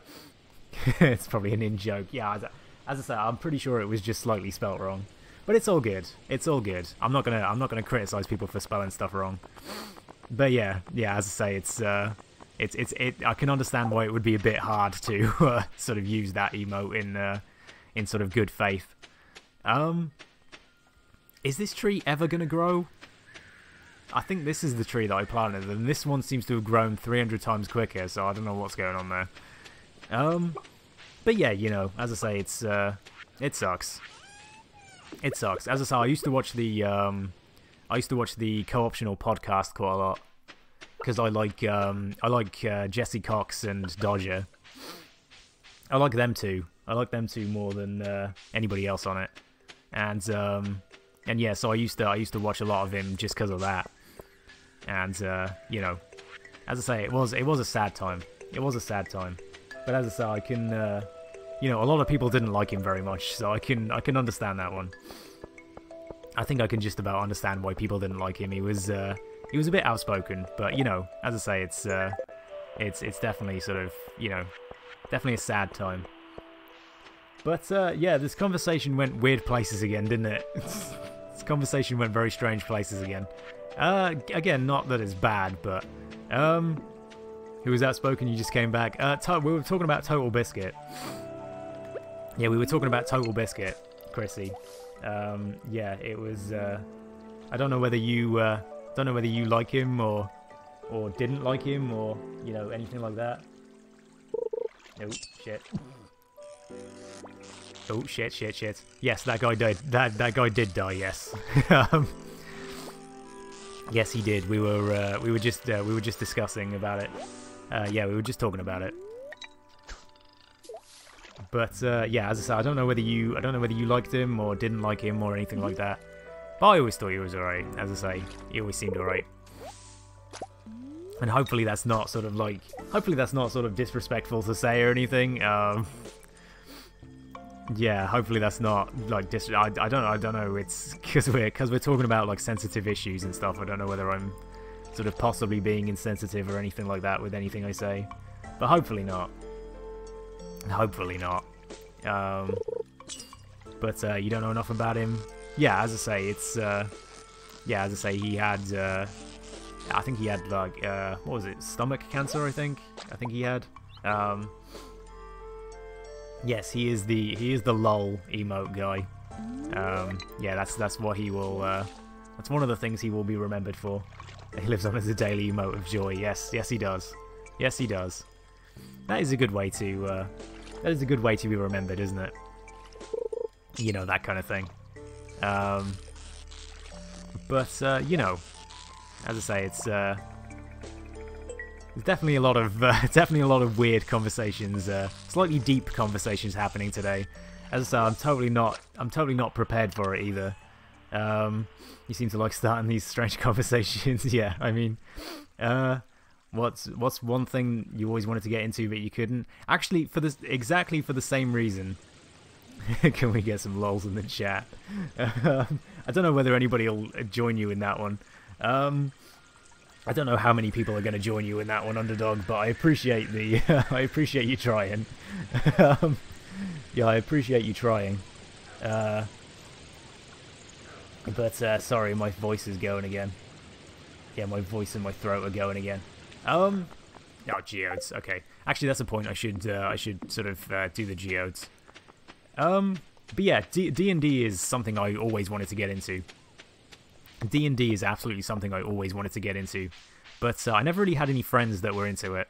it's probably an in joke. Yeah, as, as I said, I'm pretty sure it was just slightly spelt wrong, but it's all good. It's all good. I'm not gonna I'm not gonna criticize people for spelling stuff wrong. But yeah, yeah, as I say, it's uh, it's it's it. I can understand why it would be a bit hard to uh, sort of use that emote in uh, in sort of good faith. Um, is this tree ever gonna grow? I think this is the tree that I planted, and this one seems to have grown 300 times quicker, so I don't know what's going on there. Um, but yeah, you know, as I say, it's uh, it sucks. It sucks. As I say, I used to watch the um, I used to watch the co-optional podcast quite a lot because I like um, I like uh, Jesse Cox and Dodger. I like them too. I like them too more than uh, anybody else on it, and um, and yeah, so I used to I used to watch a lot of him just because of that, and uh, you know, as I say, it was it was a sad time. It was a sad time, but as I say, I can uh, you know a lot of people didn't like him very much, so I can I can understand that one. I think I can just about understand why people didn't like him. He was uh, he was a bit outspoken, but you know, as I say, it's uh, it's it's definitely sort of you know definitely a sad time. But uh, yeah, this conversation went weird places again, didn't it? this conversation went very strange places again. Uh, again, not that it's bad, but um, who was outspoken? You just came back. Uh, we were talking about Total Biscuit. Yeah, we were talking about Total Biscuit, Chrissy. Um, yeah, it was. Uh, I don't know whether you uh, don't know whether you like him or or didn't like him or you know anything like that. Oh shit. Oh shit, shit, shit. Yes, that guy died. That that guy did die. Yes. um, yes, he did. We were uh, we were just uh, we were just discussing about it. Uh, yeah, we were just talking about it. But uh, yeah, as I said, I don't know whether you I don't know whether you liked him or didn't like him or anything like that. But I always thought he was alright. As I say, he always seemed alright. And hopefully that's not sort of like hopefully that's not sort of disrespectful to say or anything. Um, yeah, hopefully that's not like dis. I, I don't know. I don't know. It's because we're because we're talking about like sensitive issues and stuff. I don't know whether I'm sort of possibly being insensitive or anything like that with anything I say, but hopefully not. Hopefully not. Um, but uh, you don't know enough about him. Yeah, as I say, it's uh, yeah, as I say, he had. Uh, I think he had like uh, what was it? Stomach cancer. I think. I think he had. Um, Yes, he is the he is the lol emote guy. Um, yeah, that's that's what he will. Uh, that's one of the things he will be remembered for. He lives on as a daily emote of joy. Yes, yes, he does. Yes, he does. That is a good way to. Uh, that is a good way to be remembered, isn't it? You know that kind of thing. Um, But uh, you know, as I say, it's uh, there's definitely a lot of uh, definitely a lot of weird conversations, uh, slightly deep conversations happening today. As I say, I'm totally not I'm totally not prepared for it either. Um, you seem to like starting these strange conversations. yeah, I mean, uh, what's what's one thing you always wanted to get into but you couldn't? Actually, for this exactly for the same reason. Can we get some lols in the chat? Um, I don't know whether anybody will join you in that one. Um, I don't know how many people are going to join you in that one, Underdog, but I appreciate the I appreciate you trying. um, yeah, I appreciate you trying. Uh, but uh, sorry, my voice is going again. Yeah, my voice and my throat are going again. Um, oh, geodes. Okay, actually, that's a point. I should uh, I should sort of uh, do the geodes. Um, but yeah, D and D is something I always wanted to get into. D and D is absolutely something I always wanted to get into, but uh, I never really had any friends that were into it.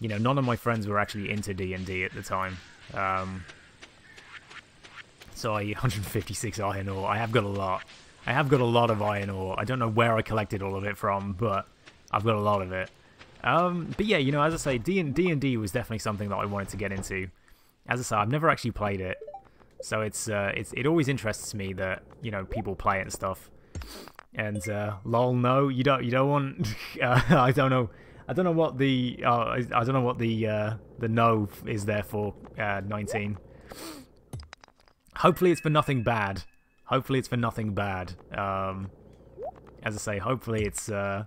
You know, none of my friends were actually into D and D at the time. Um, so I 156 iron ore. I have got a lot. I have got a lot of iron ore. I don't know where I collected all of it from, but I've got a lot of it. Um, but yeah, you know, as I say, D and D and D was definitely something that I wanted to get into. As I say, I've never actually played it, so it's uh, it's it always interests me that you know people play it and stuff. And uh, lol, no, you don't you don't want. Uh, I don't know. I don't know what the uh, I, I don't know what the uh, the no is there for. Uh, 19. Hopefully it's for nothing bad. Hopefully it's for nothing bad. Um, as I say, hopefully it's uh,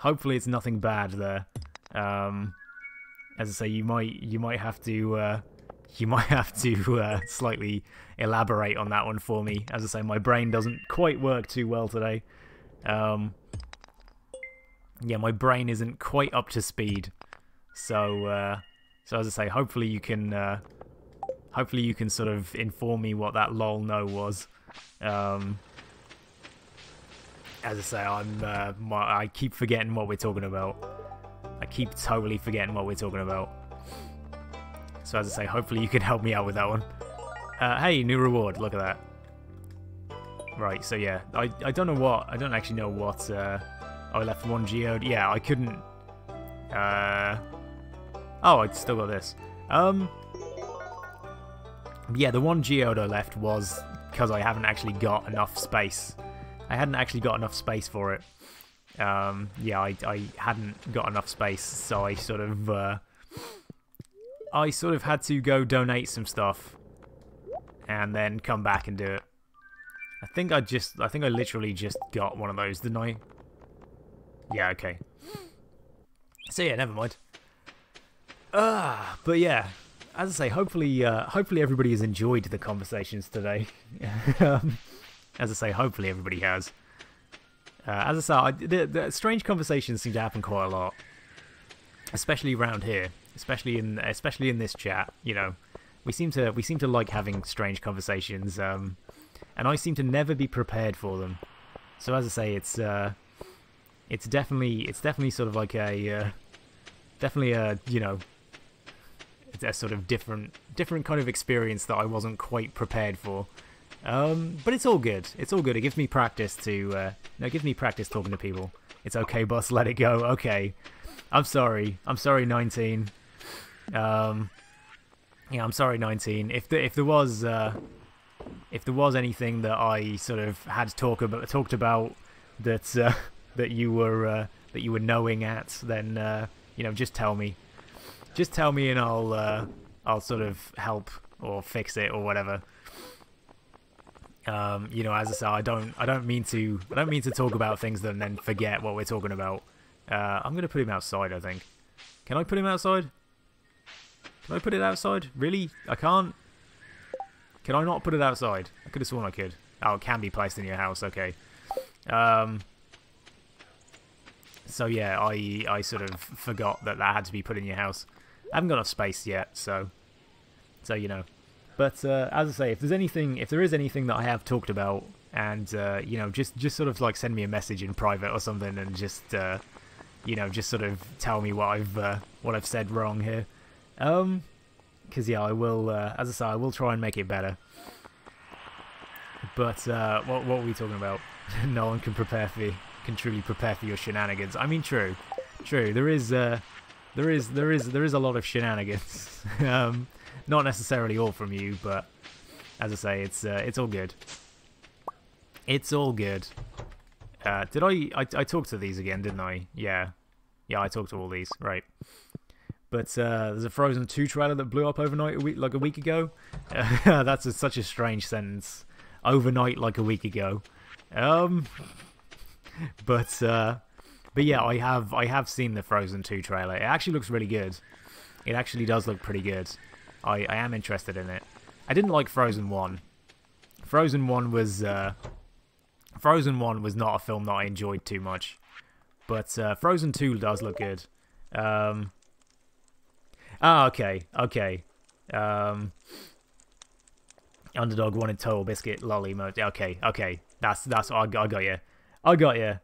hopefully it's nothing bad there. Um, as I say, you might you might have to uh, you might have to uh, slightly elaborate on that one for me. As I say, my brain doesn't quite work too well today. Um, yeah, my brain isn't quite up to speed. So, uh, so as I say, hopefully you can, uh, hopefully you can sort of inform me what that lol no was. Um, as I say, I'm, uh, my, I keep forgetting what we're talking about. I keep totally forgetting what we're talking about. So as I say, hopefully you can help me out with that one. Uh, hey, new reward, look at that. Right, so yeah, I, I don't know what, I don't actually know what, uh, oh, I left one geode. Yeah, I couldn't, uh, oh, I still got this. Um, yeah, the one geode I left was because I haven't actually got enough space. I hadn't actually got enough space for it. Um, yeah, I, I hadn't got enough space, so I sort of, uh, I sort of had to go donate some stuff and then come back and do it. I think I just, I think I literally just got one of those, didn't I? Yeah, okay. So yeah, never mind. Ah, uh, but yeah, as I say, hopefully, uh, hopefully everybody has enjoyed the conversations today. um, as I say, hopefully everybody has. Uh, as I say, I, the, the strange conversations seem to happen quite a lot, especially around here, especially in especially in this chat. You know, we seem to we seem to like having strange conversations, um, and I seem to never be prepared for them. So as I say, it's uh, it's definitely it's definitely sort of like a uh, definitely a you know a sort of different different kind of experience that I wasn't quite prepared for. Um, but it's all good. It's all good. It gives me practice to uh, no, gives me practice talking to people. It's okay, boss. Let it go. Okay. I'm sorry. I'm sorry, 19. Um, yeah, I'm sorry, 19. If the, if there was uh, if there was anything that I sort of had talk about talked about that uh, that you were uh, that you were knowing at, then uh, you know, just tell me. Just tell me, and I'll uh, I'll sort of help or fix it or whatever. Um, you know, as I say, I don't I don't mean to I don't mean to talk about things and then forget what we're talking about. Uh, I'm gonna put him outside. I think. Can I put him outside? Can I put it outside? Really? I can't. Can I not put it outside? I could have sworn I could. Oh, it can be placed in your house. Okay. Um, so yeah, I I sort of forgot that that had to be put in your house. I haven't got enough space yet, so so you know. But uh, as I say, if there's anything, if there is anything that I have talked about, and uh, you know, just just sort of like send me a message in private or something, and just uh, you know, just sort of tell me what I've uh, what I've said wrong here. Um, because yeah, I will. Uh, as I say, I will try and make it better. But uh, what what were we talking about? no one can prepare for can truly prepare for your shenanigans. I mean, true, true. There is there is there is there is a lot of shenanigans. um, not necessarily all from you, but as I say, it's uh, it's all good. It's all good. Uh, did I, I I talked to these again, didn't I? Yeah, yeah, I talked to all these, right? But uh, there's a Frozen 2 trailer that blew up overnight, a week, like a week ago. That's a, such a strange sentence. Overnight, like a week ago. Um, but uh, but yeah, I have I have seen the Frozen 2 trailer. It actually looks really good. It actually does look pretty good. I, I am interested in it. I didn't like Frozen 1. Frozen 1 was uh, Frozen 1 was not a film that I enjoyed too much. But uh, Frozen 2 does look good. Um, ah, okay, okay. Um, Underdog wanted TotalBiscuit lolly mode. Okay, okay. That's that's I, I got you. I got you.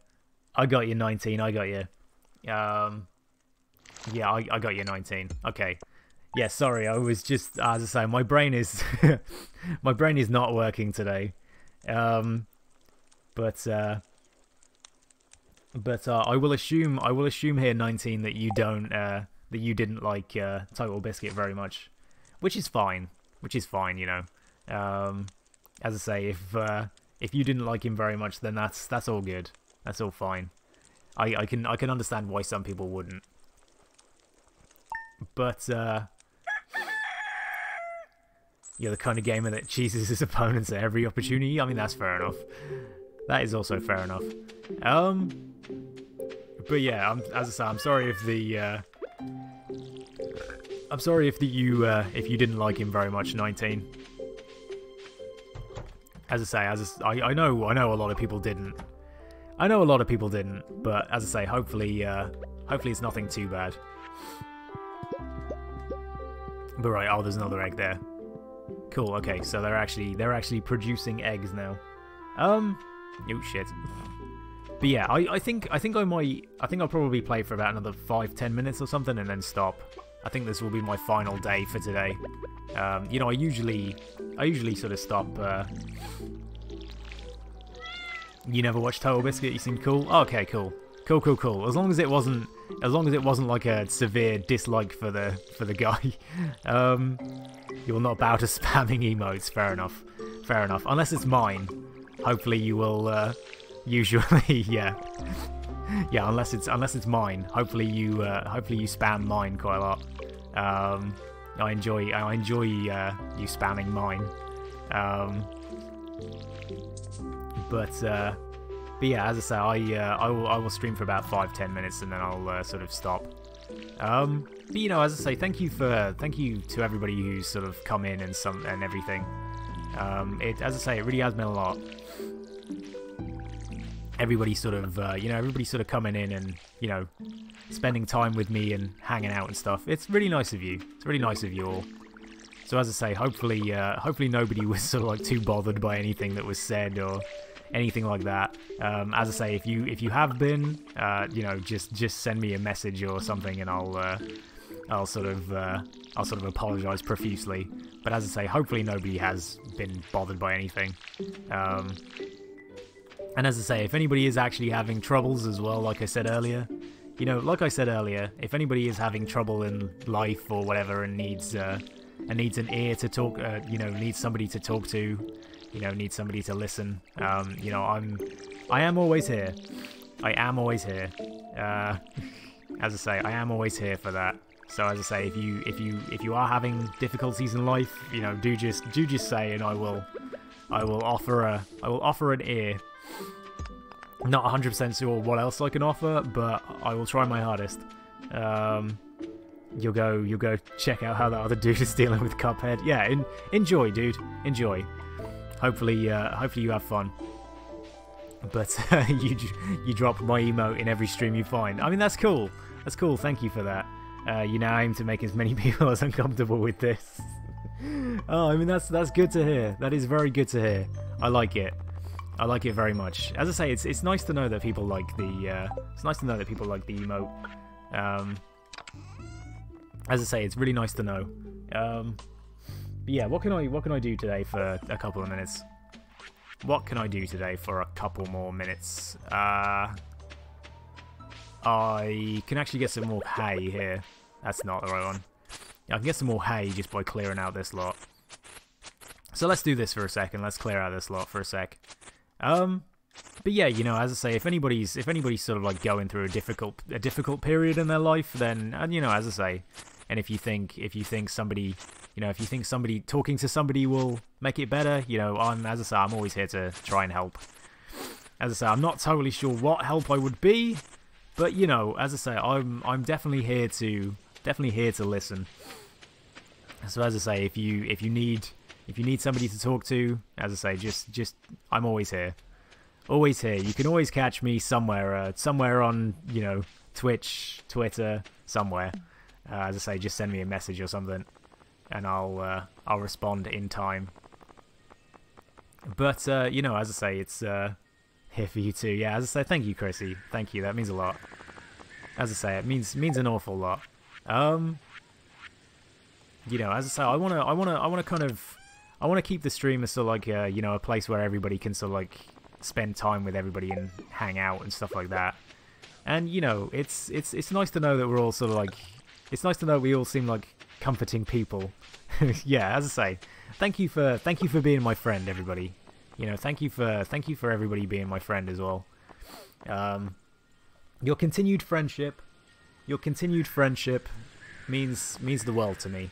I got you 19. I got you. Um, yeah, I, I got you 19. Okay. Yeah, sorry. I was just as I say, my brain is my brain is not working today. Um, but uh, but uh, I will assume I will assume here 19 that you don't uh, that you didn't like uh, TotalBiscuit very much, which is fine. Which is fine, you know. Um, as I say, if uh, if you didn't like him very much, then that's that's all good. That's all fine. I I can I can understand why some people wouldn't. But uh, you're the kind of gamer that cheeses his opponents at every opportunity. I mean, that's fair enough. That is also fair enough. Um, but yeah, I'm, as I say, I'm sorry if the uh, I'm sorry if the you uh, if you didn't like him very much. 19. As I say, as I, I know I know a lot of people didn't. I know a lot of people didn't, but as I say, hopefully uh, hopefully it's nothing too bad. But right, oh, there's another egg there. Cool. Okay, so they're actually they're actually producing eggs now. Um, oh shit. But yeah, I, I think I think I might I think I'll probably play for about another five ten minutes or something and then stop. I think this will be my final day for today. Um, you know, I usually I usually sort of stop. Uh... You never watched TotalBiscuit? You seem cool. Okay, cool, cool, cool, cool. As long as it wasn't as long as it wasn't like a severe dislike for the for the guy. um, you're not bow to spamming emotes. Fair enough. Fair enough. Unless it's mine. Hopefully you will. Uh, usually, yeah. yeah, unless it's unless it's mine. Hopefully you uh, hopefully you spam mine quite a lot. Um, I enjoy I enjoy uh, you spamming mine. Um, but uh, but yeah, as I say, I uh, I will I will stream for about five ten minutes and then I'll uh, sort of stop. Um, but you know, as I say, thank you for thank you to everybody who's sort of come in and some and everything. Um, it as I say, it really has meant a lot everybody sort of uh, you know everybody sort of coming in and you know spending time with me and hanging out and stuff it's really nice of you it's really nice of you all so as i say hopefully uh, hopefully nobody was sort of like too bothered by anything that was said or anything like that. Um, as i say if you if you have been uh, you know just just send me a message or something and i'll uh, i'll sort of uh, i'll sort of apologize profusely. But as i say hopefully nobody has been bothered by anything. Um, and as I say, if anybody is actually having troubles as well, like I said earlier, you know, like I said earlier, if anybody is having trouble in life or whatever and needs uh, and needs an ear to talk, uh, you know, needs somebody to talk to, you know, need somebody to listen, um, you know, I'm, I am always here. I am always here. Uh, as I say, I am always here for that. So as I say, if you if you if you are having difficulties in life, you know, do just do just say, and I will, I will offer a I will offer an ear not 100% sure what else I can offer, but I will try my hardest. Um, you'll go, you'll go check out how that other dude is dealing with Cuphead. Yeah, in, enjoy, dude. Enjoy. Hopefully, uh, hopefully you have fun. But uh, you you drop my emote in every stream you find. I mean, that's cool. That's cool. Thank you for that. Uh, you now aim to make as many people as uncomfortable with this. oh, I mean, that's that's good to hear. That is very good to hear. I like it. I like it very much. As I say, it's it's nice to know that people like the uh, it's nice to know that people like the emote. Um, as I say, it's really nice to know. Um, yeah, what can I what can I do today for a couple of minutes? what can I do today for a couple more minutes? Uh, I can actually get some more hay here. That's not the right one. I can get some more hay just by clearing out this lot. So let's do this for a second. Let's clear out this lot for a sec. Um, but yeah, you know, as I say, if anybody's if anybody's sort of like going through a difficult a difficult period in their life, then and you know, as I say, and if you think if you think somebody, you know, if you think somebody talking to somebody will make it better, you know, I'm as I say, I'm always here to try and help. As I say, I'm not totally sure what help I would be, but you know, as I say, I'm I'm definitely here to definitely here to listen. So as I say, if you if you need if you need somebody to talk to, as I say, just just I'm always here, always here. You can always catch me somewhere, uh, somewhere on you know Twitch, Twitter, somewhere. Uh, as I say, just send me a message or something, and I'll uh, I'll respond in time. But uh, you know, as I say, it's uh, here for you too. Yeah, as I say, thank you, Chrissy. Thank you. That means a lot. As I say, it means means an awful lot. Um, you know, as I say, I wanna, I wanna, I wanna kind of, I wanna keep the stream as sort of like, uh, you know, a place where everybody can sort of like spend time with everybody and hang out and stuff like that. And you know, it's it's it's nice to know that we're all sort of like, it's nice to know we all seem like comforting people. yeah, as I say, thank you for thank you for being my friend, everybody. You know, thank you for thank you for everybody being my friend as well. Um, your continued friendship, your continued friendship means means the world to me.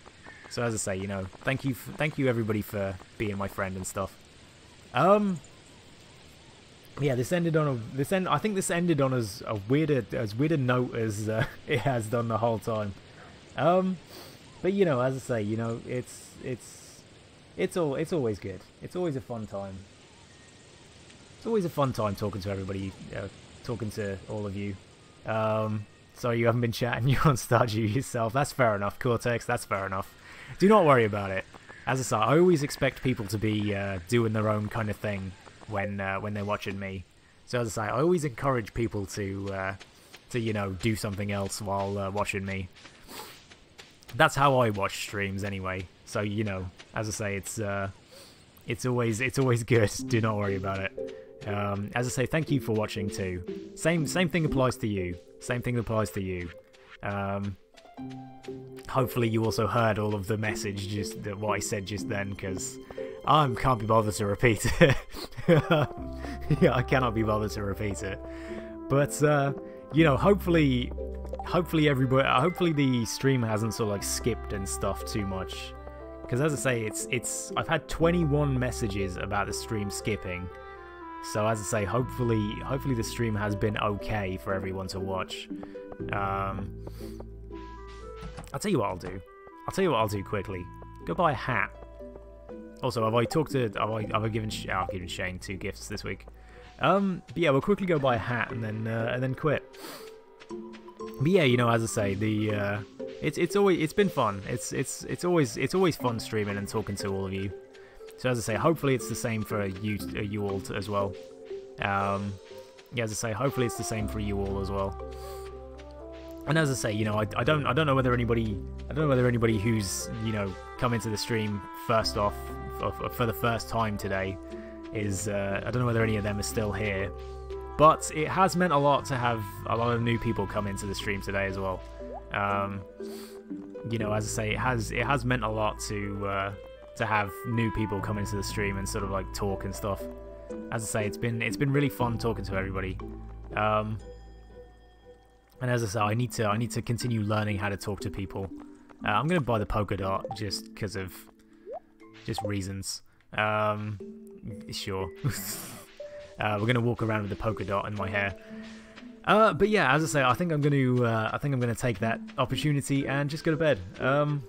So as I say, you know, thank you, thank you everybody for being my friend and stuff. Um, yeah, this ended on a this end. I think this ended on as a weirder as weird a note as uh, it has done the whole time. Um, but you know, as I say, you know, it's it's it's all it's always good. It's always a fun time. It's always a fun time talking to everybody, uh, talking to all of you. Um, sorry you haven't been chatting. You're on Stardew yourself. That's fair enough, Cortex. That's fair enough. Do not worry about it. As I say, I always expect people to be uh, doing their own kind of thing when uh, when they're watching me. So as I say, I always encourage people to uh, to you know do something else while uh, watching me. That's how I watch streams anyway. So you know, as I say, it's uh, it's always it's always good. Do not worry about it. Um, as I say, thank you for watching too. Same same thing applies to you. Same thing applies to you. Um, hopefully you also heard all of the message just that what I said just then because I can't be bothered to repeat it. yeah, I cannot be bothered to repeat it. But uh, you know, hopefully, hopefully everybody, hopefully the stream hasn't sort of like skipped and stuff too much. Because as I say, it's it's I've had 21 messages about the stream skipping. So as I say, hopefully, hopefully the stream has been okay for everyone to watch. Um, I'll tell you what I'll do. I'll tell you what I'll do quickly. Go buy a hat. Also, have I talked to? Have I, have I given? I've given Shane two gifts this week. Um, but yeah, we'll quickly go buy a hat and then uh, and then quit. But yeah, you know, as I say, the uh, it's it's always it's been fun. It's it's it's always it's always fun streaming and talking to all of you. So as I say, hopefully it's the same for you uh, you all as well. Um, yeah, as I say, hopefully it's the same for you all as well. And as I say, you know, I, I don't I don't know whether anybody I don't know whether anybody who's you know come into the stream first off for, the first time today is uh, I don't know whether any of them are still here, but it has meant a lot to have a lot of new people come into the stream today as well. Um, you know, as I say, it has it has meant a lot to uh, to have new people come into the stream and sort of like talk and stuff. As I say, it's been it's been really fun talking to everybody. Um, and as I say, I need to I need to continue learning how to talk to people. Uh, I'm gonna buy the polka dot just because of just reasons. Um, sure. uh, we're gonna walk around with the polka dot in my hair. Uh, but yeah, as I say, I think I'm gonna uh, I think I'm gonna take that opportunity and just go to bed. Um,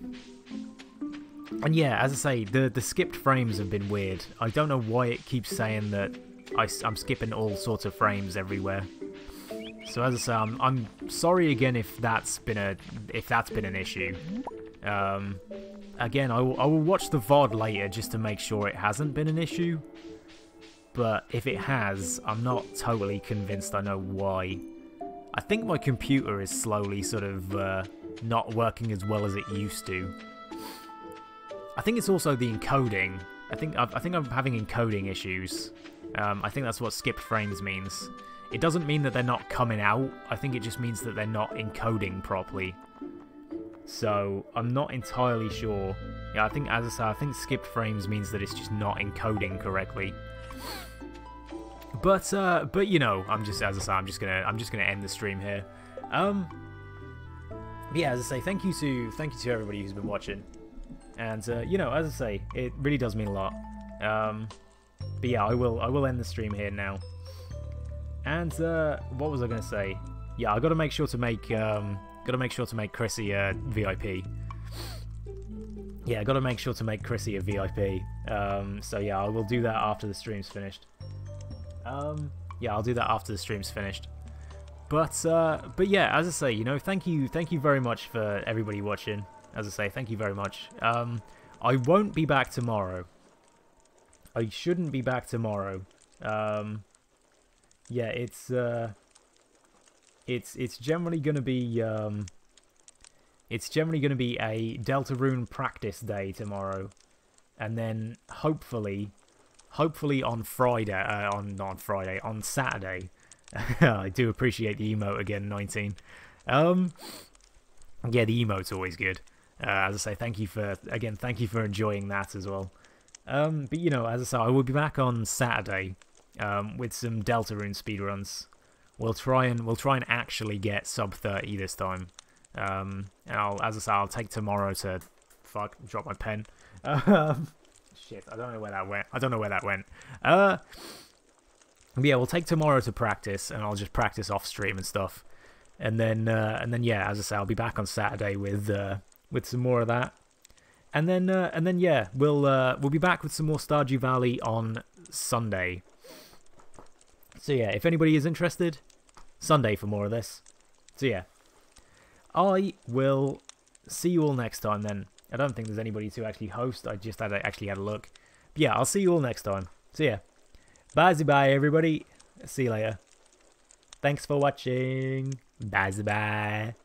and yeah, as I say, the the skipped frames have been weird. I don't know why it keeps saying that I, I'm skipping all sorts of frames everywhere. So as I say, I'm, I'm sorry again if that's been a if that's been an issue. Um, again, I will, I will watch the VOD later just to make sure it hasn't been an issue. But if it has, I'm not totally convinced I know why. I think my computer is slowly sort of uh, not working as well as it used to. I think it's also the encoding I think I've, I think I'm having encoding issues. Um, I think that's what skipped frames means. It doesn't mean that they're not coming out. I think it just means that they're not encoding properly. So I'm not entirely sure. Yeah, I think as I say, I think skipped frames means that it's just not encoding correctly. But uh, but you know, I'm just as I say, I'm just gonna I'm just gonna end the stream here. Um, yeah, as I say, thank you to thank you to everybody who's been watching, and uh, you know, as I say, it really does mean a lot. Um, but yeah, I will I will end the stream here now. And uh, what was I gonna say? Yeah, I got to make sure to make um, got to make sure to make Chrissy a VIP. Yeah, got to make sure to make Chrissy a VIP. Um, so yeah, I will do that after the stream's finished. Um, yeah, I'll do that after the stream's finished. But uh, but yeah, as I say, you know, thank you, thank you very much for everybody watching. As I say, thank you very much. Um, I won't be back tomorrow. I shouldn't be back tomorrow. Um, yeah, it's uh, it's it's generally gonna be um, it's generally gonna be a Deltarune practice day tomorrow, and then hopefully, hopefully on Friday, uh, on not on Friday, on Saturday. I do appreciate the emote again, 19. Um, yeah, the emote's always good. Uh, as I say, thank you for again, thank you for enjoying that as well. Um, but you know, as I say, I will be back on Saturday um, with some Deltarune speedruns. We'll try and we'll try and actually get sub 30 this time. Um, and I'll, as I say, I'll take tomorrow to fuck drop my pen. Um, shit, I don't know where that went. I don't know where that went. Uh, yeah, we'll take tomorrow to practice, and I'll just practice off stream and stuff. And then, uh, and then, yeah, as I say, I'll be back on Saturday with uh, with some more of that. And then, uh, and then, yeah, we'll uh, we'll be back with some more Stardew Valley on Sunday. So yeah, if anybody is interested, Sunday for more of this. So yeah, I will see you all next time then. I don't think there's anybody to actually host. I just had actually had a look. But yeah, I'll see you all next time. So yeah, bye bye everybody. See you later. Thanks for watching. Bye bye.